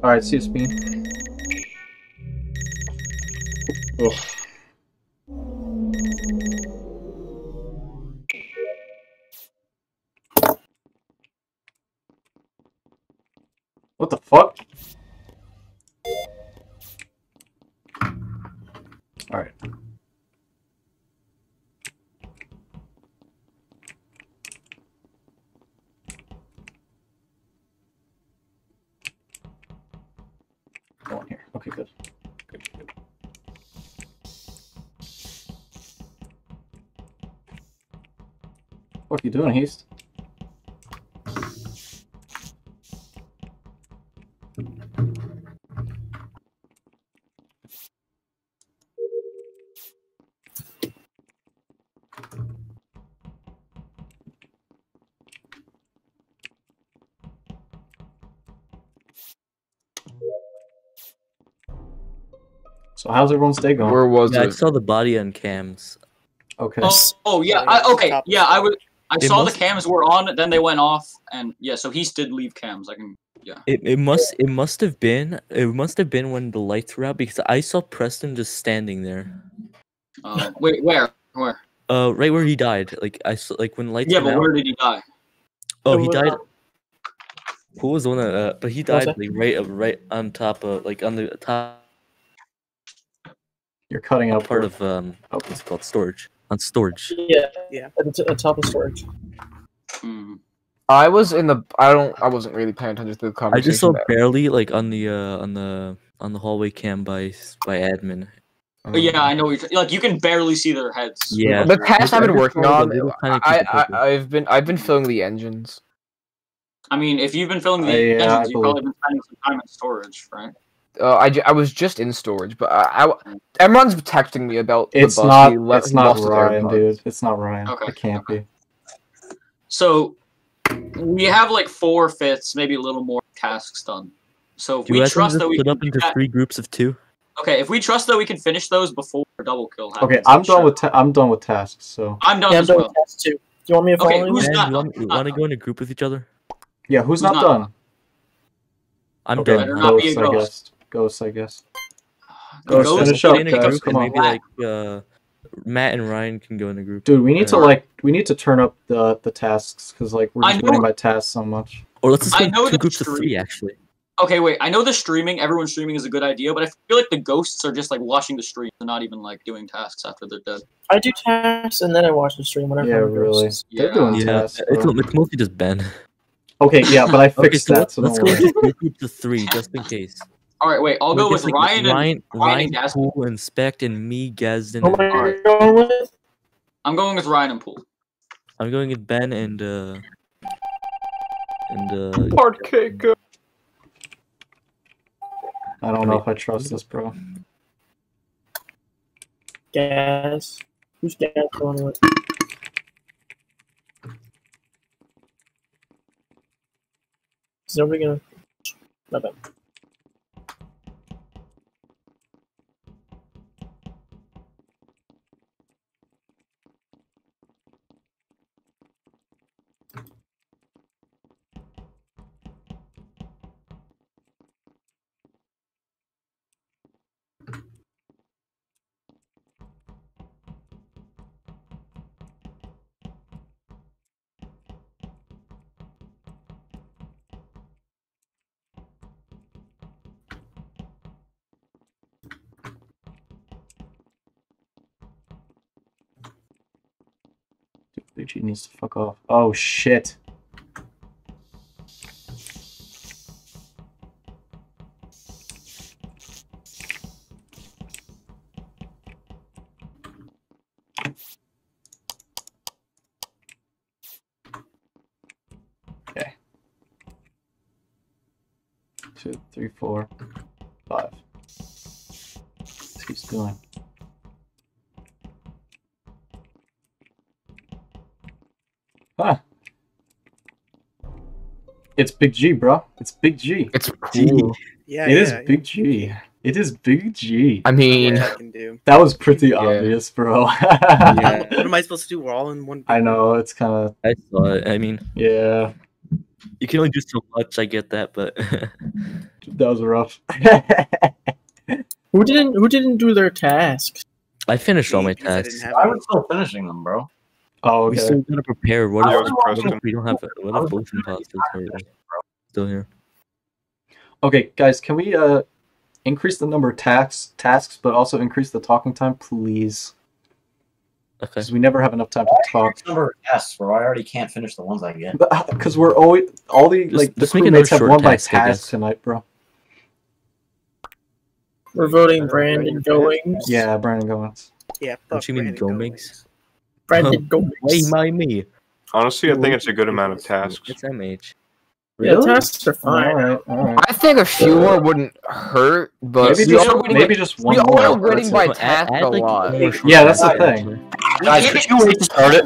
All right, CSP. Ugh. What the fuck? All right. Go on here. Okay, good. Good, good. What are you doing, Heast? So how's everyone's day going? Where was yeah, I saw the body on cams. Okay. Oh, oh yeah. Yeah, I, okay. Yeah, I was. I It saw must- the cams were on, then they went off, and yeah. So he did leave cams. I can. Yeah. It, it must it must have been it must have been when the lights were out because I saw Preston just standing there. Uh, wait, where? Where? Uh, right where he died. Like I saw like when the lights. Yeah, but out- where did he die? Oh, It he died. uh, Who was the one that? Uh, but he died like right, uh, right on top of, like on the top You're cutting out part of um, what's it called storage on storage. Yeah, yeah. At the, t- top of storage. I was in the. I don't. I wasn't really paying attention to the conversation. I just saw there. barely like on the uh, on the on the hallway cam by by admin. But yeah, I know. What you're, like you can barely see their heads. Yeah. The task I've been working on, little tiny I, piece of paper. I I've been I've been filling the engines. I mean, if you've been filling the Uh, yeah, engines, I you've probably been spending some time in storage, right? Uh, I, ju- I was just in storage, but I, I everyone's texting me about It's the bus. not. he le- It's not lost Ryan, dude. It's not Ryan. Okay, It can't be. So we have like four fifths, maybe a little more tasks done. So if Do we trust that we split can up into that- three groups of two? okay, if we trust that we can finish those before double kill happens, Okay, I'm then sure. done with. Ta- I'm done with tasks. So I'm done Yeah, I'm as done well. with tasks too. Do you want me to follow Okay, you? who's Man, not you want, you want to go in a group with each other? yeah, who's, Who's not, not done? I'm Okay, done. Better not be a Ghost, I ghost. guess. Ghost, I guess. The Ghost, ghost finish up, in a guys. group Come and on. Maybe like uh, Matt and Ryan can go in a group. Dude, we need to like. We need to turn up the the tasks because like we're I just winning by tasks so much. Or let's just I go know two the groups of stream- three actually. Okay, wait. I know the streaming, everyone streaming is a good idea, but I feel like the ghosts are just like watching the stream and not even like doing tasks after they're dead. I do tasks and then I watch the stream whenever Yeah, I'm really. ghosts. They're doing Yeah, tasks. it's, bro. it's mostly just Ben. Okay, yeah, but I Okay, fixed so that, let's, so let's don't go worry. into two groups of three just in case. All right, wait. I'll go with like Ryan and Ryan, Ryan Ryan, and Gaston. Poole, Inspect, and me, Gadsden. Who and am I Art. going with? I'm going with Ryan and Poole. I'm going with Ben and uh and uh Part cake. I don't know if I trust this, bro. Gas. Who's gas going with? Is nobody gonna? My bad. Lucci needs to fuck off. Oh shit. It's Big G, bro. It's Big G. It's cool. Yeah, It is yeah, Big G. It is Big G. I mean, What I can do. That was pretty obvious, bro. What am I supposed to do? We're all in one. I know it's kind of I saw it. I mean, yeah. you can only do so much. I get that, but That was rough. Who didn't? Who didn't do their tasks? I finished all my Because I tasks. I was still finishing them, bro. Oh, We still gotta prepare. What I if, was what if Preston. we don't have? What I if both imposters are still here? Okay, guys, can we uh increase the number of tasks, tasks, but also increase the talking time, please? Okay. Because we never have enough time to talk. Number of tests, bro. I already can't finish the ones I get. Because we're always all the Just- like the just make another crewmates have short won by task, I task guess. tonight, bro. We're voting Brandon Goings. Yeah, Brandon Goings. Yeah, fuck What you mean, Brandon Gomix? Brandon Goings. Why my me? Honestly, I think it's a good amount of tasks. It's MH. Yeah, tasks are fine. Alright, alright. I think a few more wouldn't hurt, but Maybe just are winning maybe just one we more. are winning by Well, add- task a like, lot. Yeah, that's the thing. Guys, could you wait to start it?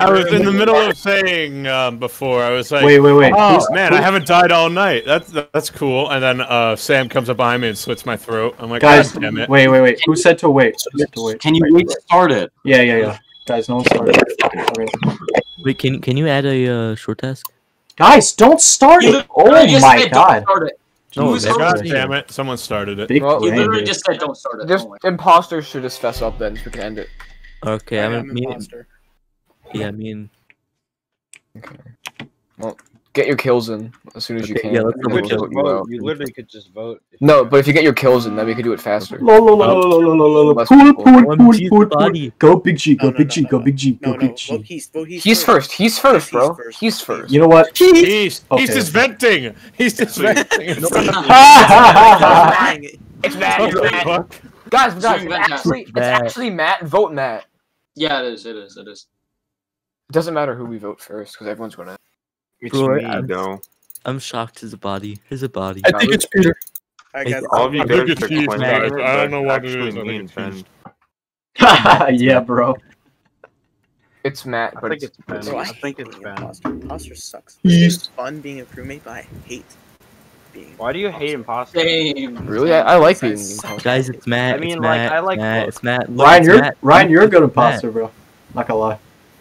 I was in the middle of saying um, before. I was like, Wait, wait, wait. Oh Who's- man, I haven't died all night. That's that's cool." And then uh, Sam comes up behind me and slits my throat. I'm like, Guys, "God damn it!" wait, wait, wait. Who said to wait? Who said to wait? Can you wait to start it? Yeah, yeah, yeah. Guys, no one started. Okay. Wait, can can you add a uh, short task? Guys, don't start You it! Oh literally just my said god. Don't start it. No, God damn it! Someone started it. Big Well, You literally just said don't start it. Just Don't worry. imposters should just fess up then, so we can end it. Okay, I I'm mean, me, imposter. yeah, I mean, get your kills in as soon as okay, you can. Yeah, let's you, just vote. You, literally could just vote. No, but if you get your kills in, then we could do it faster. Go Big G, go no, Big G, no, go Big G, no, go Big G. Go Big G. He's, he's, he's first. first. He's first, bro. He's first. You know what? He's okay. he's just venting. He's just venting. It's Matt. It's Matt. Guys, guys, it's actually it's actually Matt. Vote Matt. Yeah, it is. It is. It is. It doesn't matter who we vote first because everyone's gonna. It's Bro, me I'm- though. I'm shocked. His body. His body. I think it's Peter. All right, Hey, guys. All of you I think guys it's are Heath, Quinn, guys. I don't know what it actually is. I me think and it's Ben. Heath. yeah, bro. It's Matt, I but think it's, it's Ben. Bro, I I think it's being Ben. imposter. Imposter sucks. Heast. It's fun being a crewmate, but I hate being. Why do you hate imposters? Same. really. I, I like being. Guys, imposter. Guys, it's Matt. I mean, it's like, Matt, I like Matt. both. It's Matt. Look, Ryan, it's you're Matt. Ryan, you're a good It's Matt. imposter, bro. Not gonna lie.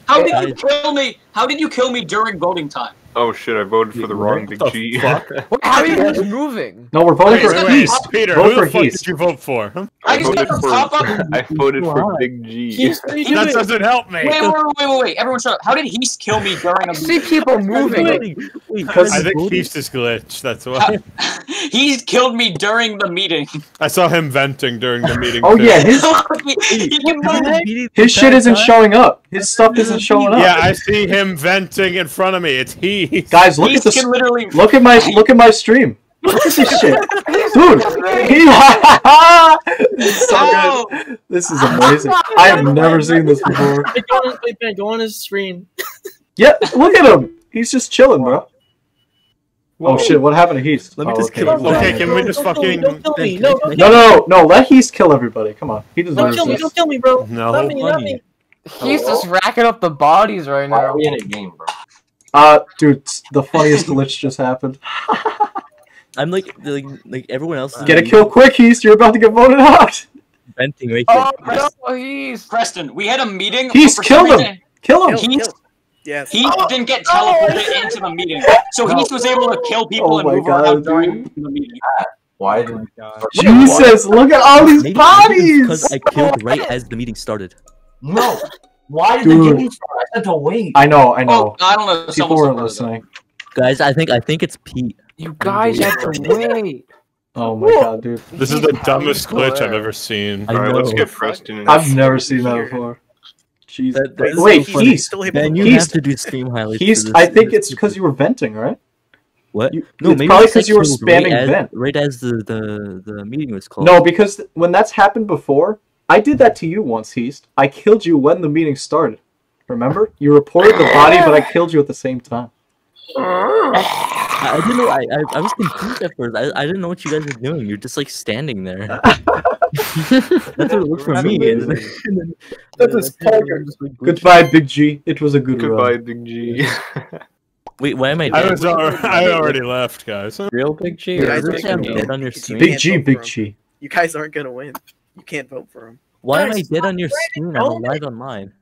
How did you kill me? How did you kill me during voting time? Oh shit! I voted for the wrong Big the G. fuck? How are you guys moving? No, we're voting Wait, for wait, wait. Peter, Vote who for the fuck Heast. did you vote for? Huh? I I voted for pop up. I voted for Big G. Heast, what That doesn't help me. Wait, wait, wait, wait, wait, wait! Everyone, shut up! How did he kill me during I a? see people moving. Wait, wait, Because- I think voting? Heath is glitched. That's why. he killed me during the meeting. I saw him venting during the meeting. Oh too. yeah, his He- he his shit isn't showing up. His stuff isn't showing up. Yeah, I see him venting in front of me. It's Heath. Guys, look He at this. literally. Look at my look at my stream. Look at this shit, dude. He, this is so Ow! good. This is amazing. I have never seen this before. Go on, wait, go on his screen. Yeah, look at him. He's just chilling, bro. Oh shit! What happened to Heast? Let me Oh, just okay. kill him. Okay, can we just Don't kill me, fucking? Don't kill me. No, don't No, no, no, no. Let Heast kill everybody. Come on, he Don't kill me, this. don't kill me, bro. No. Not me, not me. He's just racking up the bodies right Why now. are we in a game, bro? Uh, dude, the funniest glitch just happened. I'm like, like, like everyone else. Get a kill quick, Heast. You're about to get voted out. venting right here. Oh no, he's. Preston, we had a meeting. Heast, for kill him. reason, Kill him. Kill, He's- kill. Yes. He didn't get teleported into the meeting, so he was able to kill people Oh and my move God, around during the meeting. Why Oh did my god. Jesus, look at all these Maybe bodies. because I killed right as the meeting started. no? Why did Dude. the game start? I said to wait. I know, I Oh, know. I don't know. People someone's weren't teleported, listening. Guys, I think I think it's Pete. You guys have to wait. Oh my god, dude. This is the dumbest glitch I've ever seen. All right, let's get Preston. I've never seen that before. Jeez. That- that is Wait, so funny. Heast. Still hit Ben, you Heast- have to do stream highlights. for I think it's because you were venting, right? What? You, No, it's maybe probably it's like because you were he spamming right as, vent. right as the, the the meeting was called. No, because when that's happened before, I did that to you once, Heast. I killed you when the meeting started. Remember? You reported the body, but I killed you at the same time. I, I didn't know. I, I I was confused at first. I, I didn't know what you guys were doing. You're just like standing there. That's what it looked for me. And then, and then, That's uh, his tiger. like. Goodbye, Big G. It was a good Goodbye, run. Big G. Wait, why am I? I was al- I already left, guys. Real Big G. You or guys Does Big I'm G? dead on your Big screen? Big G, Big. G. You guys aren't gonna win. You can't vote for him. Why am I dead on your screen? I'm don't- alive online.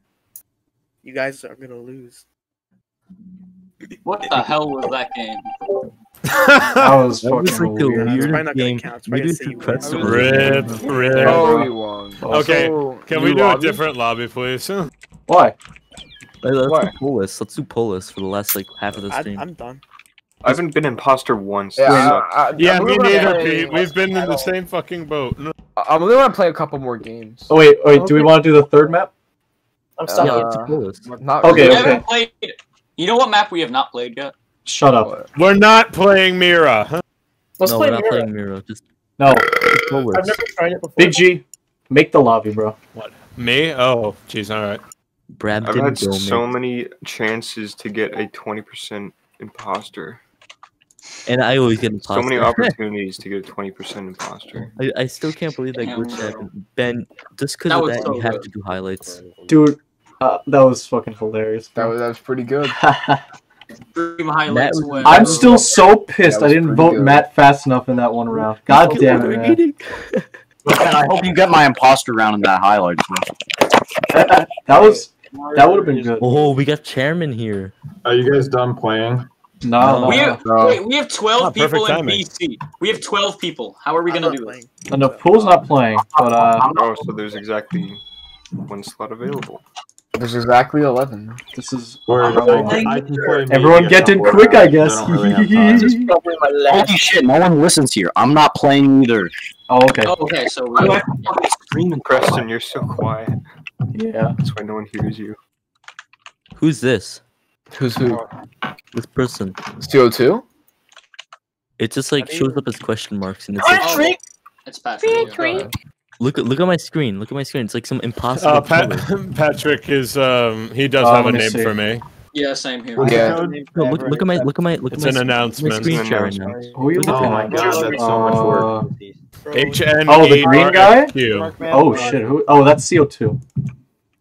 You guys are gonna lose. What the hell was that game? That was That was like the weird. It's weirdest probably not gonna game. count. It's probably gonna say you press won. the Rip, rip. Oh, you won. Oh, okay, So, can we do lobby? a different lobby, please? Why? Like, let's Why? do Polus. Let's do Polus for the last like half of the I, stream. I'm done. I haven't been imposter once. Yeah, This I. I, Yeah, me neither, Pete. We've been in the same fucking boat. No. I'm only gonna play a couple more games. Oh wait, wait. Do we want to do the third map? I'm Uh, yeah, let's do Polus. Not Okay, We really. okay. haven't played. You know what map we have not played yet? Shut up. We're not playing Mira. Huh? Let's no, play we're not Mira. playing Mira. Just No, pull I've never tried it before. Big G, make the lobby, bro. What? Me? Oh, jeez. All right. Brad I've had so man. many chances to get a 20% imposter. And I always get So many opportunities to get a 20% imposter. I, I still can't believe that glitch happened. Ben, just because That of that, so you have to do highlights. Dude, uh, that was fucking hilarious. That was that was pretty good. Stream highlights was- when. I'm still so pissed I didn't vote good. Matt fast enough in that one round. God damn it, man. I hope you get my imposter round in that highlight. That, that was that would have been good. Oh, we got chairman here. Are you guys done playing? No, no, We have, No. wait, we have 12 Oh, people in timing. BC. We have 12 people. How are we gonna do this? playing. And the pool's not playing, but uh, Oh, so there's exactly one slot available. There's exactly eleven. This is Where. I, I can play Everyone maybe get in quick. I guess. don't really. This is my last. Holy shit, no one listens here. I'm not playing either. Oh, okay. Oh, okay, so Why do we, fucking screaming, Preston? You're so quiet. Yeah. That's why no one hears you. Who's this? Who's who? This person. CO2? It just like shows up as question marks and it's like, oh, it's Patrick. yeah. look at look at my screen. Look at my screen. It's like some impossible. Uh, Pat- Patrick is um he does Uh, have a name see. for me. Yeah, same here. Yeah. No, look, look at my look at my look It's at my, an my announcement. screen share right now. Who are you Look Oh my god, that's so much work. H N Oh, the green guy? Oh shit! Who? Oh, that's CO2.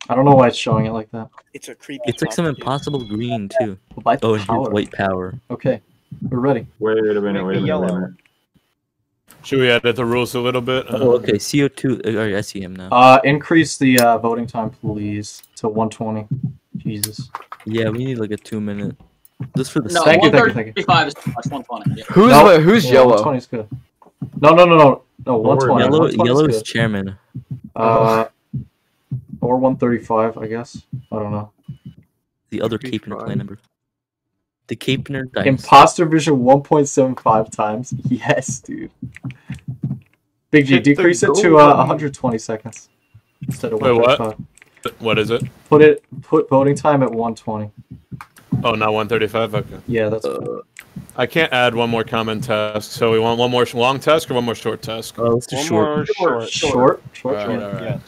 I don't know why it's showing it like that. It's a creepy. It's like some impossible green too. White Oh, power. white power. Okay, we're ready. Wait a minute, wait a minute, wait a minute. Should we edit the rules a little bit? Oh, okay. CO2. Uh, alright, I see him now. Uh, increase the uh, voting time, please, to 120. Jesus. Yeah, we need like a two minute. Just for the No, Thank you, thank you, thank you. 135 is too 120. Yeah. Who's No, the, who's yeah, yellow? 120 is good. No, no, no, no, no. 120. Yellow, yellow is is chairman. Uh, or 135, I guess. I don't know. The other Cape Nerd clan member. The Cape Nerd dice. Imposter vision 1.75 times. Yes, dude. Big G, Hit decrease it to uh, 120 seconds instead of Wait, what? What is it? Put it. Put voting time at 120. Oh, not 135. Okay. Yeah, that's. Uh, I can't add one more common task. So we want one more long task or one more short task? Oh, let's do One short. more short. short. Short. All right, yeah. all right. Yes.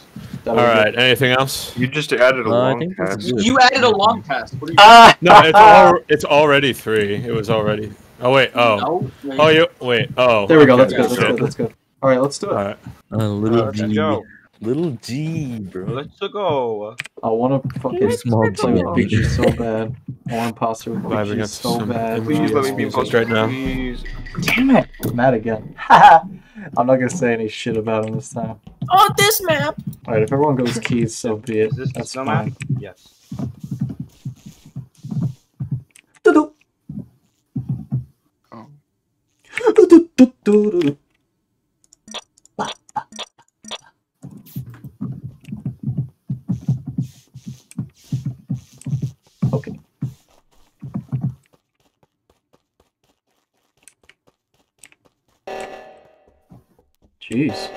That All would be. Anything else? You just added a Uh, long think that's task. You added a long task. What are Ah! No, it's al- it's already three. It was already. Oh wait. Oh. No. Oh you wait. Oh. There we go. okay, That's good. That's shit. good. That's good. All right, let's do it. All right. Uh, little Let's go. Little G, bro. Let's go. I want to fucking Small play with G. So bad. I want to pass Live Big G so bad. Please let me be Music imposter right now. Please. Damn it! I'm mad again. I'm not gonna say any shit about him this time. On this map. All right, if everyone goes keys, so be it. Is this That's fine. map? Yes. Doo-doo. Oh. Doo-doo-doo-doo-doo. Okay. Jeez.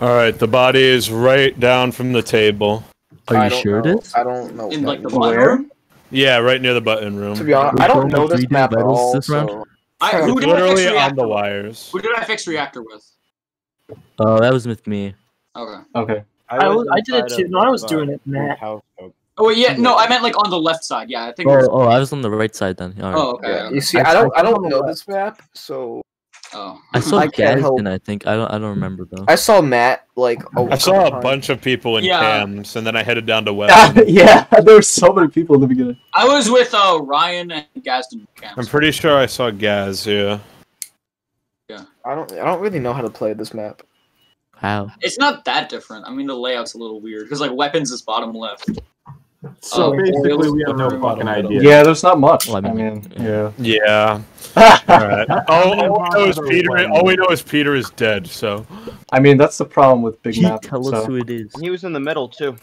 All right. The body is right down from the table. Are I you sure know. it is? I don't know. In like the button Where? room? Yeah, right near the button room. To be honest, I don't know this map at all. This round? So I, who It's did I fix literally on the wires. Who did I fix reactor with? Oh, that was with me. Okay. Okay. I was- I did it too. No, I was the, doing it, Matt. house. Oh wait, yeah, no, I meant like on the left side. Yeah, I think. it oh, was, Oh, oh, I was on the right side then. All right. oh, okay. yeah, you see, I- I don't, I I don't know the- this map, so Oh. I saw I can't I think. I don't. I don't remember though. I saw Matt like. A I saw a couple bunch of people in Yeah. cams, and then I headed down to weapons. yeah, there were so many people in the beginning. I was with uh Ryan and Gaston. I'm pretty sure I saw Gaz. yeah. Yeah. I don't, I don't really know how to play this map. How? It's not that different. I mean, the layout's a little weird because like weapons is bottom left. So Oh, basically, we have no fucking idea. Yeah, there's not much. I I mean, mean, yeah. Yeah. All right. Oh, all we know is Peter. All we know is Peter is dead. So. I mean, that's the problem with big He map. tell us who it is. He was in the middle too.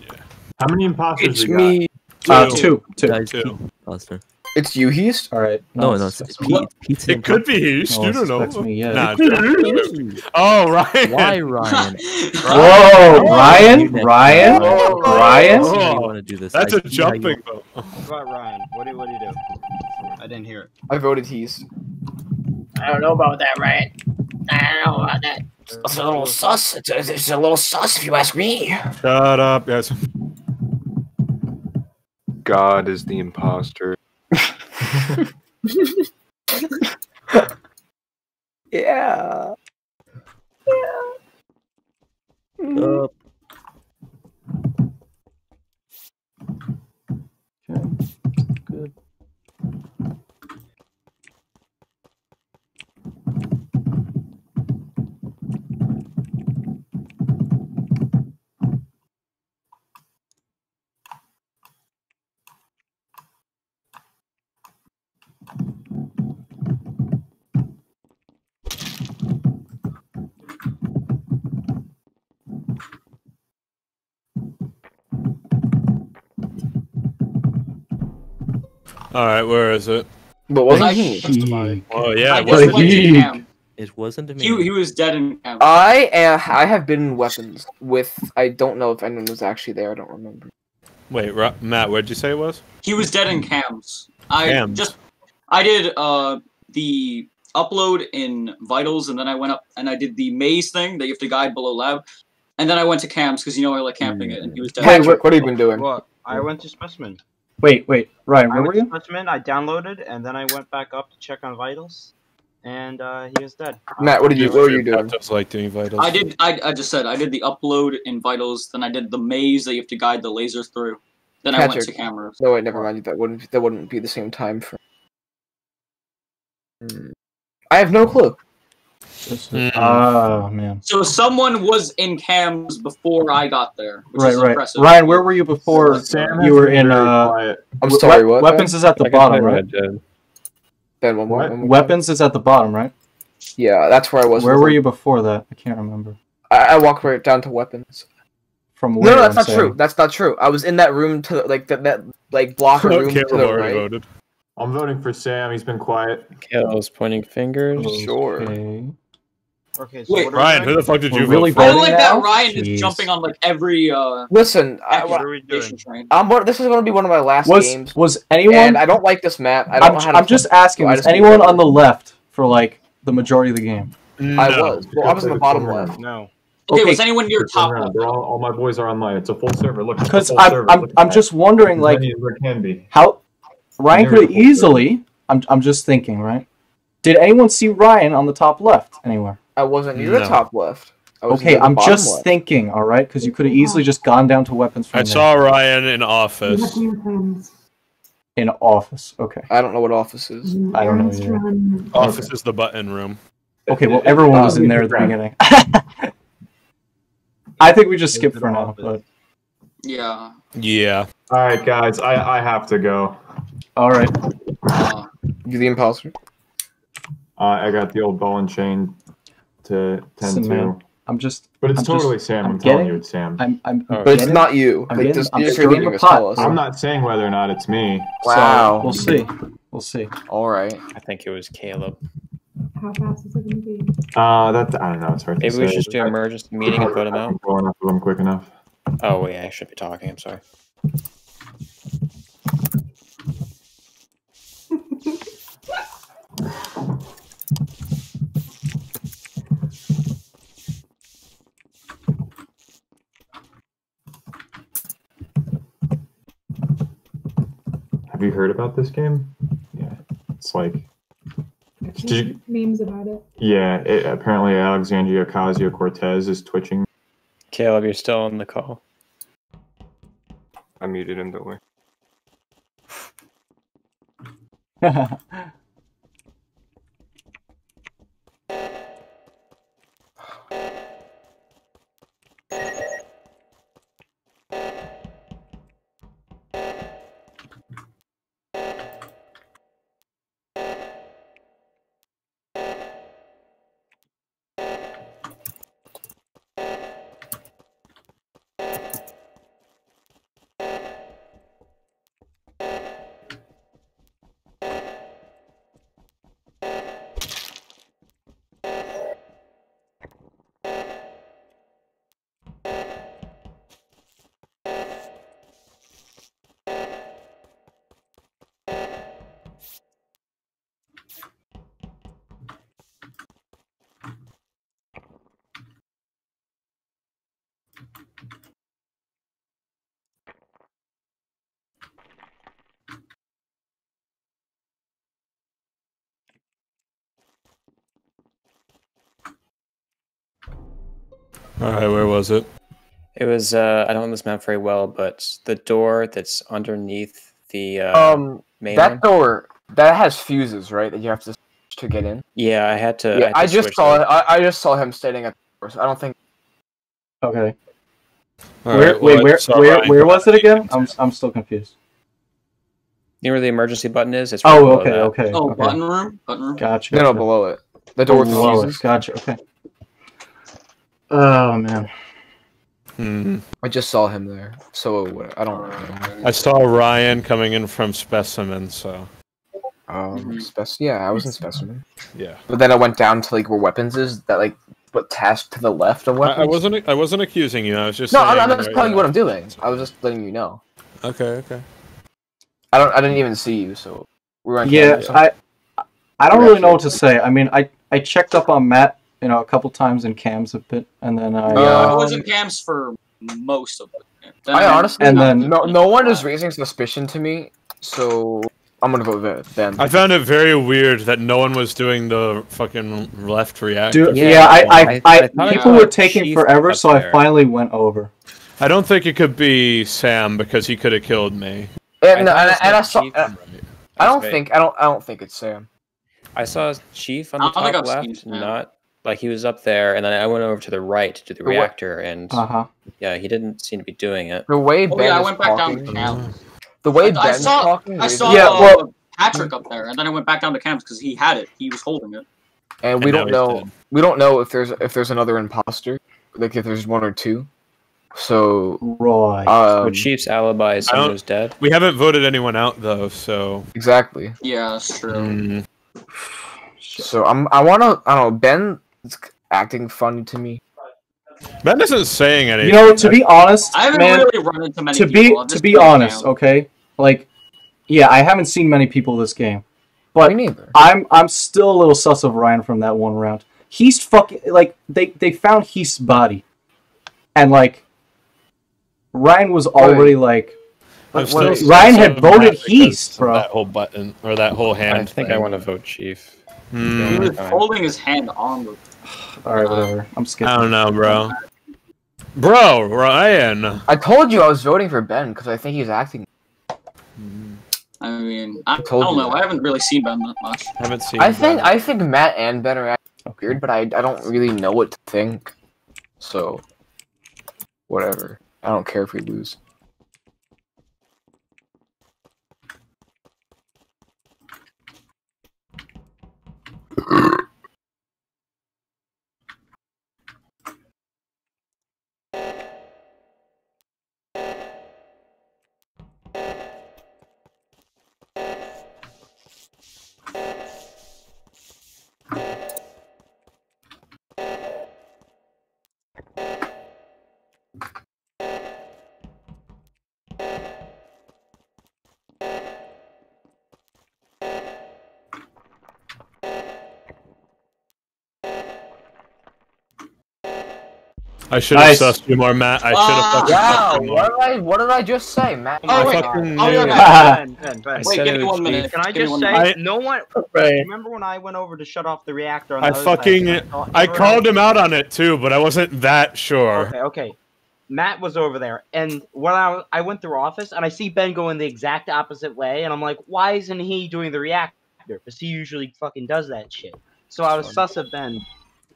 Yeah. How many imposters It's we got? me. Uh, Two. two, two. Guys, Two. Pete Foster. It's you, Heast. All right. No, no, it's, that's- Pete. Pete's It could be Heast. No oh, you don't know. suspects me yet. Nah, oh, right. Why, Ryan? Whoa, Ryan, Ryan, oh, next- Ryan. Oh, you Oh, want to do this? That's I a see how you- jumping vote. What about Ryan? What do what do you do? I didn't hear it. I voted Heast. I don't know about that, Ryan. I don't know about that. It's a little sus. It's a, it's a little sus, if you ask me. Shut up, guys. God is the imposter. Yeah. Yeah. Uh, Okay. All right, where is it? But wasn't he? Oh yeah, I it wasn't went to me. It wasn't me. He, he was dead in camp. I uh, I have been in weapons with. I don't know if anyone was actually there. I don't remember. Wait, Ro- Matt, where'd you say it was? He was dead in cams. I Cams. just I did uh the upload in vitals and then I went up and I did the maze thing that you have to guide below lab. And then I went to cams because you know I like camping it and he was dead. Patrick, what have you been doing? What? I went to specimen. Wait, wait, Ryan, I where went were to you? specimen. I downloaded and then I went back up to check on vitals, and uh, he was dead. Matt, what did you? What were you doing? Just like doing vitals. I did I, I just said I did the upload in vitals, then I did the maze that you have to guide the lasers through. Then I went to cameras. No, wait, never mind. That wouldn't. That wouldn't be the same time frame. Hmm. I have no clue. Ah, man. So someone was in cams before I got there, which Right, is right. impressive. Ryan, where were you before Sam you were in? Uh. I'm sorry. What? weapons is at the I bottom, right? Red Dead. Ben, one more. What? one more time. Weapons is at the bottom, right? Yeah, that's where I was. Where were him. you before that? I can't remember. I, I walked right down to weapons. From No, where? no, that's I'm not saying. true. That's not true. I was in that room to like that that like block of room to the right. voted. I'm voting for Sam. He's been quiet. Kale's pointing fingers. Sure. Okay. Okay, so Wait, what Ryan, who the fuck did you really vote I for? don't like that? Ryan Jeez. is jumping on like every uh Listen, I, What are we doing? train. I'm. This is going to be one of my last Was games, was anyone? and I don't like this map. I don't I'm, know how. I'm just asking. so Was just anyone on the left for like the majority of the game? I was. Well, I was in the bottom left. No. Okay, Okay. was anyone near Turn top left? They're all, all my boys are online. It's a full server. Look, Because full I'm. I'm, I'm that. just wondering As like as there can be. how Ryan could the full easily. I'm I'm just thinking, right? Did anyone see Ryan on the top left anywhere? I wasn't near the top left. Okay, I'm just left. thinking, all right, because you could have easily just gone down to weapons from I there. saw Ryan in office. in office. Okay, I don't know what office is. I don't know either. Office is the button room. Okay, well everyone was in there at the beginning. I think we just skip for now, but Yeah. Yeah. All right, guys. I I have to go. all right. Uh, You the imposter? Uh, I got the old ball and chain to tend Listen, to. man, I'm just. But it's I'm just- totally Sam. I'm, I'm telling getting- you, it's Sam. I'm. I'm. Oh, But it's getting- not you. I'm Like, getting- this, I'm if you're stirring the us, pot. us. I'm not saying whether or not it's me. Wow. We'll see. We'll see. All right. I think it was Caleb. How fast is it going to be? Uh, that I don't know. It's hard Maybe to we say. should just do an emergency meeting and vote him out. I'm going off of them quick enough. Oh wait, I should be talking. I'm sorry. Have you heard about this game? Yeah, it's like I've Did you- memes about it. yeah. It, apparently, Alexandria Ocasio Cortez is twitching. Caleb, you're still on the call. I muted him, don't worry. All right, where was it? It was uh, I don't know this map very well, but the door that's underneath the uh, Um, main that one. door that has fuses, right? That you have to to get in. Yeah, I had to. yeah, had to I just saw the- I, I just saw him standing at the door. So I don't think. Okay. All where, right, well, wait, I where, saw where, Ryan where was it again? I'm, I'm still confused. You know where the emergency button is? It's right Oh, okay, okay. oh, okay. button room? Button room? Gotcha. No, no, below it. The door with the Below it, fuses. Gotcha. Okay. Oh man. Hmm. I just saw him there, so I don't know. I saw Ryan coming in from Specimen, so Um, spec- yeah, I was in specimen. yeah. But then I went down to like where weapons is. That like, what task to the left of I, weapons? I wasn't. I wasn't accusing you. I was just. No, saying I'm, I'm not where just telling you what I'm doing. I was just letting you know. Okay. Okay. I don't. I didn't even see you, so we were Yeah, camera or something? I I don't really know what to say. I mean, I I checked up on Matt, you know, a couple times in cams a bit, and then I. I Uh, was in cams for most of it. Then I honestly, And then- no, no one is raising suspicion to me, so I'm gonna vote Ve- Ben. I found it very weird that no one was doing the fucking left react. Dude, yeah, I, I, I- I, I people were taking forever, up so I finally went over. I don't think it could be Sam because he could have killed me. And, I and, and I saw. Chief. and I don't That's think. I don't. I don't think it's Sam. I saw Chief on the don't top left, not like he was up there, and then I went over to the right to the The wa- reactor, and Uh-huh. yeah, he didn't seem to be doing it. The way Oh Ben yeah, I went back down to camps. The way I, I saw, talking. I saw Yeah, uh, well- Patrick up there, and then I went back down to camps because he had it. He was holding it. and we And don't know. dead. We don't know if there's if there's another imposter. Like if there's one or two. So Right. so um, Chief's alibi is I someone don't- who's dead. We haven't voted anyone out though, so. exactly. Yeah, that's true. Mm. So I'm. I wanna. I don't know. Ben is acting funny to me. Ben isn't saying anything. You know, to be honest, I haven't man, really run into many to people. be to be honest, camp. okay, like, yeah, I haven't seen many people this game, but I'm I'm still a little sus of Ryan from that one round. He's fucking like they they found Heath's body, and like Ryan was already like I'm still Ryan had voted Heath, because bro. That whole button or that whole hand. I think I want to vote Chief. Hmm. He was holding his hand on the. All right, whatever. I'm skipping. I don't know, bro. Bro, Ryan. I told you I was voting for Ben because I think he's acting. I mean, I, I told don't you know. that. I haven't really seen Ben that much. Haven't seen. I think Ben. I think Matt and Ben are acting weird, but I I don't really know what to think. So, whatever. I don't care if we lose. I should have Nice. sussed you more, Matt. I should Ah. have fucking Wow, sussed you more. what did I what did I just say, Matt? Oh, I wait. fucking Oh, knew yeah, it. Ben, Ben, Ben. Wait, give me was one minute. Can I just say. I- no one. Right. Remember when I went over to shut off the reactor? On the I other fucking I, saw I called him out on it too, but I wasn't that sure. Okay, okay. Matt was over there, and when I I went through office, and I see Ben going the exact opposite way, and I'm like, why isn't he doing the reactor? Because he usually fucking does that shit. So I was sus of Ben,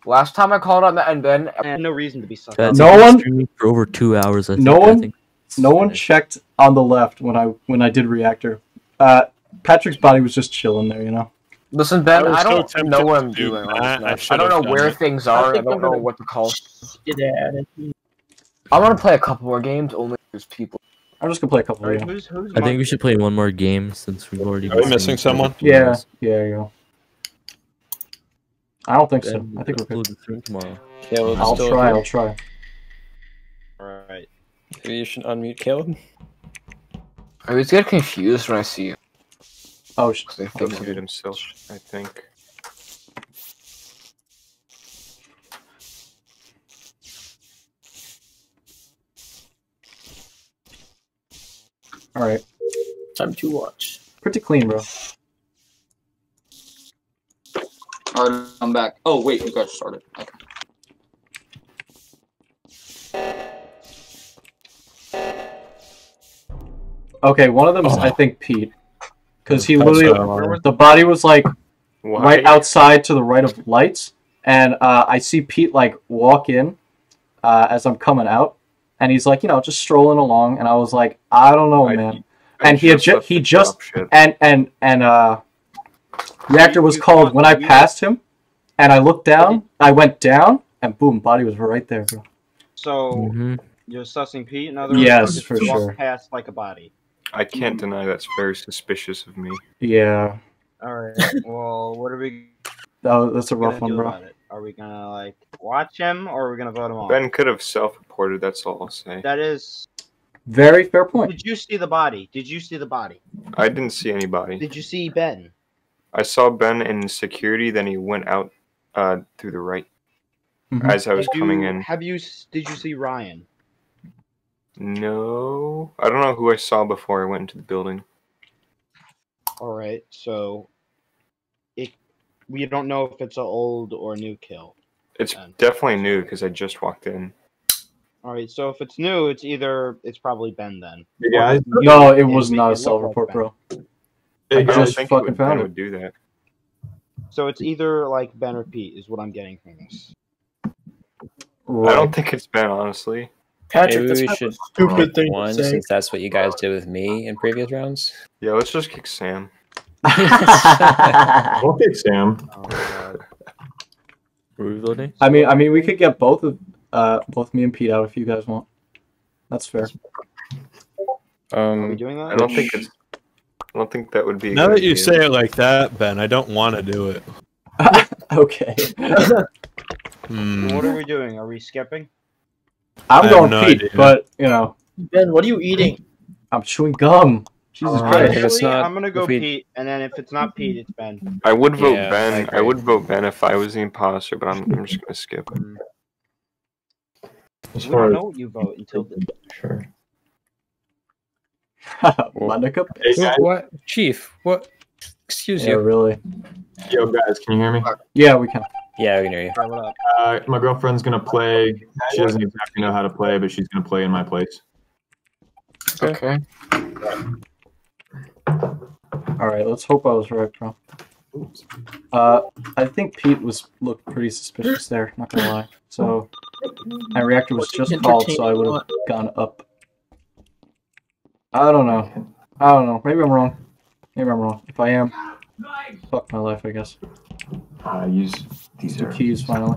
Last time I called out Matt and Ben, and no reason to be sus. Guys, No one- for over two hours. I think. No I one- think. No one checked on the left when I when I did reactor. Uh, Patrick's body was just chilling there, you know. listen, Ben. I I, don't tempted know what I'm do doing. that. I this map. should I don't know where it. things are. I, think don't I'm know gonna- what to call. It. I want to play a couple more games. Only there's people. I'm just gonna play a couple. Alright, Yeah, who's who's I think we should play one more game since we've already. Are we missing someone? two yeah, yeah. You go. I don't think so. I think we're upload good. the tomorrow. Caleb's I'll still try. here. I'll try. Alright. Maybe you should unmute Caleb. I always get confused when I see you. Oh, sh- 'cause I He think muted himself, I think. all right. Time to watch. Pretty clean, bro. Alright, I'm back. Oh wait, you guys started. Okay. Okay, one of them is I Oh. think Pete, because he That's literally so- the body was like Why? right outside to the right of lights, and uh, I see Pete like walk in uh, as I'm coming out, and he's like, you know, just strolling along, and I was like, I don't know, I- man. I and he had just ju- he just and and and uh, reactor was called when I passed him, and I looked down, I went down, and boom, body was right there, bro. So Mhm. You're sussing Pete. In other words, Yes, you for walk sure. Past like a body. I can't deny that's very suspicious of me. Yeah, All right. well, what are we that, that's a rough one, bro. Are we gonna like watch him, or are we gonna vote him off? Ben could have self-reported. That's all I'll say. That is. Very fair point. Did you see the body? Did you see the body? I didn't see anybody. Did you see Ben? I saw Ben in security. Then he went out uh, through the right Mhm. as I was Did coming you- in. Have you? Did you see Ryan? No, I don't know who I saw before I went into the building. All right. So, it. We don't know if it's an old or new kill. It's definitely new because I just walked in. All right. So if it's new, it's either it's probably Ben then. Hey, guys. No, it was not a look self-report, like bro. Hey, I guys. just think he fucking would, Ben found would do that. So it's either like Ben or Pete is what I'm getting from this. I don't think it's Ben, honestly. Patrick, Maybe that's we a should stupid thing to one say. since that's what you guys did with me in previous rounds. Yeah, let's just kick Sam. I'll pick Sam. Really? I mean, I mean, we could get both of uh both me and Pete out if you guys want. That's fair. Um, Are we doing that? I don't think it's. I don't think that would be. Now that you idea. say it like that, Ben, I don't want to do it. Okay. Hmm. What are we doing? Are we skipping? I'm I going no Pete, idea. but you know, Ben, what are you eating? I'm chewing gum. Jesus Alright, Christ. if it's Actually, not- I'm gonna go we- Pete, and then if it's not Pete, it's Ben. I would vote Yeah, Ben. I, agree. would vote Ben if I was the imposter, but I'm, I'm just gonna skip. As We far don't know what you vote until the, sure. Monica. Hey, guys. what, Chief? What? Excuse Yeah, you. really. Yo, guys, can you hear me? Yeah, we can. Yeah, we can hear you. Alright, what up? Uh, my girlfriend's gonna play. She doesn't exactly know how to play, but she's gonna play in my place. Okay. All right, let's hope I was right, bro. Uh, I think Pete was looked pretty suspicious there. Not gonna lie. So my reactor was just called, so I would have gone up. I don't know. I don't know. Maybe I'm wrong. Maybe I'm wrong. If I am, fuck my life, I guess. Uh, use these Do are keys finally.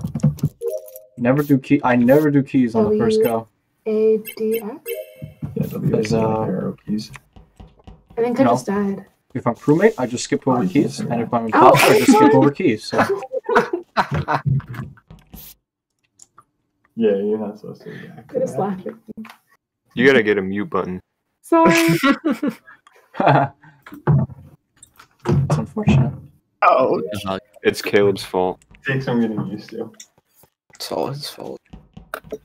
Never do key. I never do keys on the first go. A D X. yeah, W There's, uh, arrow keys. I think I No. just died. If I'm crewmate, I just skip over Oh, keys, yes, and if I'm Oh. imposter, I just skip over keys. So Yeah, you're not supposed to react. I just laughed. You gotta get a mute button. Sorry. it's unfortunate. Oh, It's Caleb's fault. Takes I'm getting used to. It's all his fault.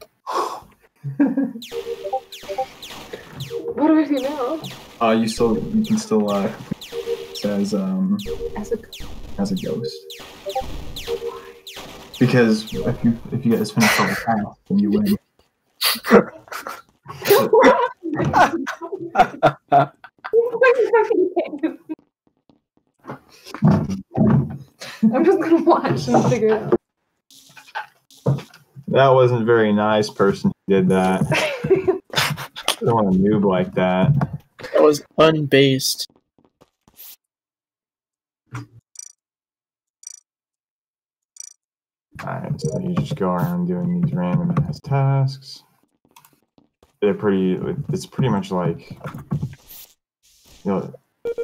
what do I do now? Uh, you still you can still uh says um As a as a ghost. Because if you if you guys finish all the tasks, then you win. I'm just gonna watch and figure it out. That wasn't very nice, person who did that. I don't want a noob like that. that was unbased. Alright, so you just go around doing these random ass tasks. They're pretty. It's pretty much like. You know,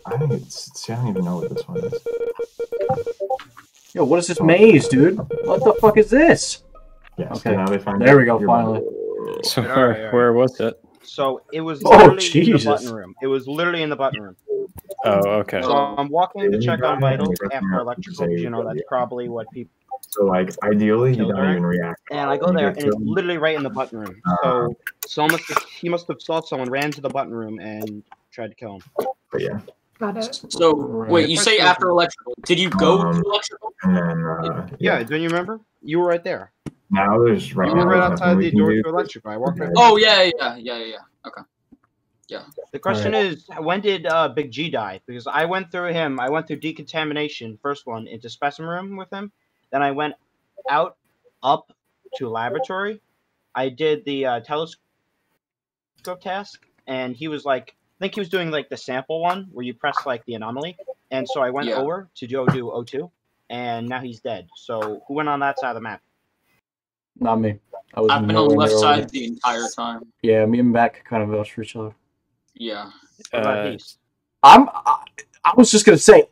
I think it's. See, I don't even know what this one is. Yo, what is this maze, dude? What the fuck is this? Yeah, so Okay, now they find there out we go. you're- Finally. So Alright, where, alright. where was it? So it was Oh, literally in the button room. It was literally in the button room. Oh, okay. So I'm walking to check on vitals after electrical. 'cause You know that's probably what people. So like, ideally, you Killed don't even react. And I go there, and it's literally right in the button room. So, so must have, he must have saw someone, ran to the button room, and tried to kill him. But yeah. Got it. So wait, you say after electrical? Did you go Um, to electrical? And then uh, Yeah, don't you remember? You were right there. now there's right You were right outside the door do. to electrical. I walked right. Oh yeah, yeah, yeah, yeah, yeah. Okay. Yeah. The question is, when did uh, Big G die? Because I went through him. I went through decontamination, first one, into specimen room with him. Then I went out, up to laboratory. I did the uh, telescope task, and he was like, I think he was doing like the sample one where you press like the anomaly. And so I went Yeah. over to go do O2, and now he's dead. So who went on that side of the map? Not me. I was I've been on the left near over side the entire time. Yeah, me and Matt kind of vouch for each other. Yeah. Uh, I'm. I, I was just gonna say,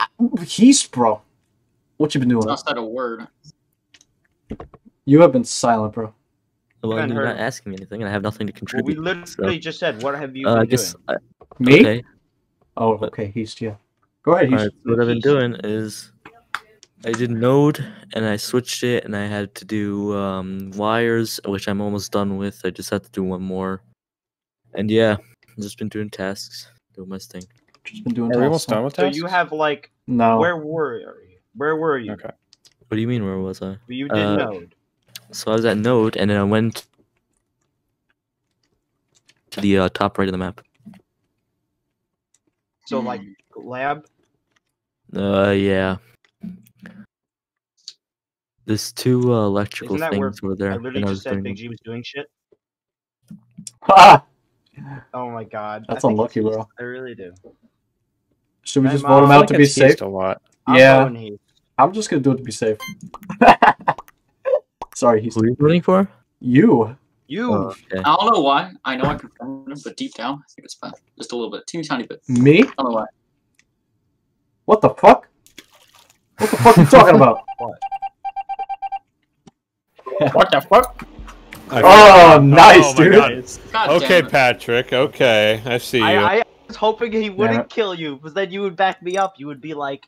he's bro. What you been doing? Not said a word. You have been silent, bro. Well, you're heard not asking me anything, and I have nothing to Well, contribute. we literally so- just said, what have you Uh, been I guess. doing? I, Me? Okay. Oh, okay. He's yeah. Go ahead. He's Alright, so what I've been doing is I did Node and I switched it and I had to do um, wires, which I'm almost done with. I just have to do one more. And yeah, I've just been doing tasks, doing my thing. just been doing. Are we almost done with So you have like, No. where were you? Where were you? Okay. What do you mean? Where was I? You did Uh, Node. So I was at Node and then I went to the uh, top right of the map. So like lab. Uh, yeah. There's two uh, electrical Isn't that where things over there. I literally and I just said doing Big. G was doing shit? Ah! Oh my god. That's unlucky, bro. I really do. Should we Hey, just vote him out think to be it's safe? A lot. I'm Yeah. Voting Heast. I'm just gonna do it to be safe. Sorry, he's Who are you voting for? you. You. Oh, okay. I don't know why. I know I confirmed him, but deep down, I think it's bad. Just a little bit. Teeny tiny bit. Me? I don't know why. What the fuck? What the fuck are you talking about? What? What the fuck? I- Oh, nice, Oh dude. God. God Okay. Patrick. Okay, I see you. I, I was hoping he wouldn't it. kill you, because then you would back me up. You would be like,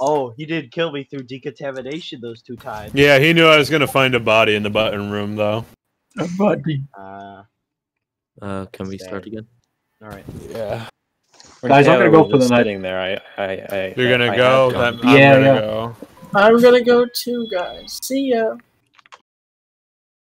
"Oh, he did kill me through decontamination those two times." Yeah, he knew I was gonna find a body in the button room, though. Buddy. Uh, Uh, can we start again? all right. Yeah. When Guys, I'm gonna go for the just night. Sitting there, I, I, I You're I- gonna I go. had That, to. I'm Yeah, gonna yeah. go. I'm gonna go too, guys. See ya.